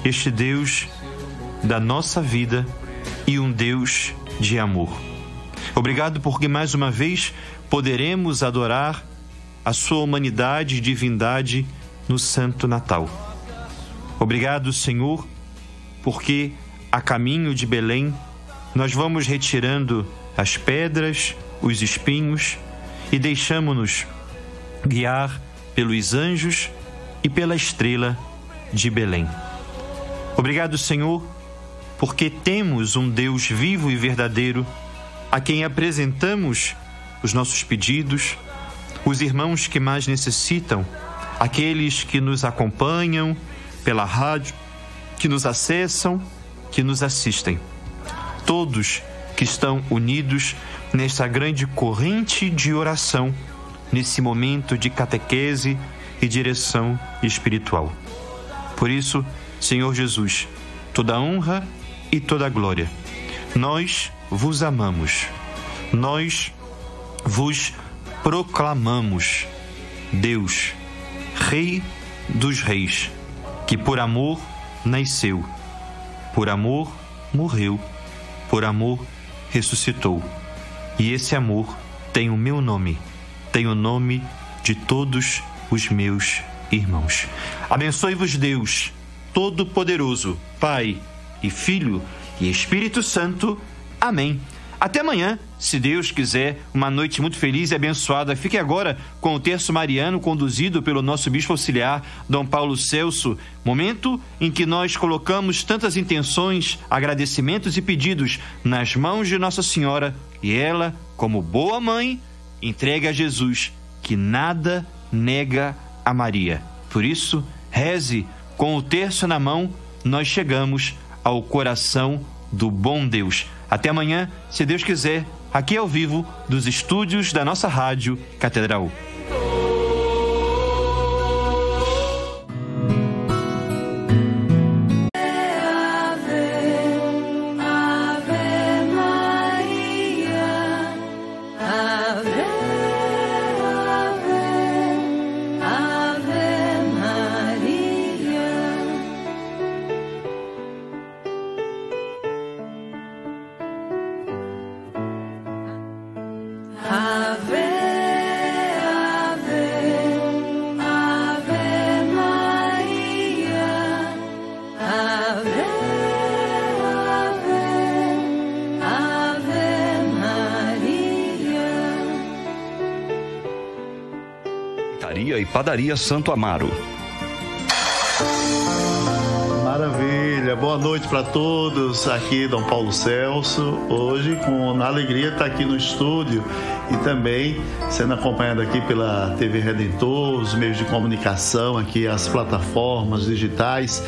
este Deus da nossa vida e um Deus de amor. Obrigado porque mais uma vez poderemos adorar a sua humanidade e divindade no Santo Natal. Obrigado, Senhor, porque a caminho de Belém nós vamos retirando as pedras, os espinhos e deixamos-nos guiar pelos anjos e pela estrela de Belém. Obrigado, Senhor, porque temos um Deus vivo e verdadeiro a quem apresentamos os nossos pedidos, os irmãos que mais necessitam, aqueles que nos acompanham pela rádio, que nos acessam, que nos assistem. Todos que estão unidos nesta grande corrente de oração, nesse momento de catequese e direção espiritual. Por isso, Senhor Jesus, toda honra e toda glória. Nós vos amamos. Nós vos proclamamos. Deus, Rei dos Reis, que por amor nasceu, por amor morreu, por amor ressuscitou. E esse amor tem o meu nome, tem o nome de todos os meus irmãos. Abençoe-vos, Deus, Todo-Poderoso, Pai e Filho e Espírito Santo. Amém. Até amanhã, se Deus quiser, uma noite muito feliz e abençoada. Fique agora com o terço mariano conduzido pelo nosso bispo auxiliar, Dom Paulo Celso. Momento em que nós colocamos tantas intenções, agradecimentos e pedidos nas mãos de Nossa Senhora e ela, como boa mãe, entrega a Jesus, que nada nega a Maria. Por isso, reze com o terço na mão, nós chegamos ao coração do bom Deus. Até amanhã, se Deus quiser, aqui ao vivo, dos estúdios da nossa rádio Catedral. Padaria Santo Amaro. Maravilha, boa noite para todos. Aqui Dom Paulo Celso, hoje com alegria estar aqui no estúdio e também sendo acompanhado aqui pela TV Redentor, os meios de comunicação aqui, as plataformas digitais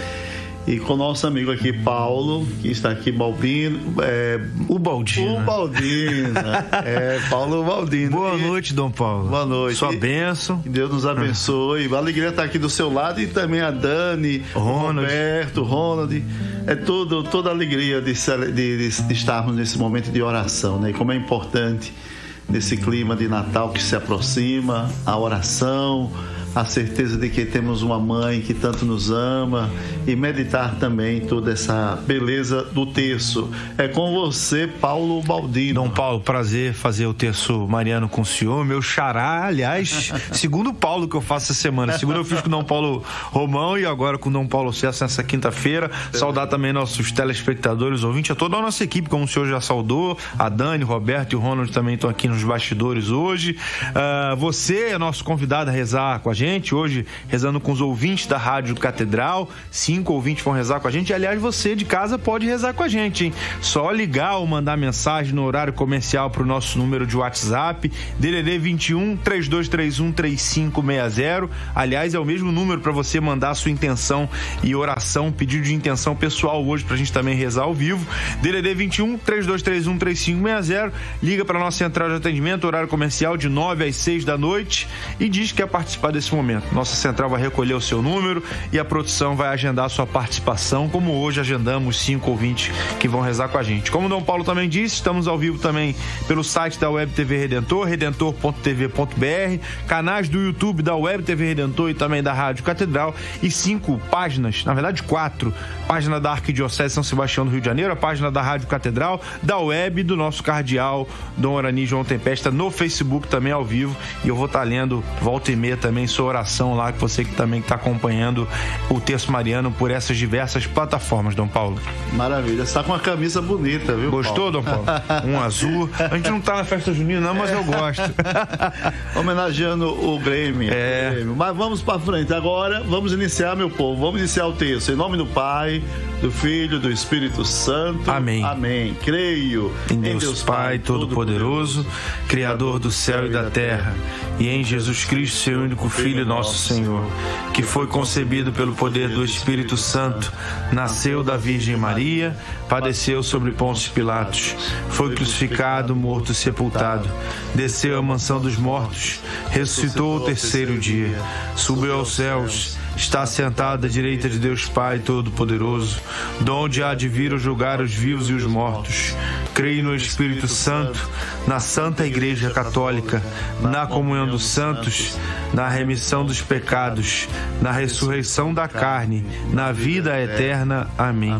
e com o nosso amigo aqui, Paulo, que está aqui, Balbino. É, o Baldino. O Baldino. é, Paulo Baldino. Boa e, noite, Dom Paulo. Boa noite. Sua bênção. Que Deus nos abençoe. A alegria estar aqui do seu lado e também a Dani, Ronald. Roberto, Ronald. É tudo, toda a alegria de, de, de estarmos nesse momento de oração, né? E como é importante nesse clima de Natal que se aproxima, a oração a certeza de que temos uma mãe que tanto nos ama e meditar também toda essa beleza do terço. É com você, Paulo Baldino. Dom Paulo, prazer fazer o terço mariano com o senhor. Meu xará, aliás, *laughs* segundo Paulo que eu faço essa semana. Segundo eu fiz com o Dom Paulo Romão e agora com o Dom Paulo César nessa quinta-feira. Saudar também nossos telespectadores, ouvintes, a toda a nossa equipe, como o senhor já saudou. A Dani, Roberto e o Ronald também estão aqui nos bastidores hoje. Uh, você é nosso convidado a rezar com a gente gente hoje, rezando com os ouvintes da Rádio Catedral. Cinco ouvintes vão rezar com a gente. Aliás, você de casa pode rezar com a gente, hein? Só ligar ou mandar mensagem no horário comercial para o nosso número de WhatsApp, DDD 21 3231 3560. Aliás, é o mesmo número para você mandar a sua intenção e oração, pedido de intenção pessoal hoje para a gente também rezar ao vivo. DDD 21 3231 3560. Liga para nossa central de atendimento, horário comercial de 9 às 6 da noite e diz que quer participar desse momento. Nossa central vai recolher o seu número e a produção vai agendar a sua participação, como hoje agendamos cinco ouvintes que vão rezar com a gente. Como o Dom Paulo também disse, estamos ao vivo também pelo site da Web TV Redentor, redentor.tv.br, canais do YouTube da Web TV Redentor e também da Rádio Catedral e cinco páginas, na verdade quatro, página da Arquidiocese São Sebastião do Rio de Janeiro, a página da Rádio Catedral, da Web do nosso cardeal Dom Orani João Tempesta no Facebook também ao vivo e eu vou estar lendo volta e meia também sua oração lá, que você que também está acompanhando o texto mariano por essas diversas plataformas, Dom Paulo. Maravilha, você está com uma camisa bonita, viu? Gostou, Paulo? Dom Paulo? Um *laughs* azul. A gente não está na festa junina, não, mas eu gosto. *laughs* Homenageando o Grêmio. É. O Grêmio. Mas vamos para frente. Agora, vamos iniciar, meu povo. Vamos iniciar o texto. Em nome do Pai, do Filho, do Espírito Santo. Amém. Amém. Creio em Deus, em Deus Pai, Todo-Poderoso, Criador do céu e da terra, e em Jesus Cristo, seu único Filho nosso Senhor, que foi concebido pelo poder do Espírito Santo, nasceu da Virgem Maria, padeceu sobre Pôncio Pilatos, foi crucificado, morto e sepultado, desceu à mansão dos mortos, ressuscitou o terceiro dia, subiu aos céus está sentado à direita de Deus Pai Todo-Poderoso, donde há de vir julgar os vivos e os mortos. Creio no Espírito Santo, na Santa Igreja Católica, na comunhão dos santos, na remissão dos pecados, na ressurreição da carne, na vida eterna. Amém.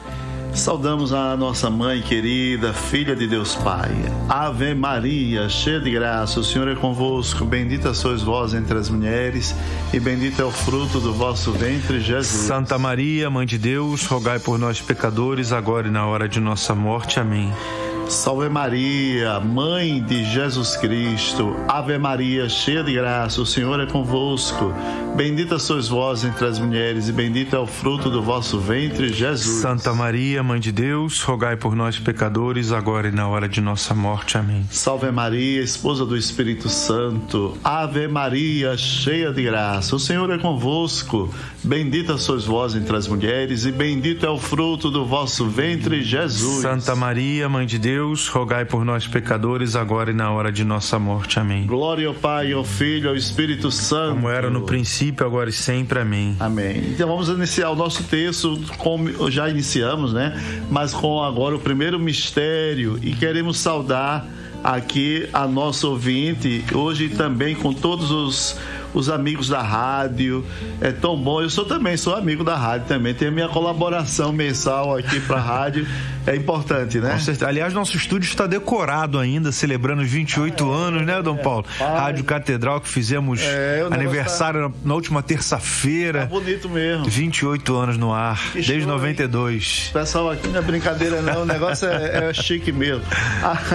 Saudamos a nossa mãe querida, filha de Deus Pai. Ave Maria, cheia de graça, o Senhor é convosco. Bendita sois vós entre as mulheres, e bendito é o fruto do vosso ventre, Jesus. Santa Maria, Mãe de Deus, rogai por nós, pecadores, agora e na hora de nossa morte. Amém. Salve Maria, Mãe de Jesus Cristo. Ave Maria, cheia de graça, o Senhor é convosco. Bendita sois vós entre as mulheres, e bendito é o fruto do vosso ventre, Jesus. Santa Maria, Mãe de Deus, rogai por nós, pecadores, agora e na hora de nossa morte. Amém. Salve Maria, esposa do Espírito Santo. Ave Maria, cheia de graça, o Senhor é convosco. Bendita sois vós entre as mulheres, e bendito é o fruto do vosso ventre, Jesus. Santa Maria, Mãe de Deus, Deus, rogai por nós, pecadores, agora e na hora de nossa morte. Amém. Glória ao Pai, ao Filho, ao Espírito Santo. Como era no princípio, agora e sempre. Amém. Amém. Então vamos iniciar o nosso texto, como já iniciamos, né? Mas com agora o primeiro mistério e queremos saudar aqui a nossa ouvinte, hoje também com todos os os amigos da rádio. É tão bom. Eu sou também, sou amigo da rádio também. Tenho a minha colaboração mensal aqui para a *laughs* rádio. É importante, né? Aliás, nosso estúdio está decorado ainda, celebrando os 28 ah, é, anos, né, Dom Paulo? É, rádio Catedral que fizemos é, aniversário tá... na última terça-feira. Tá bonito mesmo. 28 anos no ar, que desde show, 92. Hein? Pessoal, aqui não é brincadeira não, o negócio é, é chique mesmo.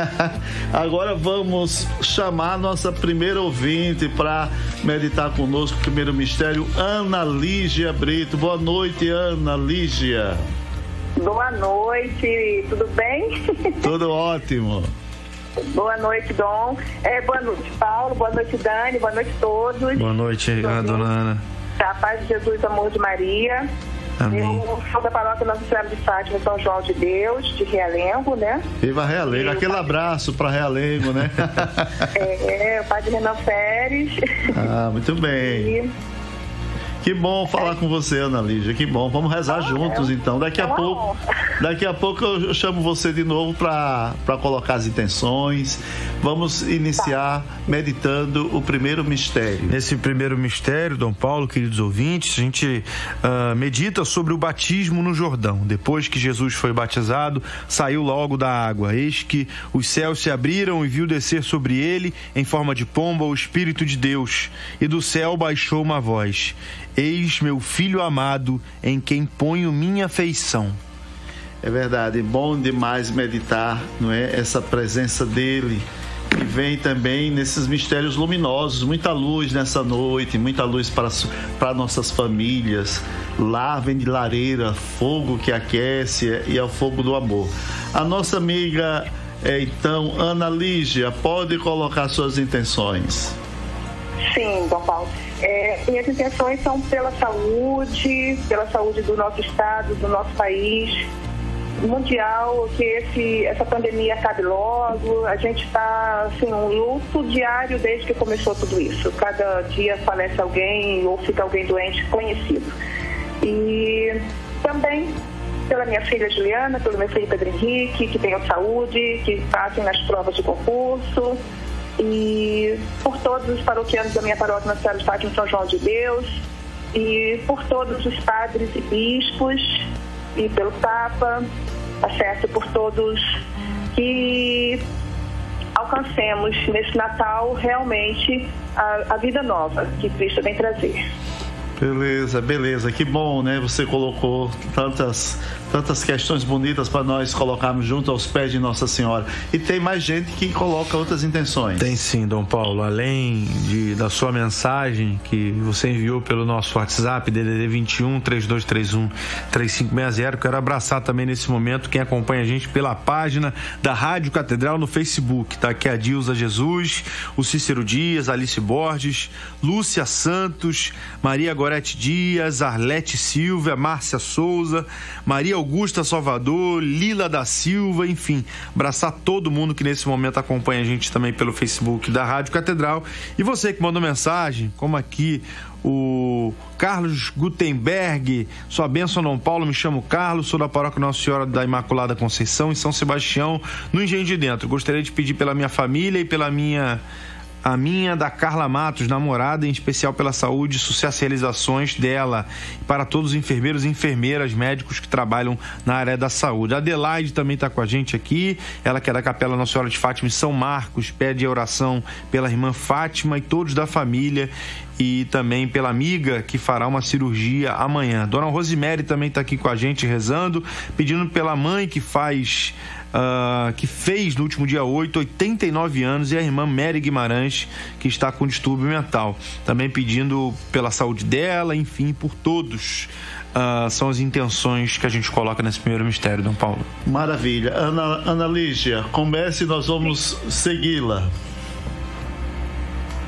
*laughs* Agora vamos chamar a nossa primeira ouvinte para meditar conosco o primeiro mistério, Ana Lígia Brito. Boa noite, Ana Lígia. Boa noite, tudo bem? *laughs* Tudo ótimo. Boa noite, Dom. É, boa noite, Paulo. Boa noite, Dani. Boa noite a todos. Boa noite, dona Ana. Da paz de Jesus, amor de Maria. Amém. Eu sou da paróquia Nossa Senhora de Fátima, São João de Deus, de Realengo, né? Viva Realengo, aquele pai... abraço para Realengo, né? *laughs* é, o padre Renan Pérez. Ah, muito bem. E... Que bom falar com você, Ana Lígia. Que bom. Vamos rezar ah, juntos, então. Daqui a pouco, daqui a pouco eu chamo você de novo para colocar as intenções. Vamos iniciar tá. meditando o primeiro mistério. Nesse primeiro mistério, Dom Paulo, queridos ouvintes, a gente uh, medita sobre o batismo no Jordão. Depois que Jesus foi batizado, saiu logo da água. Eis que os céus se abriram e viu descer sobre ele, em forma de pomba, o Espírito de Deus. E do céu baixou uma voz Eis meu filho amado, em quem ponho minha afeição. É verdade, bom demais meditar, não é? Essa presença dele que vem também nesses mistérios luminosos, muita luz nessa noite, muita luz para, para nossas famílias. Lá vem de lareira, fogo que aquece e é o fogo do amor. A nossa amiga, é, então, Ana Lígia, pode colocar suas intenções. Sim, Dom Paulo. É, minhas intenções são pela saúde, pela saúde do nosso estado, do nosso país, mundial, que esse, essa pandemia acabe logo. A gente está, assim, um luto diário desde que começou tudo isso. Cada dia falece alguém ou fica alguém doente conhecido. E também pela minha filha Juliana, pelo meu filho Pedro Henrique, que tenham saúde, que passem nas provas de concurso e por todos os paroquianos da minha paróquia Nossa Senhora de Fátima São João de Deus e por todos os padres e bispos e pelo Papa, tá certo? Por todos que alcancemos nesse Natal realmente a, a vida nova que Cristo vem trazer. Beleza, beleza. Que bom, né? Você colocou tantas tantas questões bonitas para nós colocarmos junto aos pés de Nossa Senhora. E tem mais gente que coloca outras intenções. Tem sim, Dom Paulo. Além de, da sua mensagem que você enviou pelo nosso WhatsApp, DDD 21 3231 3560, quero abraçar também nesse momento quem acompanha a gente pela página da Rádio Catedral no Facebook. Tá aqui a Dilza Jesus, o Cícero Dias, Alice Borges, Lúcia Santos, Maria Gorete Dias, Arlete Silva, Márcia Souza, Maria Salvador, Lila da Silva, enfim, abraçar todo mundo que nesse momento acompanha a gente também pelo Facebook da Rádio Catedral. E você que mandou mensagem, como aqui o Carlos Gutenberg, sua bênção Dom Paulo, me chamo Carlos, sou da paróquia Nossa Senhora da Imaculada Conceição, em São Sebastião, no Engenho de Dentro. Gostaria de pedir pela minha família e pela minha a minha da Carla Matos, namorada, em especial pela saúde, sucesso e realizações dela, para todos os enfermeiros e enfermeiras, médicos que trabalham na área da saúde. A Adelaide também está com a gente aqui, ela que é da Capela Nossa Senhora de Fátima em São Marcos, pede oração pela irmã Fátima e todos da família e também pela amiga que fará uma cirurgia amanhã. Dona Rosemary também está aqui com a gente rezando, pedindo pela mãe que faz uh, que fez no último dia 8, 89 anos, e a irmã Mary Guimarães, que está com distúrbio mental. Também pedindo pela saúde dela, enfim, por todos. Uh, são as intenções que a gente coloca nesse primeiro mistério, Dom Paulo. Maravilha. Ana, Ana Lígia, comece e nós vamos segui-la.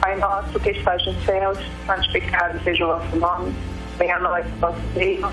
Pai nosso que estás nos céus, santificado seja o vosso nome, venha a nós o vosso reino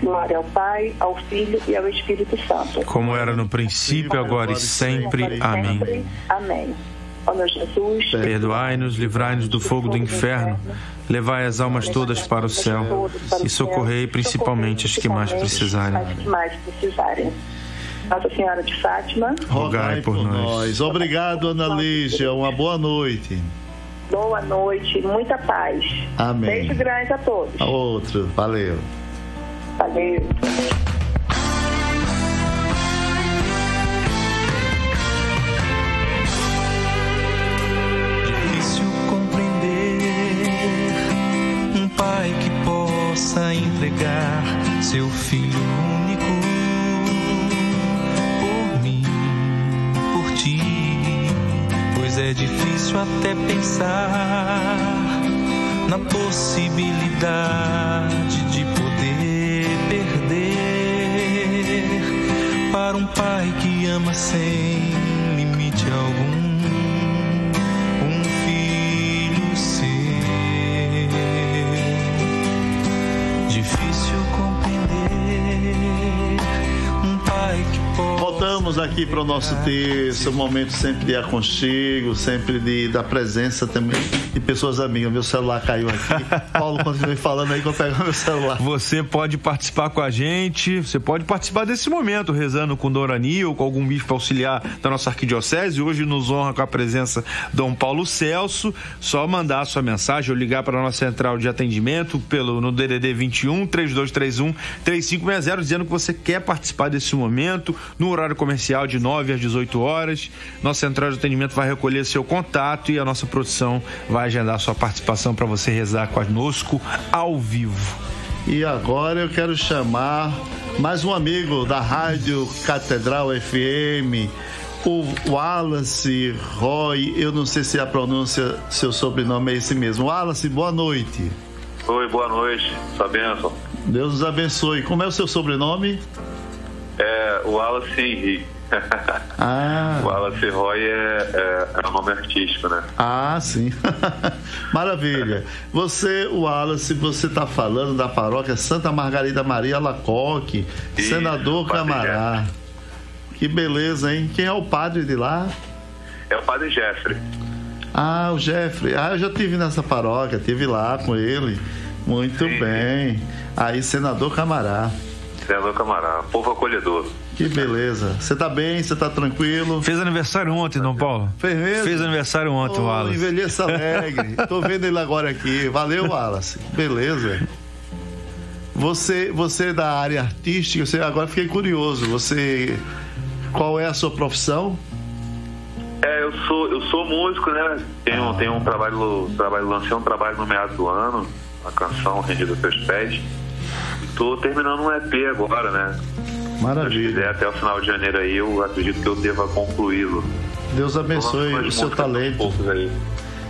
Glória ao Pai, ao Filho e ao Espírito Santo. Como era no princípio, agora e sempre. Amém. Amém. Ó meu Jesus, Perdoai-nos, livrai-nos do fogo do inferno, levai as almas todas para o céu e socorrei principalmente as que mais precisarem. as que mais precisarem. Nossa Senhora de Fátima, Rogai por nós. Obrigado, Ana Lígia. Uma boa noite. boa noite, muita paz. Amém. Beijo grande a todos. Outro. Valeu. Valeu. difícil compreender um pai que possa entregar seu filho único por mim, por ti, pois é difícil até pensar na possibilidade de para um pai que ama sem limite algum um filho seu. Difícil compreender um pai que pode. Voltamos aqui para o nosso texto, um momento sempre de aconchego, sempre de, da presença também de pessoas amigas. Meu celular caiu aqui. *laughs* Paulo, continue falando aí que eu pego meu celular. Você pode participar com a gente, você pode participar desse momento, rezando com Dorani ou com algum bispo auxiliar da nossa arquidiocese. Hoje nos honra com a presença Dom Paulo Celso. Só mandar a sua mensagem ou ligar para a nossa central de atendimento pelo no DDD 21 3231 3560, dizendo que você quer participar desse momento no horário comercial de 9 às 18 horas. Nossa central de atendimento vai recolher seu contato e a nossa produção vai agendar sua participação para você rezar conosco ao vivo. E agora eu quero chamar mais um amigo da Rádio Catedral FM, o Wallace Roy. Eu não sei se a pronúncia, seu sobrenome é esse mesmo. Wallace, boa noite. Oi, boa noite. Sua bênção. Deus nos abençoe. Como é o seu sobrenome? É o Wallace Henrique. *laughs* Ah. Wallace Roy é, é, é um nome artístico, né? Ah, sim. *laughs* Maravilha. Você, Wallace, você está falando da paróquia Santa Margarida Maria Lacoque, Isso, senador Camará. Que beleza, hein? Quem é o padre de lá? É o Padre Jeffrey. Ah, o Jeffrey. Ah, eu já tive nessa paróquia, tive lá com ele. Muito bem. Aí, senador Camará. Senador Camará, povo acolhedor. Que beleza. Você tá bem? Você tá tranquilo? Fez aniversário ontem, Dom Paulo. Fez mesmo? Fez aniversário ontem, Oh, Wallace. envelheça alegre. *laughs* Tô vendo ele agora aqui. Valeu, Wallace. Beleza. Você, você é da área artística, você agora fiquei curioso. Você qual é a sua profissão? É, eu sou, eu sou músico, né? Tenho, tenho um trabalho, trabalho, lancei um trabalho no meado do ano, a canção Rendida aos Teus Pés. E tô terminando um EP agora, né? Maravilha. Se quiser, até o final de janeiro aí, eu acredito que eu deva concluí-lo. Deus abençoe o seu talento.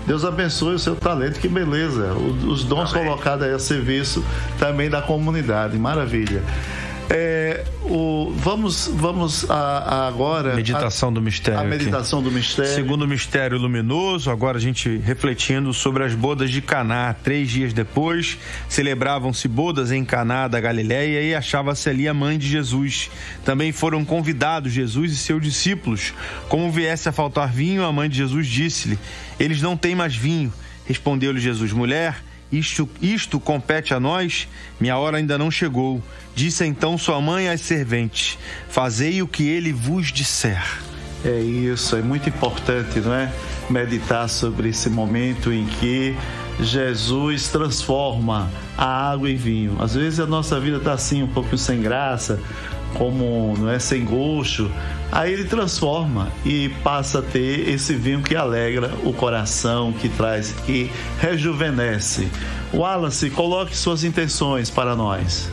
Deus abençoe o seu talento, que beleza. Os dons colocados aí a serviço também da comunidade. Maravilha. É, o, vamos vamos a, a agora. Meditação do mistério. A aqui. meditação do mistério. Segundo mistério luminoso, agora a gente refletindo sobre as bodas de Caná. Três dias depois, celebravam-se bodas em Caná da Galiléia e achava-se ali a mãe de Jesus. Também foram convidados Jesus e seus discípulos. Como viesse a faltar vinho, a mãe de Jesus disse-lhe: Eles não têm mais vinho. Respondeu-lhe Jesus: Mulher, isto, isto compete a nós? Minha hora ainda não chegou. Disse então sua mãe às serventes: Fazei o que ele vos disser. É isso, é muito importante, não é? Meditar sobre esse momento em que Jesus transforma a água em vinho. Às vezes a nossa vida está assim, um pouco sem graça, como não é sem gosto. Aí ele transforma e passa a ter esse vinho que alegra o coração, que traz, que rejuvenesce. Wallace, coloque suas intenções para nós.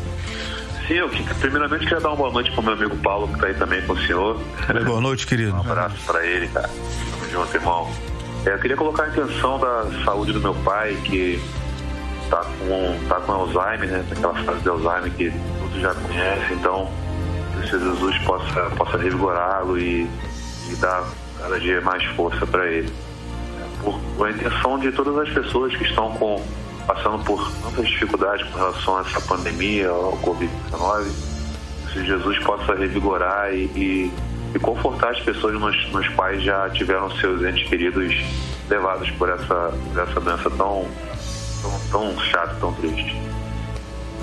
Sim, eu que- primeiramente quero dar uma boa noite pro meu amigo Paulo, que tá aí também com o senhor. Boa noite, querido. Um abraço pra ele, cara. Tamo junto, irmão. É, eu queria colocar a intenção da saúde do meu pai, que tá com, tá com Alzheimer, né? Aquela fase de Alzheimer que todos já conhecem, então o Senhor Jesus possa, possa revigorá-lo e, e dar cada dia mais força para ele. Por, por a intenção de todas as pessoas que estão com, passando por tantas dificuldades com relação a essa pandemia, ao Covid-19, se Jesus possa revigorar e, e, e confortar as pessoas nos, nos quais já tiveram seus entes queridos levados por essa, por essa doença tão, tão, tão chata, tão triste.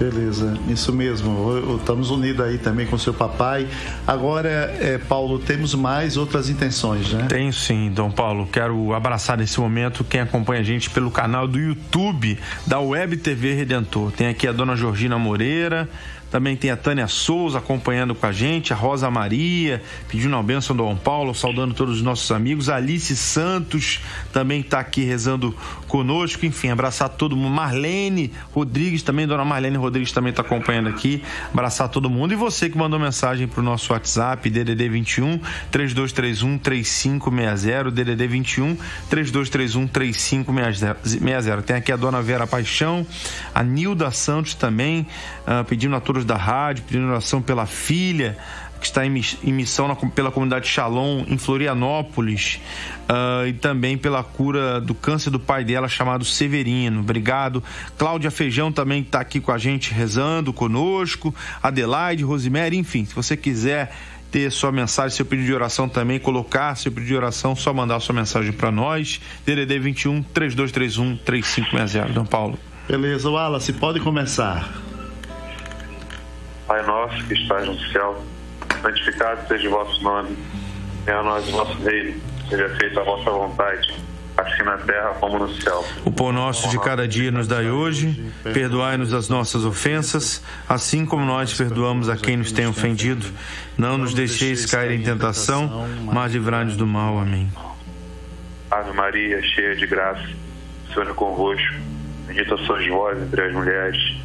Beleza, isso mesmo. Estamos unidos aí também com seu papai. Agora, é, Paulo, temos mais outras intenções, né? Tenho sim, Dom Paulo. Quero abraçar nesse momento quem acompanha a gente pelo canal do YouTube da Web TV Redentor. Tem aqui a dona Georgina Moreira. Também tem a Tânia Souza acompanhando com a gente, a Rosa Maria, pedindo a bênção do Dom Paulo, saudando todos os nossos amigos. A Alice Santos também está aqui rezando conosco. Enfim, abraçar todo mundo. Marlene Rodrigues também, dona Marlene Rodrigues também está acompanhando aqui. Abraçar todo mundo. E você que mandou mensagem para o nosso WhatsApp, DDD 21 3231 3560, DDD 21 3231 3560. Tem aqui a dona Vera Paixão, a Nilda Santos também, ah, pedindo a todos da rádio, pedindo oração pela filha que está em miss- em missão na- pela comunidade Shalom em Florianópolis ah, e também pela cura do câncer do pai dela chamado Severino. Obrigado. Cláudia Feijão também está aqui com a gente rezando conosco. Adelaide, Rosemary, enfim, se você quiser ter sua mensagem, seu pedido de oração também, colocar seu pedido de oração, só mandar sua mensagem para nós. DDD 21 3231 3560. Dom Paulo. Beleza, Wallace, pode começar. Pai nosso que estás no céu, santificado seja o vosso nome. Venha a nós o vosso reino. Seja feita a vossa vontade, assim na terra como no céu. O pão nosso de cada dia nos dai hoje, perdoai-nos as nossas ofensas, assim como nós perdoamos a quem nos tem ofendido. Não nos deixeis cair em tentação, mas livrai-nos do mal. Amém. Ave Maria, cheia de graça, o Senhor é convosco. Bendita sois vós entre as mulheres.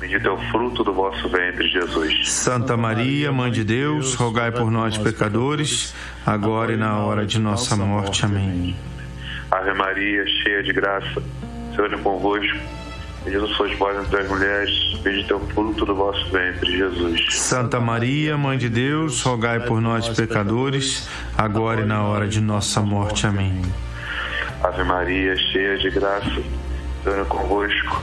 Bendito é o fruto do vosso ventre, Jesus. Santa Maria, Mãe de Deus, rogai por nós, pecadores, agora e na hora de nossa morte. Amém. Ave Maria, cheia de graça, Senhor é convosco. bendita sois vós entre as mulheres, bendito é o fruto do vosso ventre, Jesus. Santa Maria, Mãe de Deus, rogai por nós, pecadores, agora e na hora de nossa morte. Amém. Ave Maria, cheia de graça, Senhor é convosco.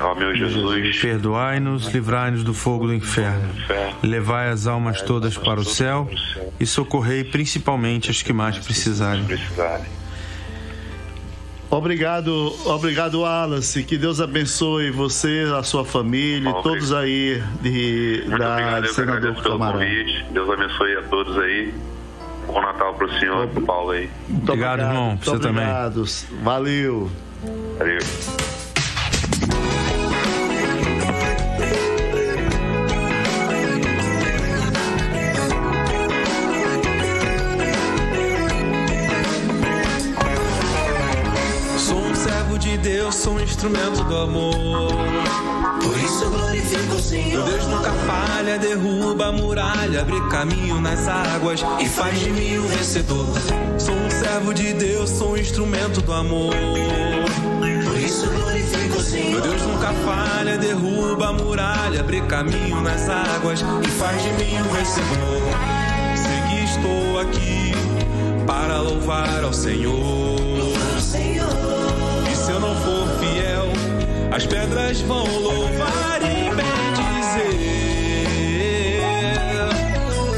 Ó meu Jesus, perdoai-nos, livrai-nos do fogo do inferno. Levai as almas todas para o céu e socorrei principalmente as que mais precisarem. Obrigado, obrigado, Wallace. Que Deus abençoe você, a sua família, e todos aí de, Muito da obrigado, eu Senador pelo Camarão. convite. Deus abençoe a todos aí. Bom Natal para o senhor, para o Paulo aí. Muito Obrigado, irmão. muito Você também. obrigado. Valeu. Valeu. Deus, sou um instrumento do amor. Por isso glorifico o Senhor. Deus nunca falha, derruba a muralha, abre caminho nas águas e faz de mim um vencedor. Sou um servo de Deus, sou um instrumento do amor. Por isso glorifico o Senhor. Deus nunca falha, derruba a muralha, abre caminho nas águas e faz de mim um vencedor. Sei que estou aqui para louvar ao Senhor. Se eu não for fiel, as pedras vão louvar e bendizer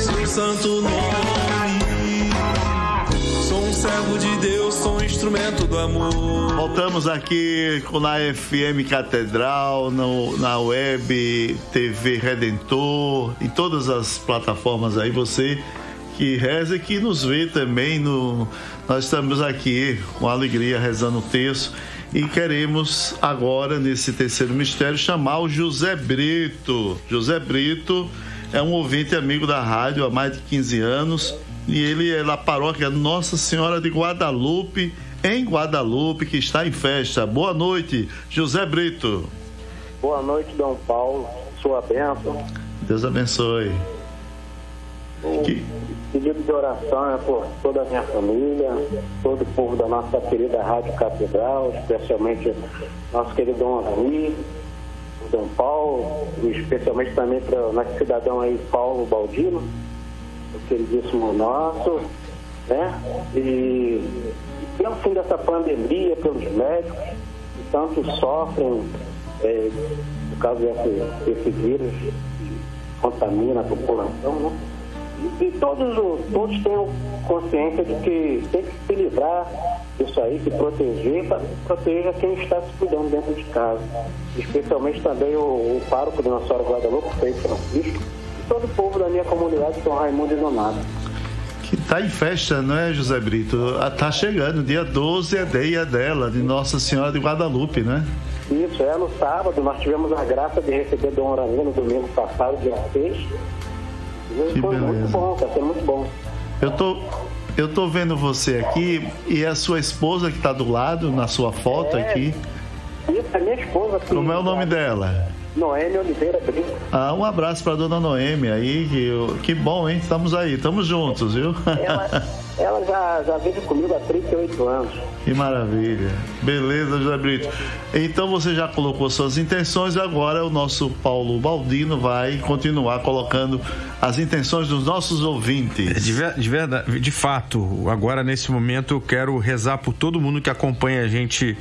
seu santo nome. Sou um servo de Deus, sou um instrumento do amor. Voltamos aqui na FM Catedral, no, na web TV Redentor, em todas as plataformas aí, você que reza e que nos vê também no. Nós estamos aqui com alegria rezando o texto e queremos agora, nesse terceiro mistério, chamar o José Brito. José Brito é um ouvinte amigo da rádio há mais de 15 anos e ele é da paróquia Nossa Senhora de Guadalupe, em Guadalupe, que está em festa. Boa noite, José Brito. Boa noite, Dom Paulo. Sua bênção. Deus abençoe. O pedido de oração é por toda a minha família, todo o povo da nossa querida Rádio Catedral, especialmente nosso querido Dom Rui, o Dom Paulo, e especialmente também para o nosso cidadão aí, Paulo Baldino, o queridíssimo nosso, né? E pelo fim dessa pandemia, pelos médicos, que tanto sofrem é, por causa desse, desse vírus contamina a população, né? E, todos, os- todos tenham consciência de que tem que se livrar disso aí, se proteger, para proteja quem está se cuidando dentro de casa. Especialmente também o, o pároco de Nossa Senhora Guadalupe, Frei Francisco, e todo o povo da minha comunidade, São Raimundo e Donato. Que tá em festa, não é, José Brito? Ah, Tá chegando, dia 12 é dia dela, de Nossa Senhora de Guadalupe, né? Isso, é no sábado, nós tivemos a graça de receber Dom Orani no domingo passado, dia 6. E foi muito beleza. bom, está sendo muito bom. Eu tô, eu tô vendo você aqui e a sua esposa que tá do lado, na sua foto É. aqui. Isso, é minha esposa. Que, Como é o nome dela? Noêmia Oliveira Brito. Ah, um abraço pra dona Noêmia aí, que, que bom, hein? Estamos aí, estamos juntos, viu? Ela, *laughs* ela já, já vive comigo há 38 anos. Que maravilha. Beleza, José Brito. Então você já colocou suas intenções e agora o nosso Paulo Baldino vai continuar colocando as intenções dos nossos ouvintes. De, ver- de verdade, de fato, agora nesse momento eu quero rezar por todo mundo que acompanha a gente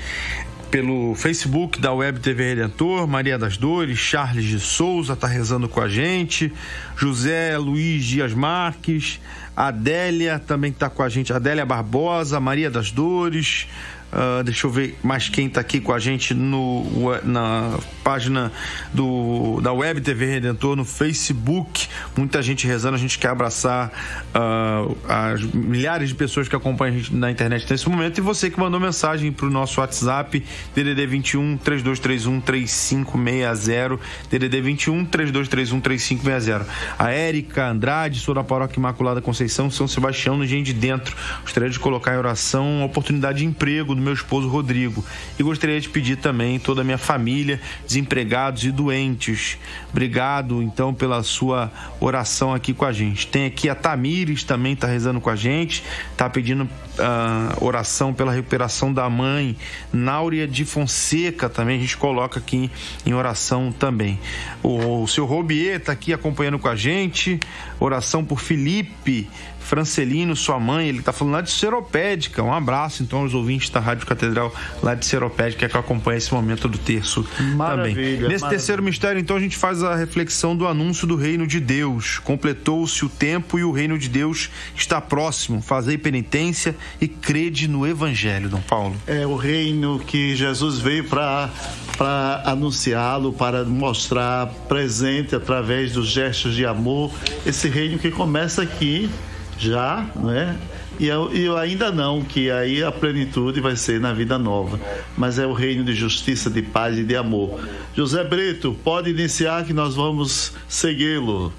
pelo Facebook da Web TV Redentor, Maria das Dores, Charles de Souza tá rezando com a gente, José Luiz Dias Marques, Adélia também tá com a gente, Adélia Barbosa, Maria das Dores, ah, deixa eu ver mais quem tá aqui com a gente no, na página do, da Web TV Redentor no Facebook. Muita gente rezando, a gente quer abraçar ah, as milhares de pessoas que acompanham a gente na internet nesse momento. E você que mandou mensagem pro nosso WhatsApp, DDD 21 3231 3560, DDD 21 3231 3560. A Érica Andrade, sou da Paróquia Imaculada Conceição, São Sebastião, no Engenho de Dentro. Gostaria de colocar em oração oportunidade de emprego do meu esposo Rodrigo. E gostaria de pedir também toda a minha família, desempregados e doentes. Obrigado, então, pela sua oração aqui com a gente. Tem aqui a Tamires também está rezando com a gente, está pedindo ah, oração pela recuperação da mãe, Náurea de Fonseca também, a gente coloca aqui em oração também. O, o seu Robier está aqui acompanhando com a gente, oração por Felipe. Francelino, sua mãe, ele tá falando lá de Seropédica. Um abraço então aos ouvintes da Rádio Catedral lá de Seropédica que acompanha esse momento do terço Maravilha, também. Nesse maravilha. terceiro mistério, então, a gente faz a reflexão do anúncio do reino de Deus. Completou-se o tempo e o reino de Deus está próximo. Fazei penitência e crede no evangelho, Dom Paulo. É o reino que Jesus veio para para anunciá-lo, para mostrar presente através dos gestos de amor, esse reino que começa aqui já, não é? E eu, eu ainda não, que aí a plenitude vai ser na vida nova. Mas é o reino de justiça, de paz e de amor. José Brito, pode iniciar que nós vamos segui-lo.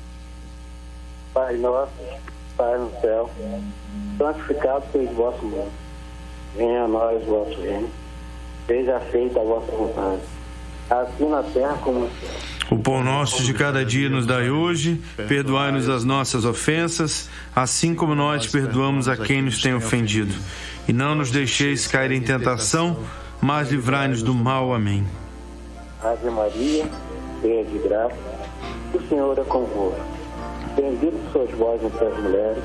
Pai nosso, Pai no céu, santificado seja o vosso nome. Venha a nós o vosso reino. Seja feita a vossa vontade. Assim na terra como no céu. O pão nosso de cada dia nos dai hoje, perdoai-nos as nossas ofensas, assim como nós perdoamos a quem nos tem ofendido. E não nos deixeis cair em tentação, mas livrai-nos do mal. Amém. Ave Maria, cheia de graça, o Senhor é convosco. Bendito sois vós entre as mulheres,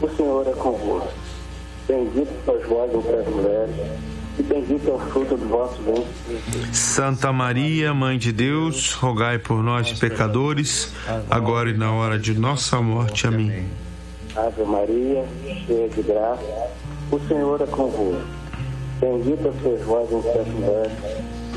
o Senhor é convosco. Bendito sois vós entre as mulheres, e bendito é o fruto do vosso ventre. Santa Maria, Mãe de Deus, rogai por nós, pecadores, agora e na hora de nossa morte. Amém. Ave Maria, cheia de graça, o Senhor é convosco. Bendita sois vós entre as mulheres,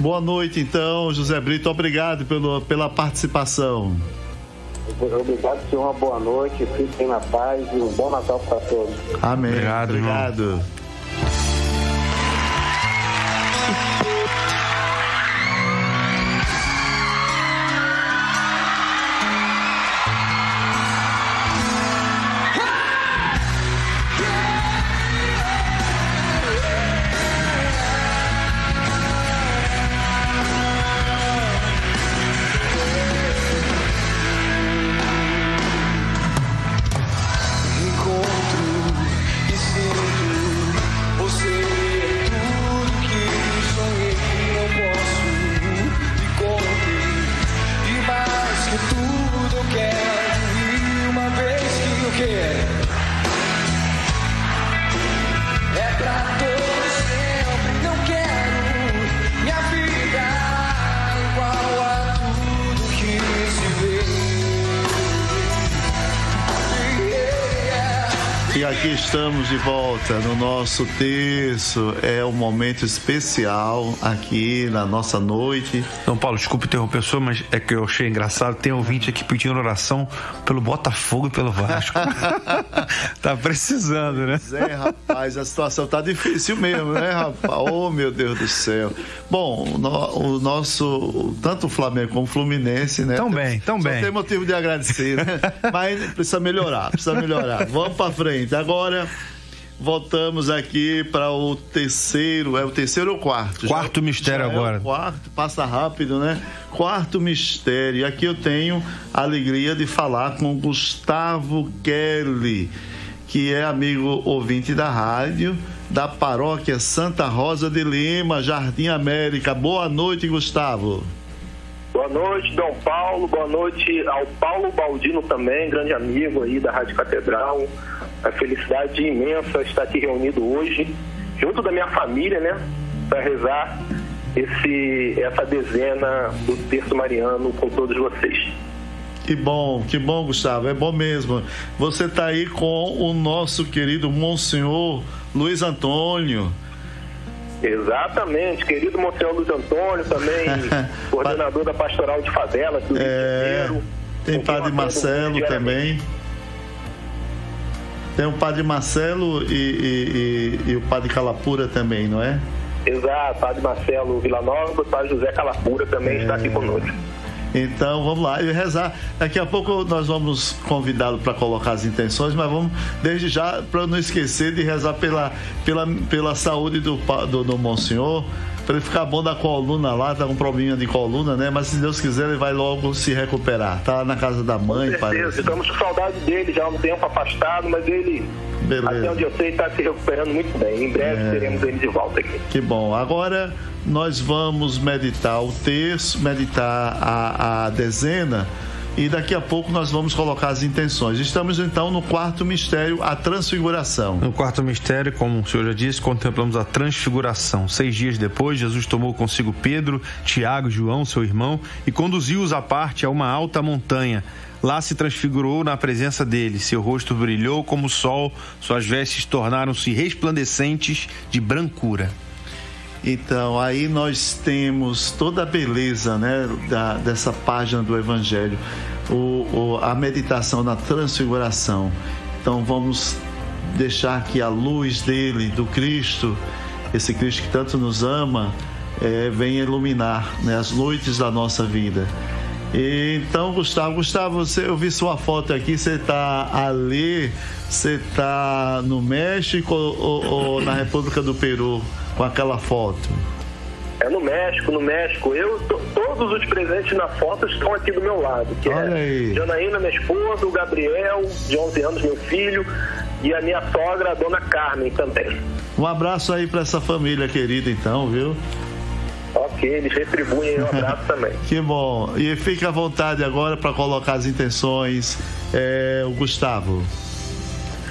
Boa noite, então, José Brito. Obrigado pelo, pela participação. Obrigado, senhor. Uma boa noite. Fiquem na paz e um bom Natal para todos. Amém. Obrigado, irmão. Obrigado. Encontro no nosso terço. É um momento especial aqui na nossa noite. Dom Paulo, desculpe interromper o senhor, mas é que eu achei engraçado. Tem ouvinte aqui pedindo oração pelo Botafogo e pelo Vasco. *laughs* tá precisando, né? É, rapaz, a situação tá difícil mesmo, né, rapaz? Oh, meu Deus do céu. Bom, o, no- o nosso, tanto o Flamengo como o Fluminense, né? Tão bem, tão só bem. tem motivo de agradecer, né? Mas precisa melhorar, precisa melhorar. Vamos pra frente. Agora, voltamos aqui para o terceiro, é o terceiro ou quarto? Quarto mistério já é agora. o quarto, passa rápido, né? Quarto mistério. E aqui eu tenho a alegria de falar com Gustavo Kelly, que é amigo ouvinte da rádio, da paróquia Santa Rosa de Lima, Jardim América. Boa noite, Gustavo. Boa noite, Dom Paulo. Boa noite ao Paulo Baldino também, grande amigo aí da Rádio Catedral. A felicidade imensa estar aqui reunido hoje, junto da minha família, né, para rezar esse, essa dezena do Terço Mariano com todos vocês. Que bom, que bom, Gustavo. É bom mesmo. Você está aí com o nosso querido Monsenhor Luiz Antônio. Exatamente, querido Monsenhor Luiz Antônio, também *laughs* coordenador da Pastoral de Favela do Rio de É, Janeiro. tem Padre Marcelo também. Tem o Padre Marcelo e, e- e- e o Padre Calapura também, não é? Exato, Padre Marcelo Villanova, Padre José Calapura também está aqui conosco. Então vamos lá e rezar. Daqui a pouco nós vamos convidá-lo para colocar as intenções, mas vamos desde já para não esquecer de rezar pela, pela, pela saúde do, do, do Monsenhor, para ele ficar bom da coluna lá, tá com um probleminha de coluna, né? Mas se Deus quiser, ele vai logo se recuperar. Tá na casa da mãe, Com certeza, parece. estamos com saudade dele já há um tempo afastado, mas ele, Beleza. até onde eu sei, está se recuperando muito bem. Em breve É. teremos ele de volta aqui. Que bom. Agora nós vamos meditar o terço, meditar a, a dezena e daqui a pouco nós vamos colocar as intenções. Estamos então no quarto mistério, a transfiguração. No quarto mistério, como o senhor já disse, contemplamos a transfiguração. Seis dias depois, Jesus tomou consigo Pedro, Tiago João, seu irmão, e conduziu-os à parte a uma alta montanha. Lá se transfigurou na presença dele. Seu rosto brilhou como o sol, suas vestes tornaram-se resplandecentes de brancura. Então, aí nós temos toda a beleza né, da, dessa página do Evangelho, o, o, a meditação na transfiguração. Então, vamos deixar que a luz dele, do Cristo, esse Cristo que tanto nos ama, é, venha iluminar né, as noites da nossa vida. E, então, Gustavo, Gustavo, você, eu vi sua foto aqui, você está ali, você está no México ou, ou na República do Peru? Com aquela foto? É no México, no México. Eu, todos os presentes na foto estão aqui do meu lado. Que Olha é aí. Janaína, minha esposa, o Gabriel, de 11 anos, meu filho, e a minha sogra, a dona Carmen, também. Um abraço aí para essa família querida, então, viu? Ok, eles retribuem um abraço *laughs* também. Que bom. E fique à vontade agora para colocar as intenções. É, o Gustavo.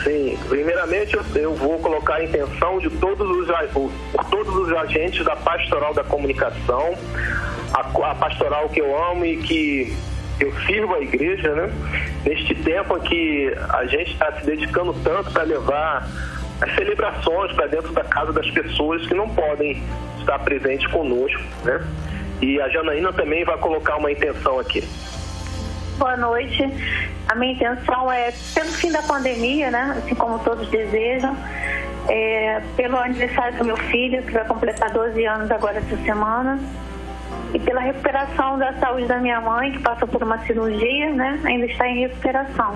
Sim, primeiramente eu, vou colocar a intenção de todos os, por todos os agentes da pastoral da comunicação, a, a pastoral que eu amo e que eu sirvo a igreja, né? Neste tempo em que a gente está se dedicando tanto para levar as celebrações para dentro da casa das pessoas que não podem estar presentes conosco, né? E a Janaína também vai colocar uma intenção aqui. Boa noite. A minha intenção é, pelo fim da pandemia, né, assim como todos desejam, é, pelo aniversário do meu filho, que vai completar 12 anos agora essa semana, e pela recuperação da saúde da minha mãe, que passou por uma cirurgia, né, ainda está em recuperação.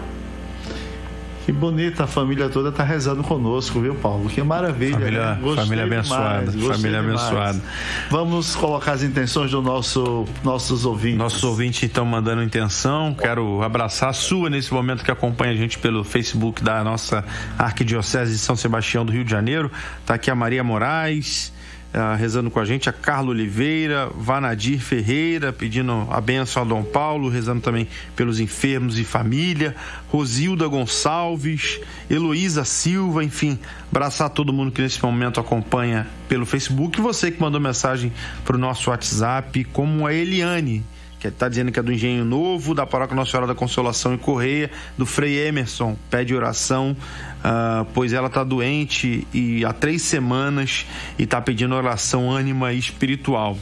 Que bonita, a família toda está rezando conosco, viu, Paulo? Que maravilha. Família, né? família abençoada. demais, família demais. abençoada. Vamos colocar as intenções do nosso, nossos ouvintes. Nossos ouvintes estão mandando intenção. Quero abraçar a sua nesse momento que acompanha a gente pelo Facebook da nossa Arquidiocese de São Sebastião do Rio de Janeiro. Está aqui a Maria Moraes. Ah, rezando com a gente, a Carla Oliveira, Vanadir Ferreira, pedindo a benção a Dom Paulo, rezando também pelos enfermos e família, Rosilda Gonçalves, Heloísa Silva, enfim, abraçar todo mundo que nesse momento acompanha pelo Facebook, você que mandou mensagem para o nosso WhatsApp, como a Eliane, que está dizendo que é do Engenho Novo, da Paróquia Nossa Senhora da Consolação e Correia, do Frei Emerson, pede oração, ah, pois ela está doente e há três semanas e está pedindo oração ânima e espiritual.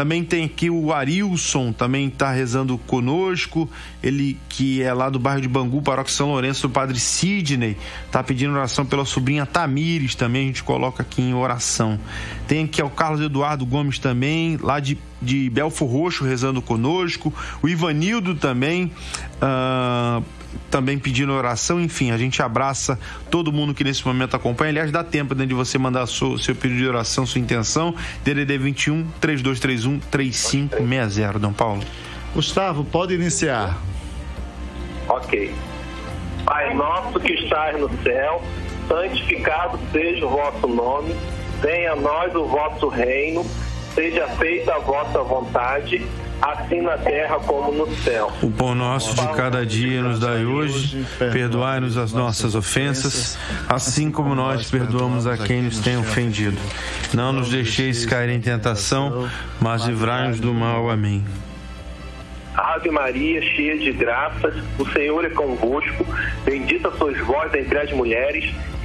Também tem aqui o Arilson, também está rezando conosco, ele que é lá do bairro de Bangu, Paróquia São Lourenço, do Padre Sidney, está pedindo oração pela sobrinha Tamires, também a gente coloca aqui em oração. Tem aqui o Carlos Eduardo Gomes também, lá de de Belfor Roxo rezando conosco, o Ivanildo também, ah, também pedindo oração, enfim, a gente abraça todo mundo que nesse momento acompanha. Aliás, dá tempo né, de você mandar seu, seu pedido de oração, sua intenção, DDD 21 3231 3560, Dom Paulo. Gustavo, pode iniciar. Ok. Pai nosso que estás no céu, santificado seja o vosso nome, venha a nós o vosso reino, seja feita a vossa vontade, assim na terra como no céu. O pão nosso de cada dia nos dai hoje, perdoai-nos as nossas ofensas, assim como nós perdoamos a quem nos tem ofendido. Não nos deixeis cair em tentação, mas livrai-nos do mal. Amém. Ave Maria, cheia de graças, o Senhor é convosco, bendita sois vós entre as mulheres,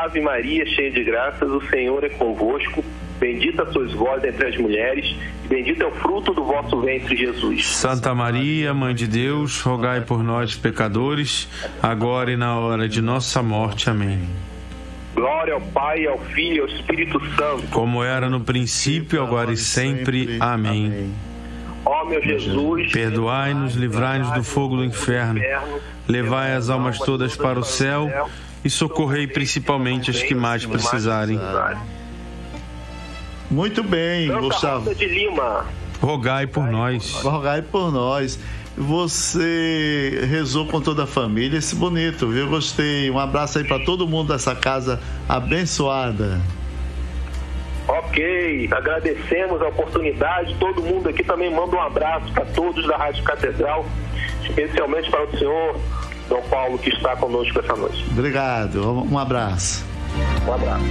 Ave Maria, cheia de graças, o Senhor é convosco. Bendita sois vós entre as mulheres, e bendito é o fruto do vosso ventre, Jesus. Santa Maria, Mãe de Deus, rogai por nós, pecadores, agora e na hora de nossa morte. Amém. Glória ao Pai, ao Filho e ao Espírito Santo. Como era no princípio, agora e sempre. Amém. Ó meu Jesus, Perdoai-nos, livrai-nos do fogo do inferno, levai as almas todas para o céu e socorrei principalmente as que mais precisarem. Muito bem, Santa Gustavo. Rosa de Lima. Rogai por nós. Rogai por nós. Você rezou com toda a família, esse bonito, viu? Gostei. Um abraço aí para todo mundo dessa casa abençoada. Ok, agradecemos a oportunidade. Todo mundo aqui também manda um abraço para todos da Rádio Catedral, especialmente para o senhor Dom Paulo que está conosco essa noite. Obrigado. Um abraço. Um abraço.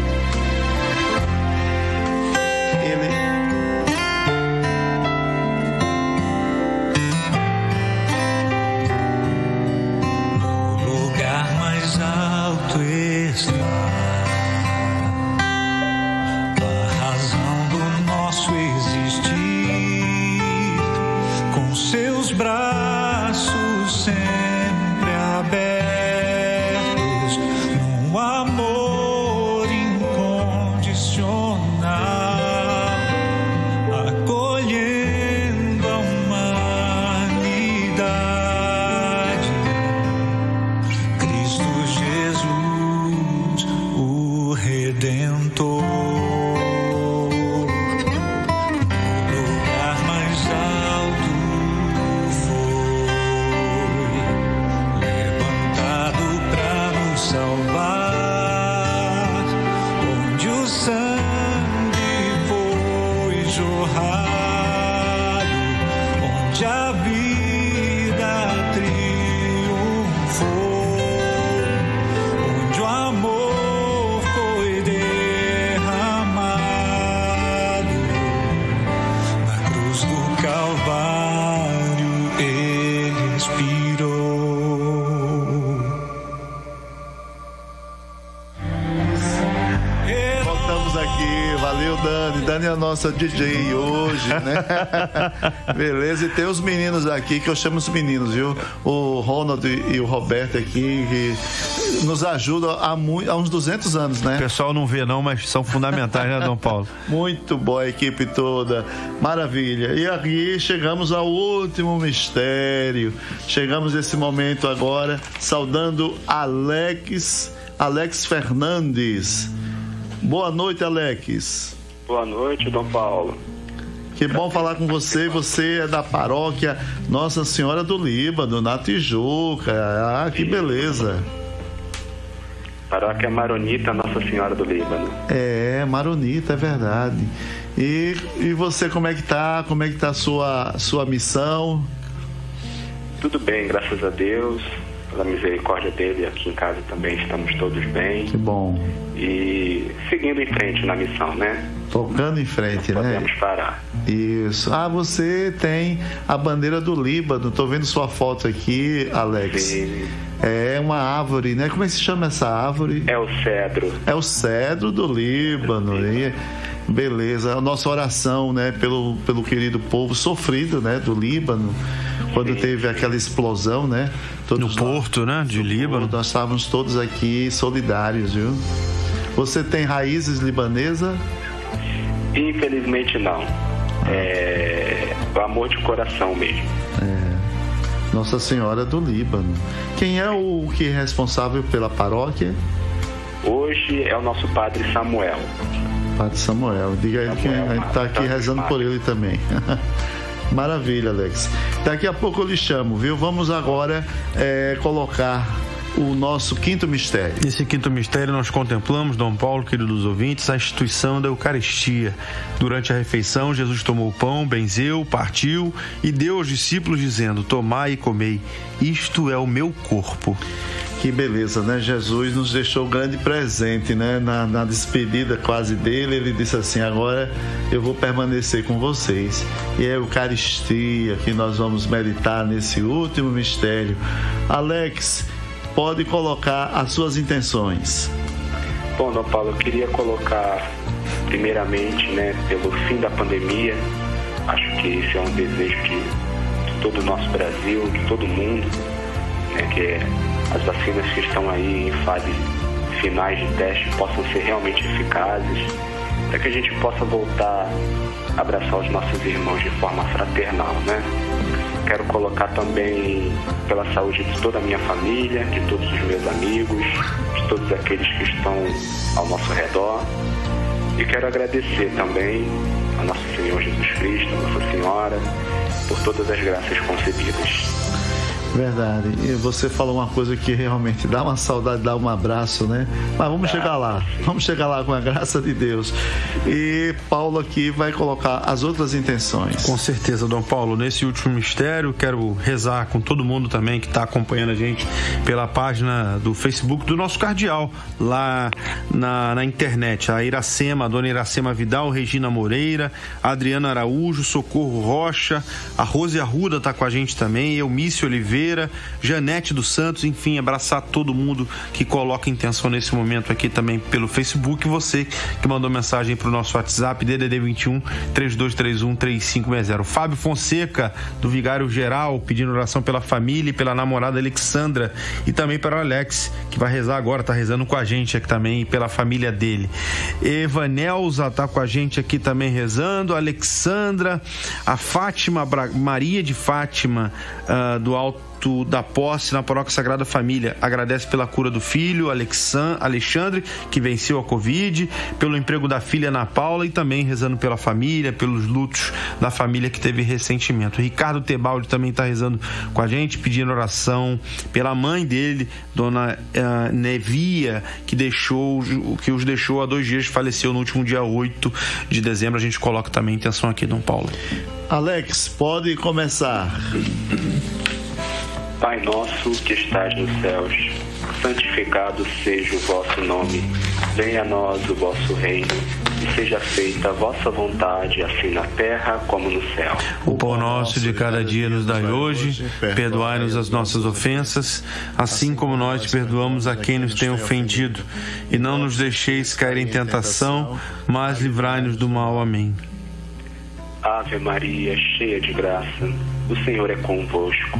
Nossa DJ hoje, né? *laughs* Beleza, e tem os meninos aqui, que eu chamo os meninos, viu? O Ronald e o Roberto aqui, que nos ajudam há, há uns 200 anos, né? O pessoal não vê não, mas são fundamentais, né, Dom Paulo? *laughs* Muito boa a equipe toda, maravilha. E aqui chegamos ao último mistério. Chegamos nesse momento agora, saudando Alex, Alex Fernandes. Boa noite, Alex. Boa noite, Dom Paulo. Que bom falar com você. Você é da paróquia Nossa Senhora do Líbano, na Tijuca. Ah, que beleza. Paróquia Maronita Nossa Senhora do Líbano. É, Maronita, é verdade. E, e você, como é que tá? Como é que tá a sua, sua missão? Tudo bem, graças a Deus. Pela misericórdia dele, aqui em casa também estamos todos bem. Que bom. E seguindo em frente na missão, né? Tocando em frente, Não né? podemos parar. Isso. Ah, você tem a bandeira do Líbano. Tô vendo sua foto aqui, Alex. É uma árvore, né? Como é que se chama essa árvore? É o cedro. É o cedro do Líbano. E, beleza. A nossa oração, né, pelo, pelo querido povo sofrido, né, do Líbano, quando teve aquela explosão, né? Todos no porto, né, de Líbano. Nós estávamos todos aqui solidários, viu? Você tem raízes libanesa? Infelizmente não. É o amor de coração mesmo. É. Nossa Senhora do Líbano. Quem é o que é responsável pela paróquia? Hoje é o nosso padre Samuel. Padre Samuel. Diga a ele que a gente está aqui rezando por ele também. *laughs* Maravilha, Alex. Daqui a pouco eu lhe chamo, viu? Vamos agora é, colocar o nosso quinto mistério. Nesse quinto mistério, nós contemplamos, Dom Paulo, queridos ouvintes, a instituição da Eucaristia. Durante a refeição, Jesus tomou o pão, benzeu, partiu e deu aos discípulos, dizendo: Tomai e comei, isto é o meu corpo. Que beleza, né? Jesus nos deixou um grande presente, né? Na, na, despedida quase dele, ele disse assim: agora eu vou permanecer com vocês. E é a Eucaristia que nós vamos meditar nesse último mistério. Alex, pode colocar as suas intenções. Bom, Dom Paulo, eu queria colocar, primeiramente, né, pelo fim da pandemia, acho que esse é um desejo de, de todo o nosso Brasil, de todo mundo, né, que é as vacinas que estão aí em fase finais de teste possam ser realmente eficazes, para que a gente possa voltar a abraçar os nossos irmãos de forma fraternal, né? Quero colocar também pela saúde de toda a minha família, de todos os meus amigos, de todos aqueles que estão ao nosso redor. E quero agradecer também a Nosso Senhor Jesus Cristo, a Nossa Senhora, por todas as graças concedidas. Verdade. E você falou uma coisa que realmente dá uma saudade, dá um abraço, né? Mas vamos chegar lá. Vamos chegar lá com a graça de Deus. E Paulo aqui vai colocar as outras intenções. Com certeza, Dom Paulo. Nesse último mistério, quero rezar com todo mundo também que está acompanhando a gente pela página do Facebook do nosso cardeal, lá na, na internet. A Iracema, a dona Iracema Vidal, Regina Moreira, Adriana Araújo, Socorro Rocha, a Rose Arruda está com a gente também, Eumício Oliveira. Janete dos Santos, enfim, abraçar todo mundo que coloca intenção nesse momento aqui também pelo Facebook. Você que mandou mensagem para o nosso WhatsApp, DDD 21 3231 3560. Fábio Fonseca, do Vigário Geral, pedindo oração pela família e pela namorada Alexandra. E também para o Alex, que vai rezar agora, tá rezando com a gente aqui também, e pela família dele. Evanelza tá com a gente aqui também rezando. Alexandra, a Fátima, Maria de Fátima, uh, do Alto da posse na paróquia Sagrada Família. Agradece pela cura do filho, Alexandre, que venceu a Covid, pelo emprego da filha Ana Paula e também rezando pela família, pelos lutos da família que teve ressentimento. Ricardo Tebaldi também está rezando com a gente, pedindo oração pela mãe dele, dona uh, Nevia, que deixou, que os deixou há dois dias, faleceu no último dia 8 de dezembro. A gente coloca também intenção aqui, Dom Paulo. Alex, pode começar. Pai nosso que estás nos céus, santificado seja o vosso nome. Venha a nós o vosso reino e seja feita a vossa vontade, assim na terra como no céu. O pão nosso de cada dia nos dai hoje, perdoai-nos as nossas ofensas, assim como nós perdoamos a quem nos tem ofendido, e não nos deixeis cair em tentação, mas livrai-nos do mal. Amém. Ave Maria, cheia de graça, o Senhor é convosco.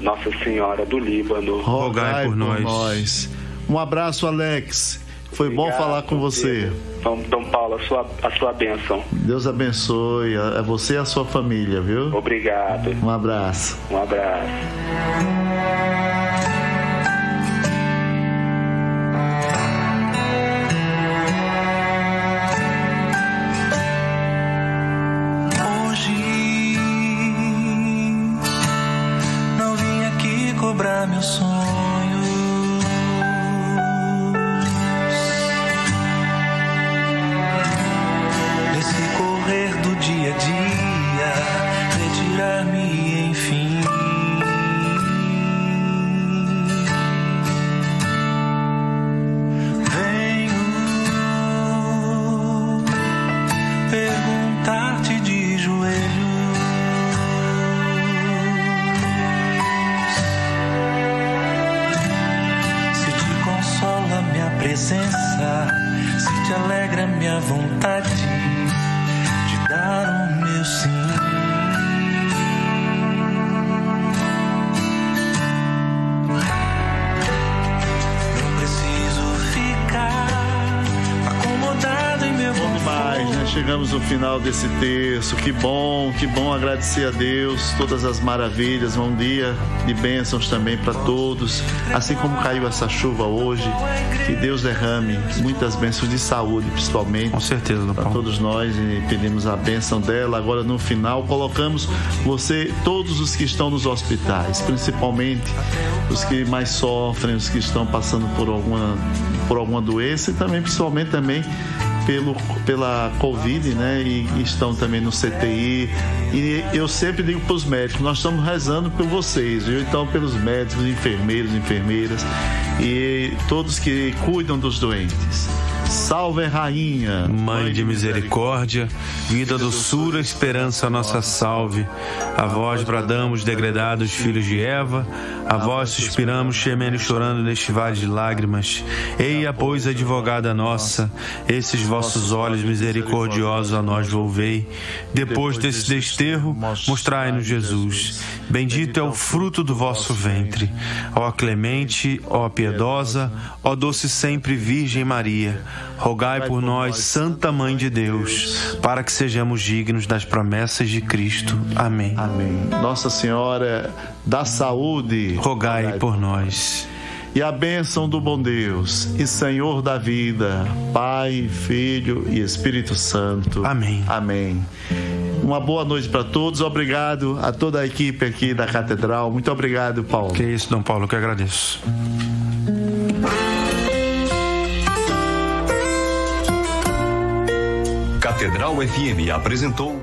Nossa Senhora do Líbano, rogai por nós. Um abraço, Alex. Foi bom falar com você. Dom, Dom Paulo, a sua, a sua bênção. Deus abençoe a você e a sua família, viu? Obrigado. Um abraço. Um abraço. Final desse terço. Que bom, que bom agradecer a Deus todas as maravilhas. Um dia de bênçãos também para todos. Assim como caiu essa chuva hoje, que Deus derrame muitas bênçãos de saúde, principalmente. Com certeza, Para todos nós e pedimos a bênção dela. Agora no final colocamos você, todos os que estão nos hospitais, principalmente os que mais sofrem, os que estão passando por alguma por alguma doença e também principalmente também pelo, pela Covid, né? E estão também no CTI, E eu sempre digo para os médicos, nós estamos rezando por vocês, viu? Então pelos médicos, enfermeiros, enfermeiras e todos que cuidam dos doentes. Salve Rainha, Mãe de misericórdia, vida, doçura, esperança, nossa salve. A vós bradamos, degredados filhos de Eva, a vós suspiramos, gemendo e chorando neste vale de lágrimas. Eia, pois, advogada nossa, esses vossos olhos misericordiosos a nós volvei. Depois desse desterro, mostrai-nos Jesus. Bendito é o fruto do vosso ventre. Ó clemente, ó piedosa, ó doce sempre Virgem Maria rogai por nós, Santa Mãe de Deus, para que sejamos dignos das promessas de Cristo. Amém. Amém. Nossa Senhora da Saúde, rogai por nós. E a bênção do bom Deus e Senhor da vida, Pai, Filho e Espírito Santo. Amém. Amém. Uma boa noite para todos. Obrigado a toda a equipe aqui da Catedral. Muito obrigado, Paulo. Que isso, Dom Paulo, que agradeço. Catedral FM apresentou